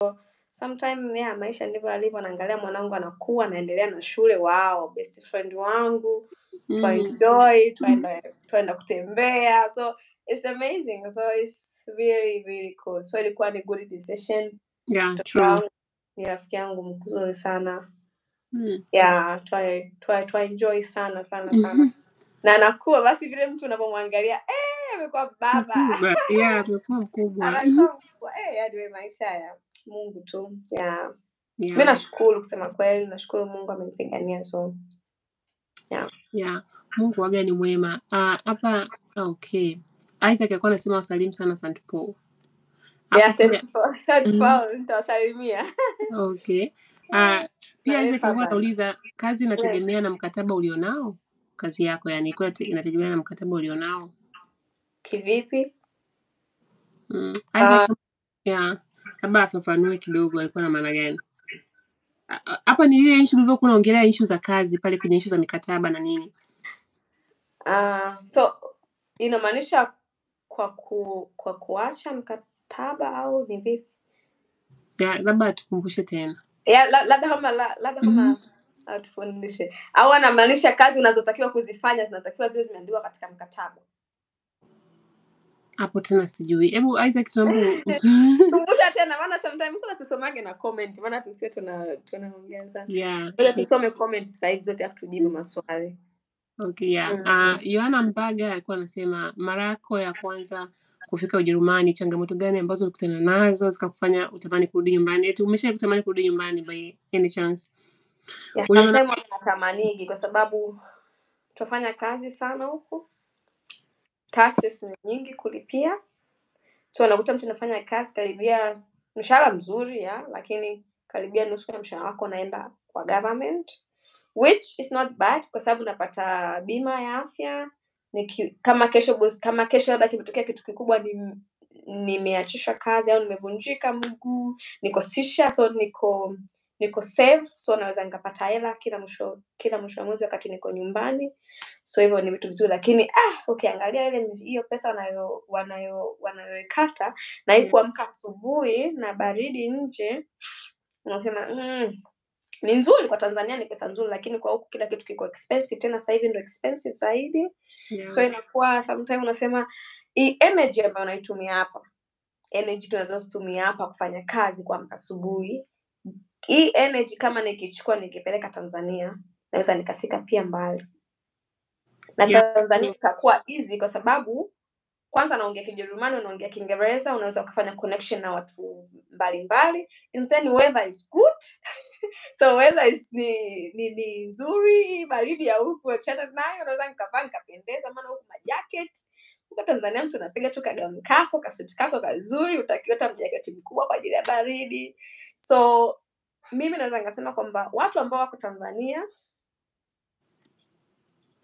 sometime yeah maisha ndivyo alivyo naangalia mwanangu anakuwa anaendelea na shule. Wao best friend wangu. Mm. twaenjoy twaenda twaenda kutembea. So it's amazing. So it's very very cool. So ilikuwa ni good decision. Yeah true. ni rafiki yangu mzuri sana. Mm. yeah twa twa twa enjoy sana sana sana na anakuwa basi vile mtu unavyomwangalia eh amekuwa baba. Yeah amekuwa mkubwa. Anakuwa mkubwa. Eh maisha ya mungu tu. Yeah. Mi yeah nashukuru kusema kweli nashukuru mungu amenipigania so yeah. Yeah. Mungu waga ni mwema. Ah, hapa okay. Isaac alikuwa anasema wasalimu sana st paul. Yeah nitawasalimia. Okay. Uh, pia Isaac alikuwa anauliza kazi inategemea na mkataba ulionao kazi yako yani ilikuwa inategemea na mkataba ulionao? Kivipi? Mm. uh, yeah labda afafanue kidogo alikuwa na maana gani? Hapa ni ile issue ulivyokuwa unaongelea issue za kazi pale kwenye issue za mikataba na nini? Uh, so inamaanisha kwa ku, kwa kuacha mkataba au ni vipi? Yeah, labda tukumbushe tena. Yeah, la, labda kama la, kama mm kama atufundishe. Au anamaanisha kazi unazotakiwa kuzifanya zinatakiwa ziwe zimeandikwa katika mkataba. Hapo tena sijui. Hebu Isaac tunambukumbusha tena maana sometimes sana tusomage na comment. Maana tusio tuna tunaongea sana. Yeah. Ngoja tusome comment sahivi zote afu tujibu maswali. Okay yeah. Mm. uh, Yohana Mbaga alikuwa anasema mara yako ya kwanza kufika Ujerumani changamoto gani ambazo ulikutana nazo zikakufanya utamani kurudi nyumbani? Eti umesha kutamani kurudi nyumbani by any chance wanatamanigi kwa sababu tunafanya kazi sana huku. Taxes ni nyingi kulipia. So unakuta mtu anafanya kazi karibia mshahara mzuri ya lakini karibia nusu ya mshahara wako unaenda kwa government which is not bad kwa sababu napata bima ya afya. Niki, kama kesho kama kesho labda kimetokea kitu kikubwa ni nimeachisha kazi au nimevunjika mguu niko sisha so niko niko save so naweza nikapata hela kila mwisho kila mwisho wa mwezi wakati niko nyumbani so hivyo ni vitu vizuri lakini ah ukiangalia ile hiyo pesa wanayo wanayo wanayoikata na hii Yeah. kuamka asubuhi na baridi nje unasema mm, ni nzuri kwa tanzania ni pesa nzuri lakini kwa huku kila kitu kiko expensive tena sasa hivi ndo expensive zaidi yeah. so inakuwa sometime unasema hii energy ambayo unaitumia hapa energy tunazozitumia hapa kufanya kazi kuamka asubuhi hii energy kama nikichukua nikipeleka tanzania naweza nikafika pia mbali na Yeah. tanzania itakuwa easy kwa sababu kwanza naongea kijerumani unaongea kiingereza unaweza ukafanya connection na watu mbalimbali mbali. weather is good so weather is ni ni, ni nzuri baridi ya huku achana nayo unaweza nikavaa nikapendeza maana huku majacket huko tanzania mtu anapiga tu kagauni kako kasuti kako kazuri utakiota mjaketi mkubwa kwa ajili ya baridi so mimi naweza nikasema kwamba watu ambao wako tanzania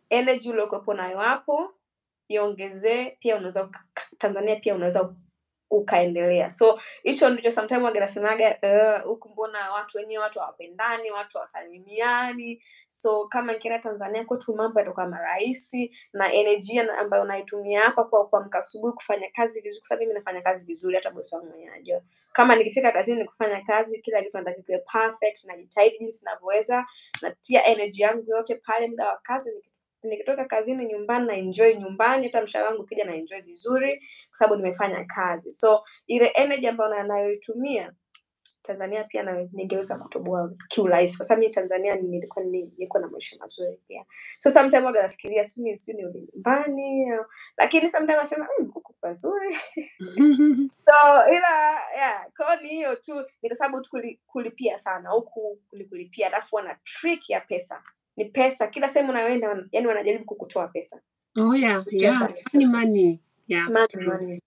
energy uliokuwepo nayo hapo iongezee pia unaweza tanzania pia unaweza ukaendelea. So hicho ndicho sometime waga huku uh, mbona watu wenyewe watu hawapendani watu hawasalimiani. So kama nikienda tanzania kwetu mambo yatakuwa marahisi na energy ambayo naitumia hapa kwa kuamka asubuhi kufanya kazi vizuri kwa mimi nafanya kazi vizuri hata bosi wangu mwenyewe kama nikifika kazini ni kufanya kazi kila kitu nataka kiwe perfect najitahidi jinsi navyoweza natia energy yangu yote pale muda wa kazi nikitoka kazini nyumbani na enjoy nyumbani hata mshahara wangu ukija na enjoy vizuri kwa sababu nimefanya kazi. So ile energy ambayo anayoitumia nayoitumia tanzania pia na ningeweza kutoboa kiurahisi. Kwa sababu mimi tanzania nilikuwa niko nilikuwa na maisha mazuri pia. So sometime waga nafikiria sijui si nirudi nyumbani lakini sometime nasema "Mm, mmm, pazuri so ila yeah, kwao ni hiyo tu ni kwa sababu tu kulipia sana. Huku kulikulipia alafu wana trick ya pesa ni pesa kila sehemu unayoenda yani wanajaribu kukutoa pesa Oh yeah, yeah. ni Money, pesa money. Yeah, money money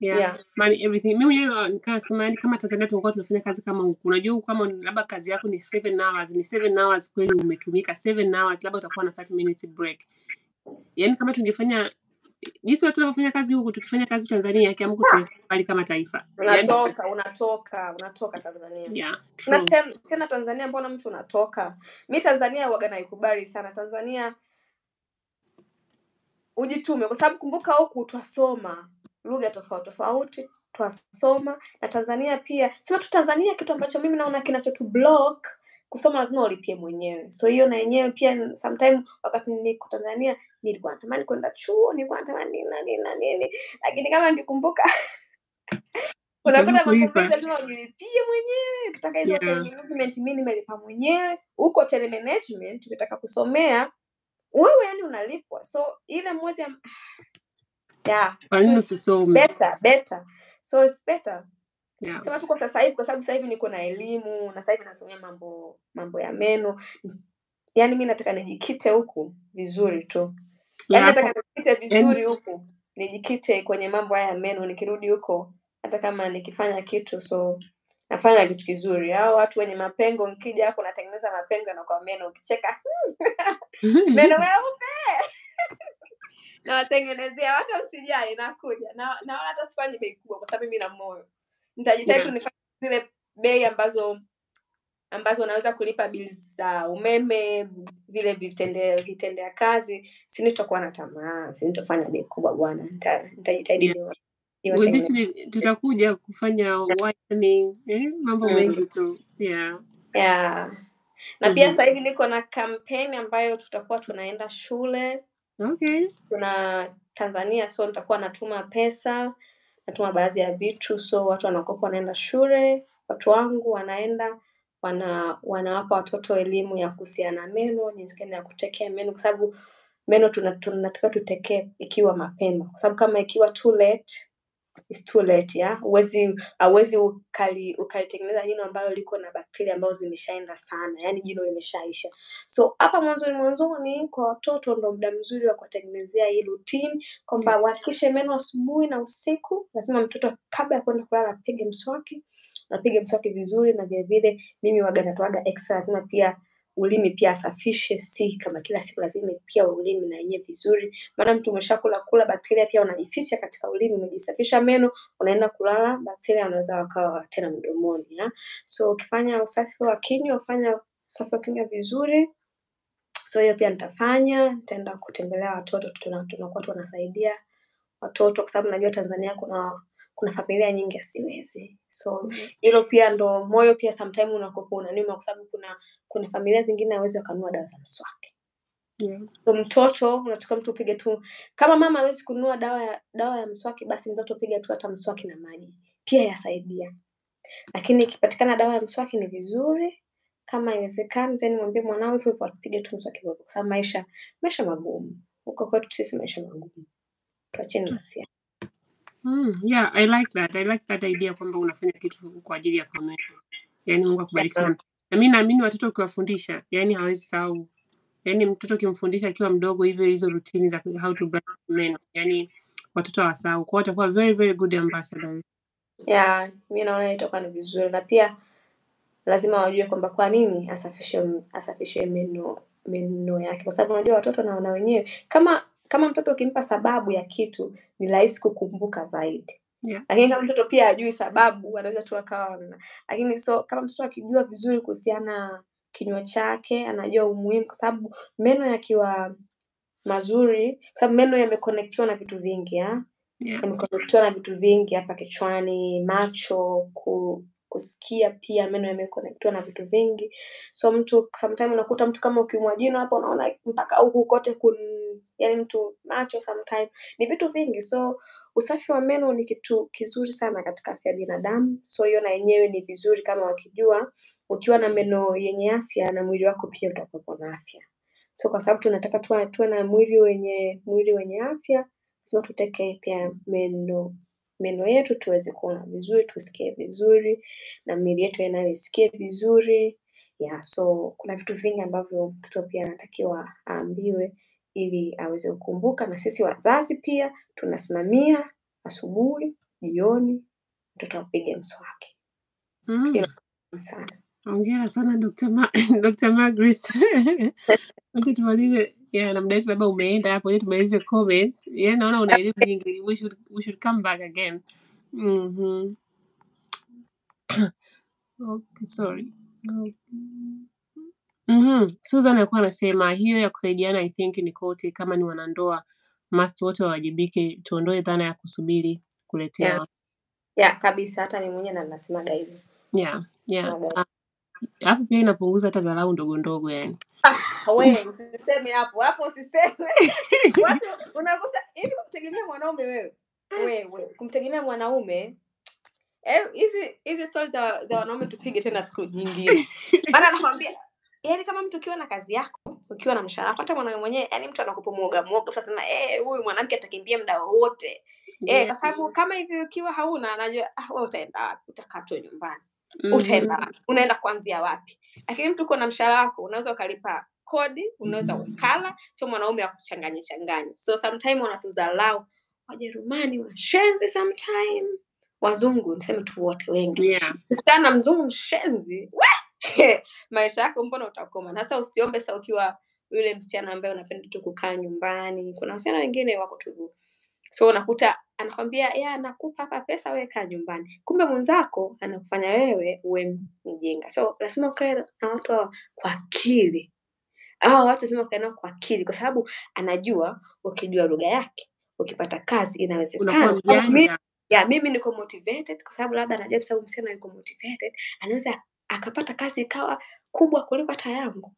Yeah. yeah Money, everything. Mimi mwenyewe kama Tanzania tungekuwa tunafanya kazi kama huku. Unajua kama labda kazi yako ni 7 hours, ni 7 hours kweli umetumika 7 hours, labda utakuwa na 30 minutes break. Yaani kama tungefanya jinsi watu wanavyofanya kazi huku tukifanya kazi Tanzania kiamko mbali kama taifa. Unatoka, unatoka unatoka unatoka tanzania. Yeah, na ten, tena tanzania mbona mtu unatoka? Mi tanzania waga naikubali sana. Tanzania ujitume kwa sababu kumbuka huku twasoma lugha tofauti tofauti twasoma na tanzania pia sema tu tanzania kitu ambacho mimi naona kinachotu block kusoma lazima ulipie mwenyewe. So hiyo na yenyewe pia sometime wakati niko tanzania nilikuwa natamani kwenda chuo nilikuwa natamani nini na nini na nini. Lakini kama ngikumbuka unakuta lazima ujilipie mwenyewe. Ukitaka hizo hotel management mimi nimelipa mwenyewe. Huko hotel management ukitaka kusomea wewe yani unalipwa. So ile mwezi ya yeah, better better. So it's better. Yeah. sema tuko sasa hivi kwa sababu sasa hivi niko na elimu na sasa hivi nasomea mambo mambo ya meno. Yani mi nataka nijikite huku vizuri tu yaani nijikite vizuri huku nijikite kwenye mambo haya ya meno nikirudi huko hata kama nikifanya kitu so nafanya kitu kizuri. Au watu wenye mapengo nkija hapo natengeneza mapengo yanakuwa meno ukicheka meno meupe. Nawatengenezea watu msijali nakuja. Na naona hata sifanyi bei kubwa kwa sababu mimi na moyo. Nitajitahidi tu nifanye zile bei ambazo ambazo unaweza kulipa bili za umeme vile vitendea vitendea kazi tutakuwa na tamaa sinitofanya bei kubwa bwana Nita- nitajitahidi Yeah. definitely tutakuja kufanya whitening, eh, mambo mm. mengi tu. Yeah. yeah. na pia Mhm. sasa hivi niko na kampeni ambayo tutakuwa tunaenda shule Okay. tuna tanzania so nitakuwa natuma pesa natuma baadhi ya vitu so watu wanakopa wanaenda shule watu wangu wanaenda wana wanawapa watoto elimu ya kuhusiana na meno jinsi gani ya kutekea meno kwa sababu meno tuna- tunatakiwa tutekee ikiwa mapema. Kwa sababu kama ikiwa too late it's too late ya uwezi hauwezi ukali ukalitengeneza jino ambalo liko na bakteria ambazo zimeshaenda sana yani jino limeshaisha. So hapa mwanzoni mwanzoni kwa watoto ndo muda mzuri wa kuwatengenezea hii routine kwamba wahakikishe meno asubuhi na usiku lazima mtoto kabla ya kwenda kulala apige mswaki apige mswaki vizuri na vilevile mimi waga natoaga extra lazima pia ulimi pia asafishe si kama kila siku lazima pia ulimi na yenyewe vizuri. Maana mtu umeshakula kula bakteria pia unajificha katika ulimi umejisafisha meno unaenda kulala bakteria wanaweza wakawa tena mdomoni ya? so ukifanya usafi wa kinywa ufanya usafi wa kinywa vizuri. So hiyo pia nitafanya nitaenda kutembelea watoto tunakuwa tunasaidia watoto kwa sababu najua tanzania kuna kuna familia nyingi asiwezi so hilo pia ndo moyo pia sometime unakopa unanima kwa sababu kuna kuna familia zingine awezi wakanunua dawa za mswaki. Yeah. so mtoto unatoka mtu upige tu kama mama hawezi kununua dawa ya dawa ya mswaki basi mtoto piga tu hata mswaki na maji. Pia yasaidia. Lakini ikipatikana dawa ya mswaki ni vizuri kama iwezekani then mwambie mwanao hivyo apige tu mswaki kwa sababu maisha maisha magumu. Huko kwetu sisi maisha magumu. Tuacheni nasia Mm, yeah, I like that. I like that idea kwamba unafanya kitu kwa ajili ya community. Yaani Mungu akubariki sana. Na mimi naamini watoto ukiwafundisha, yaani hawezi sahau. Yaani mtoto ukimfundisha akiwa mdogo hivyo hizo rutini za how to brush meno. Yaani watoto hawasahau. Kwa hiyo watakuwa very very good ambassadors. Yeah, mi naona itakuwa ni vizuri na pia lazima wajue kwamba kwa nini asafishe asafishe meno meno yake kwa sababu unajua watoto na wana wenyewe kama kama mtoto ukimpa sababu ya kitu ni rahisi kukumbuka zaidi Yeah. lakini kama mtoto pia ajui sababu anaweza tu akawa lakini so kama mtoto akijua vizuri kuhusiana kinywa chake anajua umuhimu kwa sababu meno yakiwa mazuri kwa sababu meno yamekonektiwa na vitu vingi ya Yeah. yamekonektiwa na vitu vingi hapa kichwani macho ku, kusikia pia meno yamekonektiwa na vitu vingi. So mtu sometime unakuta mtu kama ukiumwa jino hapo unaona mpaka huku kote kun yani mtu macho sometime ni vitu vingi so usafi wa meno ni kitu kizuri sana katika afya ya binadamu. So hiyo na yenyewe ni vizuri kama wakijua ukiwa na meno yenye afya na mwili wako pia utakuwa na afya. So kwa sababu tunataka tuwe, na mwili wenye mwili wenye afya lazima tuteke pia meno meno yetu tuweze kuona vizuri tusikie vizuri na miili yetu nayo isikie vizuri. Yeah, so kuna vitu vingi ambavyo mtoto pia anatakiwa aambiwe ili aweze kukumbuka. Na sisi wazazi pia tunasimamia asubuhi jioni mtoto apige mswaki. Mm. Sana Hongera sana Dr. Ma Dr. Margaret. Wacha tumalize yeah, na muda labda umeenda hapo, wacha tumalize comments. Yeah, naona una elimu nyingi. We should we should come back again. Mhm. Okay, sorry. Mhm. Susan alikuwa anasema hiyo ya kusaidiana I think ni kote kama ni wanandoa must wote wawajibike, tuondoe dhana ya kusubiri kuletea yeah. yeah, kabisa hata mimi mwenyewe na nasemaga hivyo yeah, yeah. Ah, Alafu pia inapunguza hata dharau ndogo ndogo yani. Ah, we usiseme hapo. Hapo usiseme. Watu unakosa hivi kumtegemea mwanaume wewe wewe kumtegemea mwanaume eh, hizi hizi stori za, za wanaume tupige tena siku nyingine. Maana nakwambia yani kama mtu ukiwa na kazi yako ukiwa na mshahara hata mwanaume mwenyewe yani mtu anakupa mwoga mwoga utasema eh huyu mwanamke atakimbia muda wowote. Eh kwa sababu kama hivi ukiwa hauna anajua ah, wewe utaenda wapi? Utakaa tu nyumbani Mhm. utaenda wapi? Unaenda kuanzia wapi? Lakini mtu uko na mshahara wako unaweza ukalipa kodi unaweza ukala sio mwanaume akuchanganye changanye so sometime wanatuzalau wajerumani washenzi sometime. Wazungu niseme tu wote wengi. Yeah. na mzungu mshenzi maisha yako mbona utakoma? Na sasa usiombe sa ukiwa yule msichana ambaye unapenda tu kukaa nyumbani. Kuna wasichana wengine wako tu so unakuta anakwambia ya nakupa hapa pesa wewe kaa nyumbani. Kumbe mwenzako anakufanya wewe uwe mjinga. So lazima ukae na watu hawa kwa akili. Hawa watu lazima ukae nao kwa akili kwa sababu anajua ukijua lugha yake ukipata kazi inawezekana. Ya mimi niko motivated kwa sababu labda anajua kwa sababu msichana yuko motivated anaweza akapata kazi ikawa kubwa kuliko hata yangu.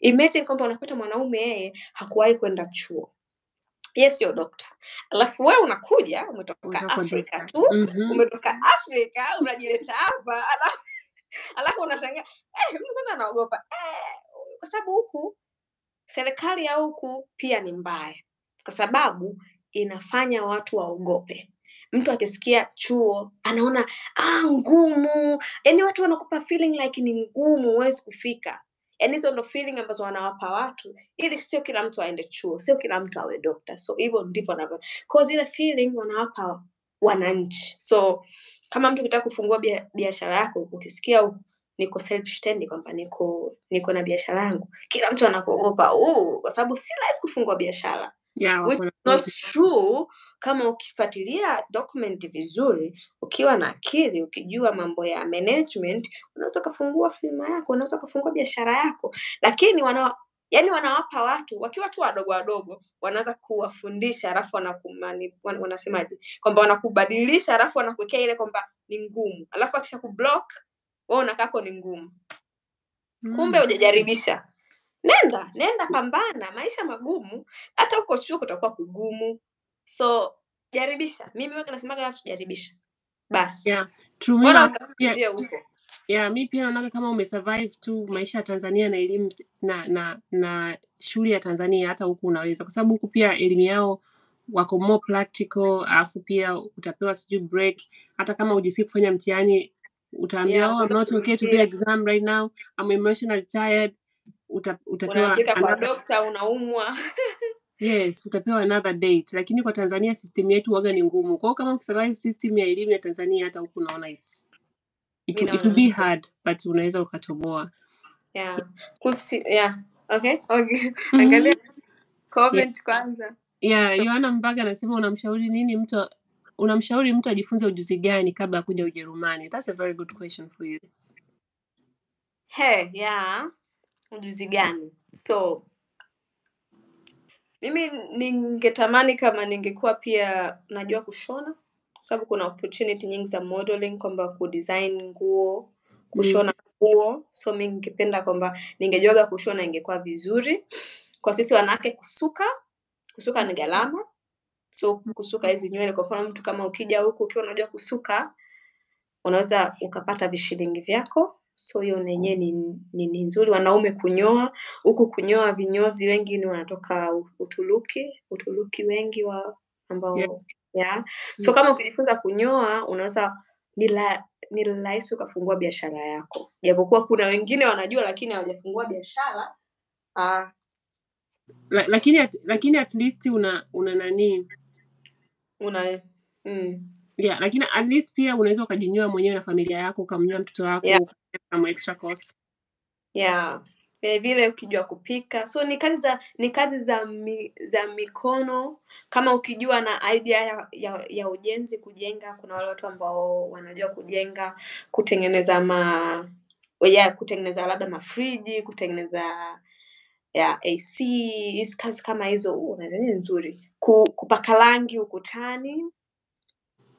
Imagine kwamba unapata mwanaume yeye hakuwahi kwenda chuo ye your dokta alafu wewe unakuja umetoka afrika tu Mhm. umetoka afrika unajileta hapa alafu, alafu unashangaa eh, mtu kwanza anaogopa eh, kwa sababu huku serikali ya huku pia ni mbaya. Kwa sababu inafanya watu waogope. Mtu akisikia chuo anaona ah, ngumu. Yani watu wanakupa feeling like ni ngumu huwezi kufika yani hizo ndo feeling ambazo wanawapa watu ili sio kila mtu aende chuo sio kila mtu awe dokta so hivyo ndivyo wanavyo. Kwa zile feeling wanawapa wananchi. So kama mtu ukitaka kufungua bia- biashara yako ukisikia niko kwamba niko niko na biashara yangu kila mtu anakuogopa kwa sababu si rahisi kufungua biashara. Yeah, which not true kama ukifuatilia document vizuri ukiwa na akili ukijua mambo ya management unaweza ukafungua firma yako unaweza ukafungua biashara yako. Lakini wana yani wanawapa watu wakiwa tu wadogo wadogo wanaanza kuwafundisha alafu wanasemaje? Kwamba wanakubadilisha alafu wanakuwekea ile kwamba ni ngumu. Alafu akisha kublock wewe unakapo ni ngumu. Kumbe mm. hujajaribisha. Nenda nenda pambana. Maisha magumu. Hata huko chuo kutakuwa kugumu so jaribisha mimi wake nasemaga watu jaribisha basi yeah. Ukafikiria huko? Yeah, mi pia naonaga kama umesurvive tu maisha ya Tanzania na elimu na na na shule ya Tanzania, hata huku unaweza, kwa sababu huku pia elimu yao wako more practical, alafu pia utapewa sijui break, hata kama ujisikii kufanya mtihani utaambia yeah, oh, I'm not okay to do exam right now, I'm emotionally tired. Uta, utapewa kwa dokta unaumwa yes, utapewa another date. Lakini kwa Tanzania system yetu waga ni ngumu. Kwa hiyo kama ukisurvive system ya elimu ya Tanzania, hata huku unaona it's it, it will naona be hard but unaweza ukatoboa. yeah. Kusi, yeah. okay okay angalia yeah. comment kwanza yeah, Yohana Mbaga anasema unamshauri nini mtu unamshauri mtu ajifunze ujuzi gani kabla ya kuja Ujerumani? That's a very good question for you. Hey, yeah ujuzi gani so mimi ningetamani kama ningekuwa pia najua kushona kwa sababu kuna opportunity nyingi za modeling kwamba kudesign nguo Mm. kushona nguo. So mi ningependa kwamba ningejuaga kushona ingekuwa vizuri. Kwa sisi wanawake kusuka kusuka ni gharama. So kusuka hizi nywele kwa mfano mtu kama ukija huku ukiwa unajua kusuka unaweza ukapata vishilingi vyako so hiyo nenyewe ni, ni, ni nzuri wanaume kunyoa huku kunyoa vinyozi wengi ni wanatoka utuluki uturuki uturuki wengi wa ambao Yeah. yeah. so Mm. kama ukijifunza kunyoa unaweza ni rahisi ukafungua biashara yako japokuwa kuna wengine wanajua lakini hawajafungua biashara ah, La, lakini at, lakini at least una una nani una mm, yeah, lakini at least pia unaweza ukajinyoa mwenyewe na familia yako ukamnyoa mtoto wako yeah. some extra cost. yeah. Vile vile ukijua kupika. So ni kazi za ni kazi za mi, za mikono. Kama ukijua na idea ya, ya, ya ujenzi kujenga kuna wale watu ambao wanajua kujenga kutengeneza ma ya kutengeneza labda mafriji kutengeneza ya AC hizi kazi kama hizo uh, unaweza ni nzuri. Ku, kupaka rangi ukutani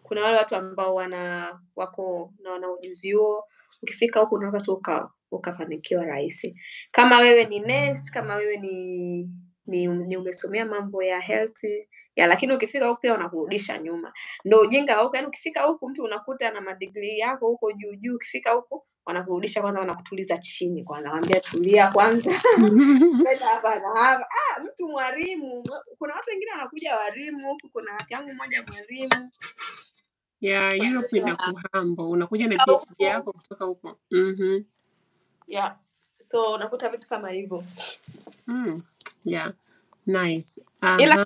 kuna wale watu ambao wana wako na wana ujuzi huo ukifika huku unaweza tu uka, ukafanikiwa rahisi. Kama wewe ni nurse, kama wewe ni ni, ni umesomea mambo ya health ya lakini ukifika huku pia unakurudisha nyuma. Ndo ujinga huko yani ukifika huku mtu unakuta na madigrii yako huko juu juu ukifika huku wanakurudisha kwanza wanakutuliza chini kwanza wanaambia tulia kwanza kwenda hapa na hapa ah, mtu mwalimu kuna watu wengine wanakuja walimu huku kuna watu yangu mmoja mwalimu yeah, Europe inakuhambo, unakuja na PhD yako kutoka huko. Mhm. yeah. so unakuta vitu kama hivyo Mm. Yeah. Nice. uh-huh. ila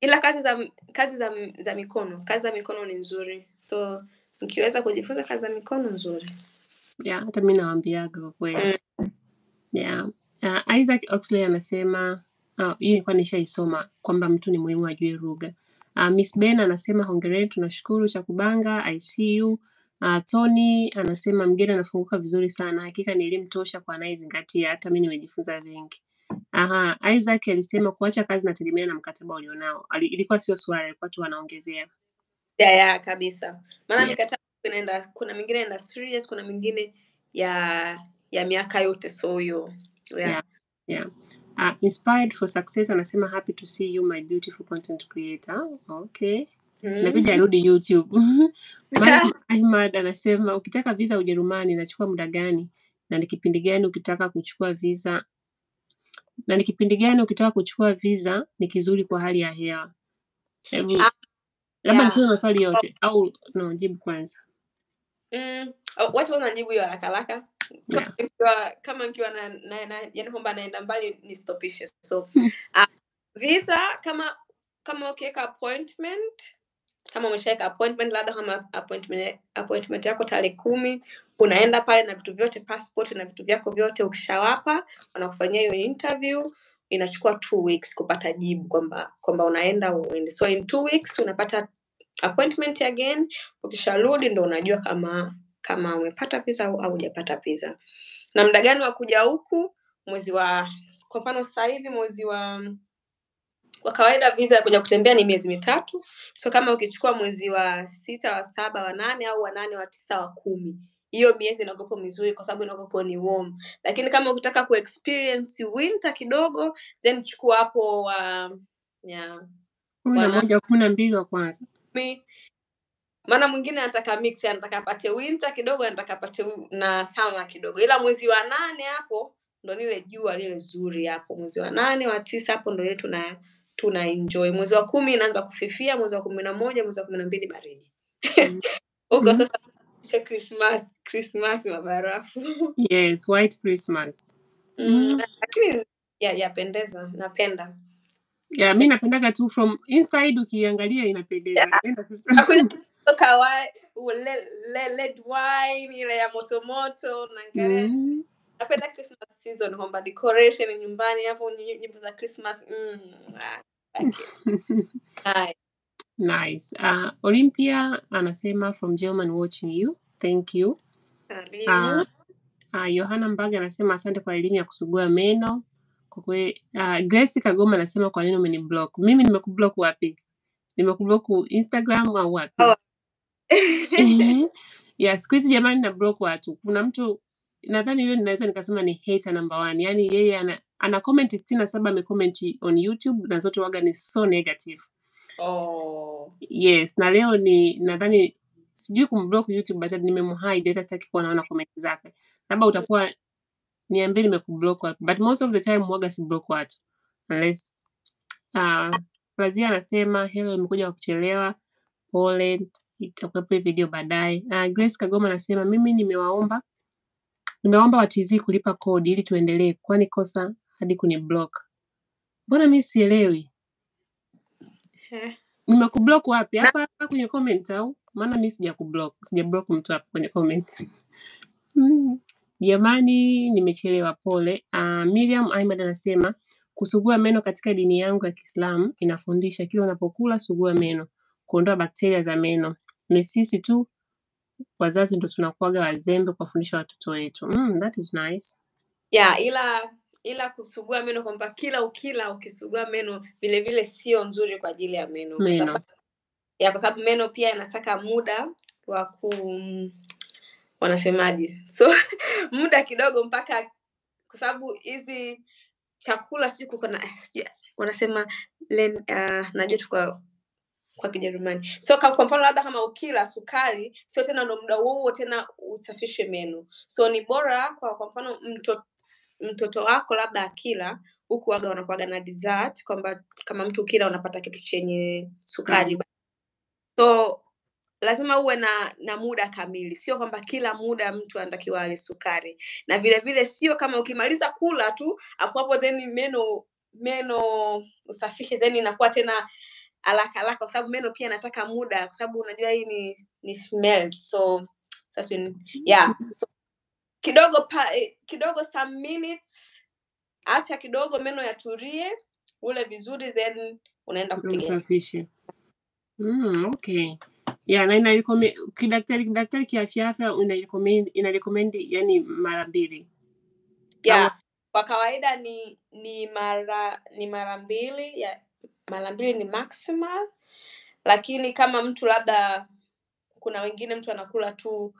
ila kazi za kazi za za mikono kazi za mikono ni nzuri so nikiweza kujifunza kazi za mikono nzuri Yeah, hata mi nawambiaga kwa kweli. mm. Yeah. Uh, Isaac Oxley anasema uh, hii nilikuwa nishaisoma kwamba mtu ni muhimu ajue lugha. Uh, Miss Ben anasema hongereni, tunashukuru cha kubanga ICU. Uh, Tony anasema mgeni anafunguka vizuri sana, hakika ni elimu tosha kwa anayezingatia, hata mi nimejifunza vingi. Aha, Isaac alisema kuacha kazi nategemea na mkataba ulionao. Ilikuwa sio swala, ilikuwa tu wanaongezea. Yeah, yeah, kabisa maana Yeah. mikataba inaenda kuna mingine inaenda serious kuna mingine ya ya miaka yote so hiyo yeah. Yeah. Yeah. Uh, inspired for success anasema happy to see you my beautiful content creator. Okay. Mm. Nabidi arudi YouTube. Malik Ahmad anasema ukitaka visa Ujerumani inachukua muda gani na ni kipindi gani ukitaka kuchukua visa na ni kipindi gani ukitaka kuchukua visa ni kizuri kwa hali ya hewa? Hebu Ah, labda Yeah. nisome maswali yote au no jibu kwanza Mm, watu wanajibu kwanza hiyo haraka haraka. Kama yeah. kama nkiwa na, na, na yani kwamba naenda mbali nistopishe. So uh, visa kama kama ukiweka appointment kama umeshaweka appointment labda kama appointment, appointment yako tarehe kumi unaenda pale na vitu vyote passport na vitu vyako vyote ukishawapa wanakufanyia hiyo interview inachukua two weeks kupata jibu kwamba kwamba unaenda uende so in two weeks unapata appointment again ukisharudi ndo unajua kama kama umepata visa au hujapata visa. Na muda gani wa kuja huku? Mwezi wa kwa mfano sasa hivi mwezi wa kwa kawaida visa ya kuja kutembea ni miezi mitatu. So kama ukichukua mwezi wa sita wa saba wa nane au wa nane wa tisa wa kumi hiyo miezi inakuwepo mizuri kwa sababu inakuwepo ni warm. Lakini kama ukitaka kuexperience winter kidogo then chukua hapo wa ya kumi na moja kumi na mbili wa kwanza kumi maana mwingine anataka mix anataka apate winter kidogo anataka apate na sama kidogo. Ila mwezi wa nane hapo ndo lile jua lile zuri hapo. Mwezi wa nane wa tisa hapo ndo ile tuna tuna enjoy. Mwezi wa kumi inaanza kufifia mwezi wa kumi na moja mwezi wa kumi na mbili baridi. Huko Mm. huko Mhm. sasa cha Christmas Christmas mabarafu. Yes white christmas. Mm, mm. yapendeza, ya yapendeza napenda yeah, mi napendaga tu from inside ukiangalia inapendeza. Yeah. le, le, wine ile ya motomoto naangalia mm. napenda christmas season kwamba decoration nyumbani hapo nyimbo za christmas. Mm, okay. Nice. nice. Uh, olympia anasema from german watching you. Thank you. Uh, uh, yohana mbaga anasema asante kwa elimu ya kusugua meno kwa kweli uh, grace kagoma anasema kwa nini umeniblock mimi nimekublock wapi nimekublock instagram au wapi Oh. Ehe. yeah, siku hizi jamani na block watu. Kuna mtu nadhani hiyo ninaweza nikasema ni hater number one. Yaani yeye ana ana comment sitini na saba amecomment on YouTube na zote waga ni so negative. oh. Yes, na leo ni nadhani sijui kumblock YouTube but nimemhide hata sitaki kuwa naona comment zake. Labda utakuwa niambie nimekublock wapi. But most of the time mwaga si block watu. Unless uh, Razia anasema hello imekuja kwa kuchelewa. Pole itakuwepo hii video baadaye. Uh, Grace Kagoma anasema mimi nimewaomba nimewaomba watizi kulipa kodi ili tuendelee, kwani kosa hadi kuni block. Mbona mi sielewi? Nimekublock wapi? Hapa hapa kwenye comment au? Maana mi sija kublock, sija block mtu hapa kwenye comment. Mm. Jamani, nimechelewa, pole. Uh, Miriam Ahmed anasema kusugua meno katika dini yangu ya Kiislamu inafundisha kila unapokula sugua meno, kuondoa bakteria za meno. Ni sisi tu wazazi ndo tunakuaga wazembe kuwafundisha watoto wetu. Mm, that is nice. yeah ila ila kusugua meno kwamba kila ukila ukisugua meno vile vile sio nzuri kwa ajili ya meno kwa Meno. sababu ya kwa sababu meno pia yanataka muda wa ku wanasemaje. So muda kidogo mpaka kwa sababu hizi chakula sijui kuko na wanasema len, uh, najua tu kwa kwa kijerumani. So kwa kwa mfano labda kama ukila sukari sio tena ndo muda huo tena usafishe meno. So ni bora kwa kwa mfano mtoto mtoto wako labda akila huku waga wanakuaga na dessert kwamba kama mtu ukila unapata kitu chenye sukari. Mm. so lazima uwe na na muda kamili. Sio kwamba kila muda mtu anatakiwa ale sukari. Na vile vile sio kama ukimaliza kula tu hapo zeni meno meno usafishe zeni inakuwa tena haraka haraka kwa sababu meno pia anataka muda kwa sababu unajua hii ni ni smell. So that's when, yeah. So kidogo pa, eh, kidogo some minutes acha kidogo meno yaturie ule vizuri then unaenda kupiga. Usafishe. Mm, okay. Yeah, na ina recommend kidaktari kidaktari kiafya afya ina recommend ina recommend yani mara mbili. yeah kwa kawaida ni ni mara ni mara mbili ya mara mbili ni maximal lakini kama mtu labda kuna wengine mtu anakula tu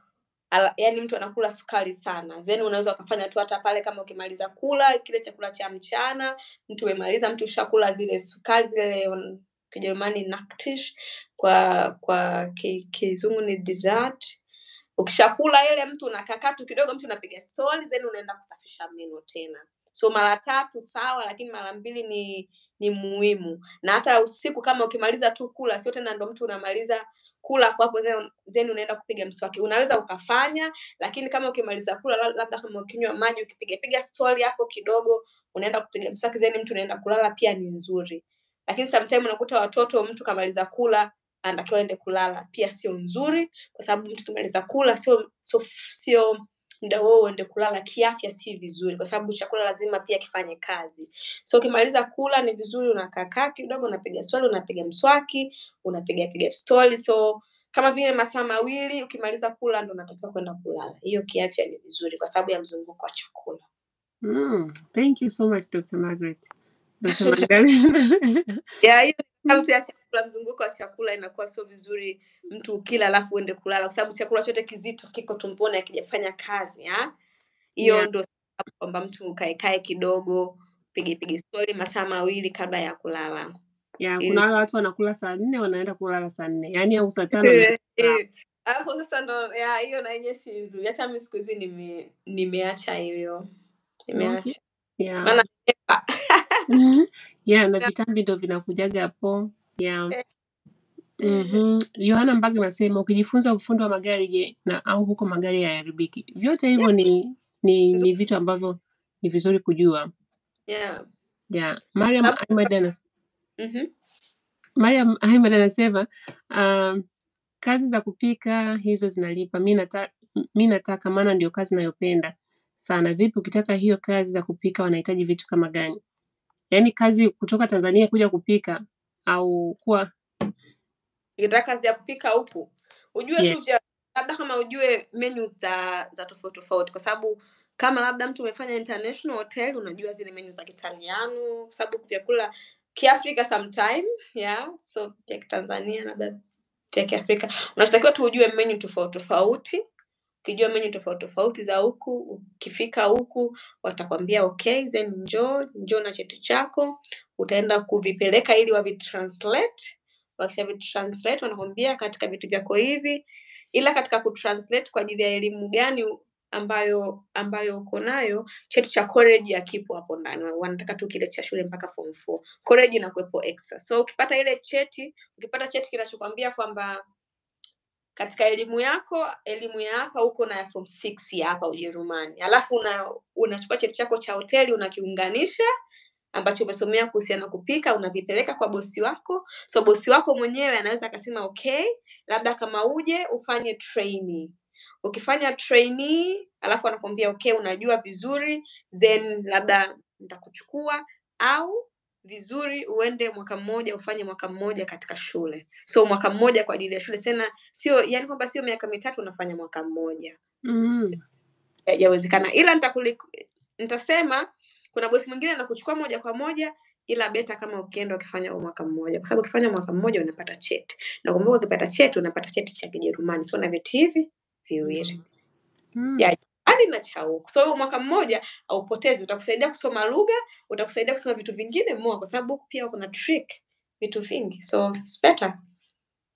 ala, yani mtu anakula sukari sana zeni, unaweza ukafanya tu hata pale kama ukimaliza kula kile chakula cha mchana mtu umemaliza mtu ushakula zile sukari zile kijerumani naktish kwa kwa kizungu ni dessert. Ukishakula ile mtu unakaa tu kidogo mtu unapiga stori then unaenda kusafisha meno tena. So mara tatu sawa lakini mara mbili ni ni muhimu. Na hata usiku kama ukimaliza tu kula sio tena ndo mtu unamaliza kula kwa hapo then unaenda kupiga mswaki. Unaweza ukafanya lakini kama ukimaliza kula la- labda kama ukinywa maji ukipiga piga stori hapo kidogo unaenda kupiga mswaki then mtu unaenda kulala pia ni nzuri lakini sometime unakuta watoto mtu kamaliza kula anatakiwa ende kulala pia sio nzuri kwa sababu mtu kimaliza kula sio sio, sio muda wao uende kulala kiafya si vizuri kwa sababu chakula lazima pia kifanye kazi so ukimaliza kula ni vizuri unakakaa kidogo unapiga swali unapiga mswaki unapiga piga stori so kama vile masaa mawili ukimaliza kula ndo unatakiwa kwenda kulala hiyo kiafya ni vizuri kwa sababu ya mzunguko wa chakula Mm, thank you so much Dr. Margaret. Hiyo sababu ya chakula mzunguko wa chakula inakuwa sio vizuri mtu ukila alafu uende kulala kwa sababu chakula chote kizito kiko tumboni akijafanya kazi ha? hiyo Yeah. ndo sababu kwamba mtu ukaekae kidogo pige pige stori masaa mawili kabla ya kulala Yeah, kuna wale watu wanakula saa nne wanaenda kulala saa nne yaani au saa tano wanaenda. Eh, alafu sasa ndo ya hiyo na yenyewe si nzuri hata mi siku hizi nime, nimeacha hiyo nimeacha Yeah. maana yeah, na vitambi ndo vinakujaga hapo yeah. Mhm. Yohana Mbaga anasema ukijifunza ufundi wa magari je, na au huko magari hayaharibiki. Vyote hivyo ni ni ni vitu ambavyo ni vizuri kujua. yeah. Yeah. Mariam Ahmed anas Mhm. Mariam Ahmed anasema um, kazi za kupika hizo zinalipa. Mi nataka mi nataka maana ndio kazi nayopenda sana. Vipi ukitaka hiyo kazi za kupika wanahitaji vitu kama gani? Yaani kazi kutoka Tanzania kuja kupika au kuwa ikitaka kazi ya kupika huku ujue Yeah. tu vya labda kama ujue menu za za tofauti tofauti kwa sababu kama labda mtu umefanya international hotel unajua zile menu za kitaliano kwa sababu vyakula kiafrika sometime yeah so vya kitanzania labda vya kiafrika unachotakiwa tu ujue menu tofauti tofauti ukijua menu tofauti tofauti za huku ukifika huku watakwambia okay then njoo njoo na cheti chako. Utaenda kuvipeleka ili wavitranslate wakisha vitranslate wanakwambia katika vitu vyako hivi. Ila katika kutranslate kwa ajili ya elimu gani ambayo ambayo uko nayo cheti cha college hakipo hapo ndani. Wanataka tu kile cha shule mpaka form 4 college inakuwepo extra. So ukipata ile cheti ukipata cheti kinachokwambia kwamba katika elimu yako elimu ya hapa huko na form 6 ya hapa ujerumani. Alafu una unachukua cheti chako cha hoteli unakiunganisha ambacho umesomea kuhusiana kupika unavipeleka kwa bosi wako. So bosi wako mwenyewe anaweza akasema okay labda kama uje ufanye trainee. Ukifanya trainee alafu anakuambia okay unajua vizuri then labda nitakuchukua au vizuri uende mwaka mmoja ufanye mwaka mmoja katika shule. So mwaka mmoja kwa ajili ya shule. Tena sio yani kwamba sio miaka mitatu unafanya mwaka mmoja. Mm, yawezekana. Ila nitakuli nitasema kuna bosi mwingine anakuchukua moja kwa moja ila beta kama ukienda ukifanya mwaka mmoja. Kwa sababu ukifanya mwaka mmoja unapata cheti. Na kumbuka ukipata cheti unapata cheti cha kijerumani. So na vyeti hivi viwili. Mm, Ya. Hadi na cha huko. so huo mwaka mmoja haupotezi utakusaidia kusoma lugha utakusaidia kusoma vitu vingine mwa, kwa sababu huku pia kuna trick vitu vingi so it's better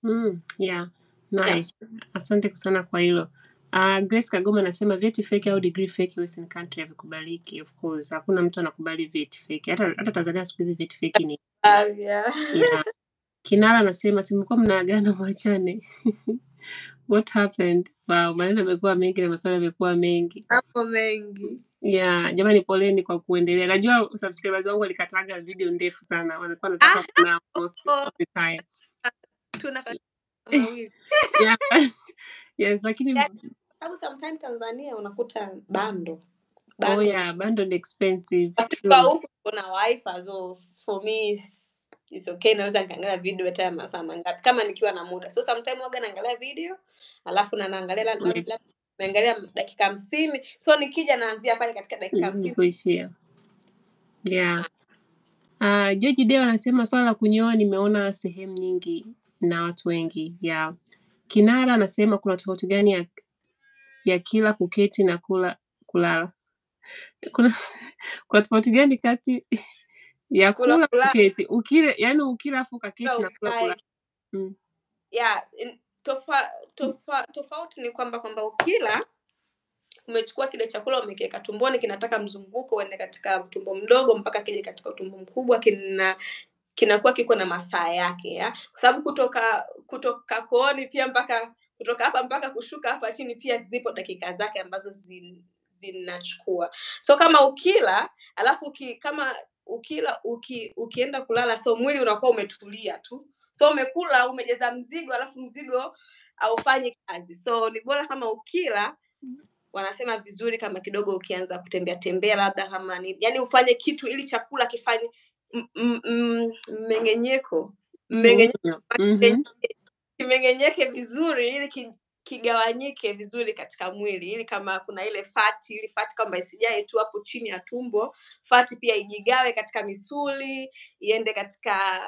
mm, yeah. Nice. Yeah. Asante sana kwa hilo. Uh, Grace Kagoma anasema vyeti fake au degree fake Western country havikubaliki. Of course, hakuna mtu anakubali vyeti fake. Hata hata Tanzania siku hizi vyeti fake ni uh, yeah. yeah. Kinara anasema simekuwa mnaagana mwachane. What happened? Wow, maneno yamekuwa mengi na maswali yamekuwa mengi. Hapo mengi Yeah, jamani poleni kwa kuendelea. Najua subscribers wangu walikataga video ndefu sana. Walikuwa wanataka kuna post of the time. tuna Yeah. yes, lakini sababu sometimes tanzania unakuta bando oh yeah, bundle ni expensive. kwa huko huku kuna wifi so for me is is okay naweza nikaangalia video hata ya masaa mangapi kama nikiwa na muda so sometime waga naangalia video alafu na naangalia la- naangalia dakika hamsini so nikija naanzia pale katika dakika Ni hamsini. Yeah. Uh, George Deo anasema swala la kunyoa nimeona sehemu nyingi na watu wengi. ya Yeah. Kinara anasema kuna tofauti gani ya, ya kila kuketi na kula kulala? Kuna kuna tofauti gani kati ya kula kula kula kuketi? Ukile, yani ukila afu ukaketi na kula kula. Mm. yeah tofa, tofa, tofauti ni kwamba kwamba ukila umechukua kile chakula umekiweka tumboni kinataka mzunguko uende katika tumbo mdogo mpaka kije katika utumbo mkubwa kina kinakuwa kiko na masaa yake ya kwa sababu kutoka kutoka kooni pia mpaka kutoka hapa mpaka kushuka hapa chini pia zipo dakika zake ambazo zin, zinachukua so kama ukila alafu ki, kama ukila uki, ukienda kulala so mwili unakuwa umetulia tu. So umekula umejeza mzigo alafu mzigo haufanyi kazi. So ni bora kama ukila wanasema vizuri kama kidogo ukianza kutembea tembea labda kama ni yani ufanye kitu ili chakula kifanye mmeng'enyeko. Mmengenyeke Mhm. kimeng'enyeke vizuri ili kigawanyike vizuri katika mwili. Ili kama kuna ile fati ili fati kwamba isijae tu hapo chini ya tumbo fati pia ijigawe katika misuli iende katika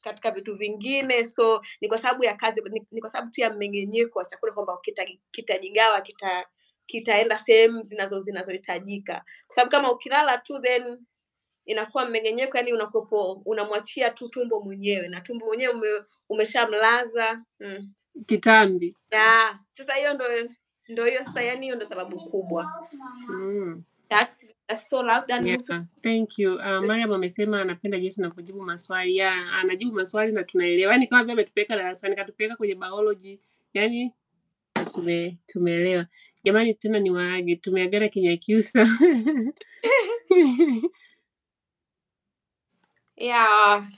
katika vitu vingine. So ni kwa sababu ya kazi ni, ni kwa sababu tu ya mmeng'enyeko wa chakula kwamba kita- kitajigawa kita kitaenda sehemu zinazo zinazohitajika. Kwa sababu kama ukilala tu then inakuwa mmeng'enyeko yani unakopo unamwachia tu tumbo mwenyewe. Na tumbo mwenyewe ume, umeshamlaza. Mm. Kitambi. ya sasa hiyo ndo ndo hiyo sasa yani hiyo ndo sababu kubwa Mm. that's, that's so Yeah, thank you. Uh, Mariam amesema anapenda jinsi unavyojibu maswali. Yeah, anajibu maswali na tunaelewa. yani kama vile ametupeleka darasani, katupeleka kwenye biology. yani tume tumeelewa. Jamani tena ni waage. Tumeagana Kinyakyusa. yeah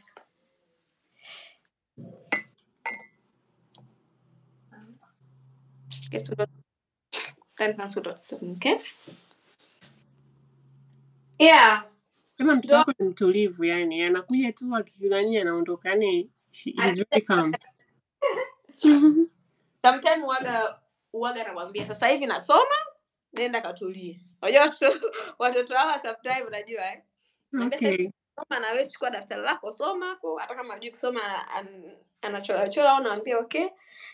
Guess dort? Dann kannst du trotzdem, okay? Yeah. Kama mtoto wako ni mtulivu yani, anakuja tu akilani anaondoka. yani she- is very calm. Sometimes waga waga namwambia sasa hivi nasoma nenda katulie unajua watoto hawa sometimes unajua eh? Okay. Soma na wewe chukua daftari lako soma hapo hata kama hajui kusoma an- anachorachora au naambia okay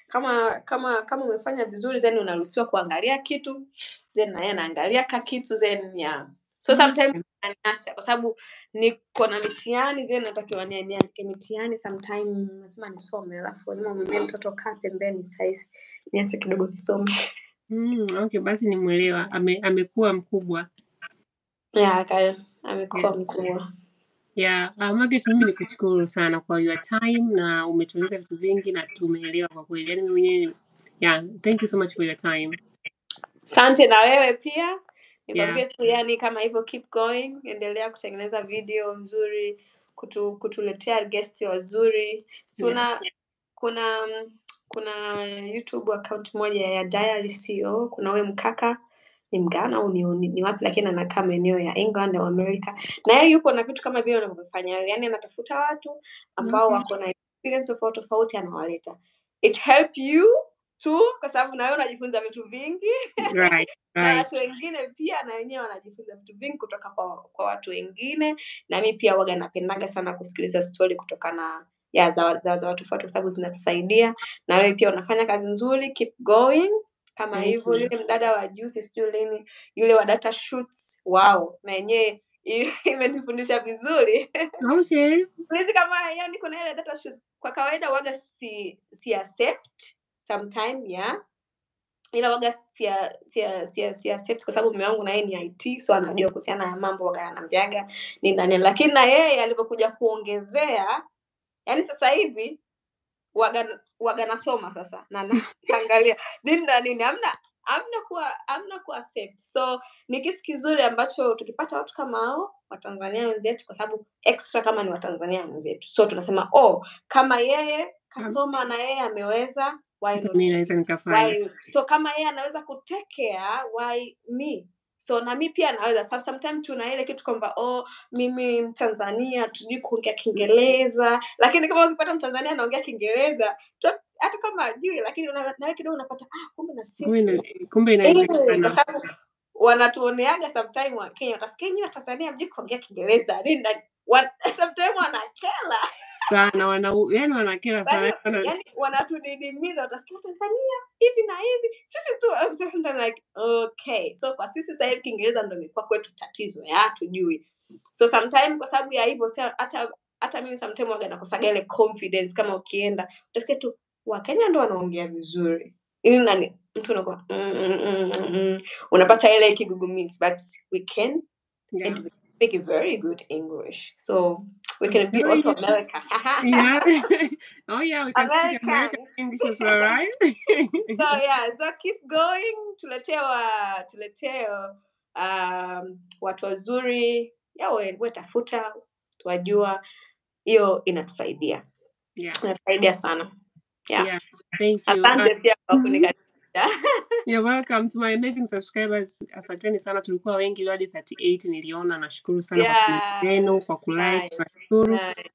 kama kama kama umefanya vizuri then unaruhusiwa kuangalia kitu then naye anaangalia ka kitu then yeah so sometimes anaacha kwa sababu niko na mitihani then natakiwa ni- niandike mitihani sometime lazima nisome alafu lazima mwambie mtoto kaa pembeni saizi niache kidogo nisome Mm, okay, basi nimwelewa. Ame, amekuwa mkubwa. yeah, kaya Yeah. amekuwa mkubwa Yeah, uh, Margaret, mimi nikushukuru sana kwa your time na umetueleza vitu vingi na tumeelewa kwa kweli. Yaani mimi mwenyewe yeah, thank you so much for your time. Asante na wewe pia. Yeah. Nikwambie tu yani kama hivyo keep going, endelea kutengeneza video nzuri, kutu, kutuletea guest wazuri. Yeah. Tuna kuna mm, kuna YouTube account moja ya Diary CEO, kuna huyo mkaka ni mgana au ni, ni, ni wapi lakini anakaa maeneo ya England au America. Na yeye yupo na vitu kama vile anavyofanya. Yaani anatafuta watu ambao Okay. wako na experience tofauti tofauti anawaleta. It help you tu kwa sababu na wewe unajifunza vitu vingi Right, right. na watu wengine pia na wenyewe wanajifunza vitu vingi kutoka kwa, kwa watu wengine na mi pia waga napendaga sana kusikiliza stori kutoka na ya za, za, za watu tofauti kwa sababu zinatusaidia na wewe pia unafanya kazi nzuri keep going kama hivyo yule mdada wa juzi sijui lini yule wa data shoots wow na yenyewe imenifundisha vizuri. Okay. Kama yani kuna ile data shoots kwa kawaida waga si si accept sometime yeah. Ila waga si, sia sia sia accept kwa sababu mume wangu naye ni IT so anajua kuhusiana na mambo waga anambiaga ni nani. Lakini na yeye alivyokuja kuongezea yani sasa hivi waga waga nasoma sasa na na- naangalia nini na nini? Amna amna kuwa amna kuwa accept so ni kitu kizuri ambacho tukipata watu kama hao watanzania wenzetu kwa sababu extra kama ni watanzania wenzetu. So tunasema oh kama yeye kasoma na yeye ameweza why not? So kama yeye anaweza kutekea why me so na mi pia naweza Sa- sometimes tuna ile kitu kwamba oh mimi mtanzania tujui kuongea kiingereza lakini kama ukipata mtanzania anaongea kiingereza hata kama ajui lakini una- nawe kidogo unapata ah, kumbe na sisiwanatuoneaga sisi. Kumbe Eh, inawezekana. wanatuoneaga sometime wakenya utasikia nyinyi wa Tanzania mjui kuongea Kiingereza. Nini na wa- wanakela Sana wana yani wanakera sana. Wana, yani wanatudidimiza utasikia Tanzania hivi na hivi sisi tu like okay so kwa sisi sasa hivi Kiingereza ndo imekuwa kwetu tatizo ya tujui so sometime kwa sababu ya hivyo hata hata mimi sometime waga nakosaga ile confidence kama ukienda utasikia tu wakenya ndo wanaongea vizuri ili nani mtu unakuwa mm, mm, mm, mm, mm. unapata ile kigugumizi but we can Yeah. and we speak very good english so we can be also america Yeah. oh yeah, we can speak American English as well, right? so yeah so keep going tuletewa tuleteo um, watu wazuri yawe we tafuta wajua hiyo inatusaidia yeah. inatusaidia sana yeah. Yeah. Thank you. asante Uh, pia kwa you're welcome to my amazing subscribers. Asanteni sana, tulikuwa wengi hadi 38 niliona. Nashukuru sana kwa yeah. zenu, kwa kulike, nashukuru. Nice.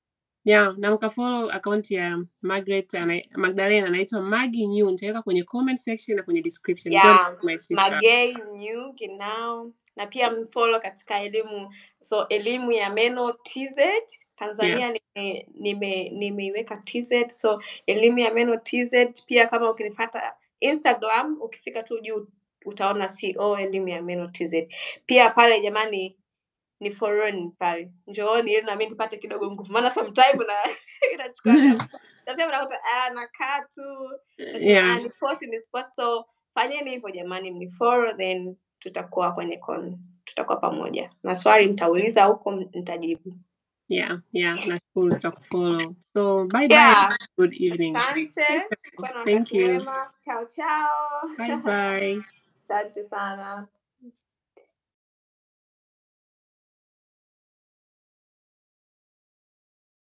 Yeah, na mkafollow account ya Margaret ana, Magdalena anaitwa Magi New. Nitaweka kwenye comment section na kwenye description. Yeah my sister. new genau na pia mfollow katika elimu so elimu ya meno tz tanzania yeah. nimeiweka nime- nime- tz so elimu ya meno tz pia kama ukinipata instagram ukifika tu juu utaona co elimu ya meno tz pia pale jamani ni foreign pale. Njooni ili nami nipate kidogo nguvu. Maana sometime na inachukua nakuta ah, nakaa tu. Yeah. ni posti ni post so fanyeni hivyo jamani mnifollow then tutakuwa kwenye con tutakuwa pamoja. Maswali nitauliza huko nitajibu Yeah, yeah, nashukuru tutakufollow. So bye bye. yeah Good evening. asante kuwa na Thank wakati you. mwema chao chao Bye bye. asante sana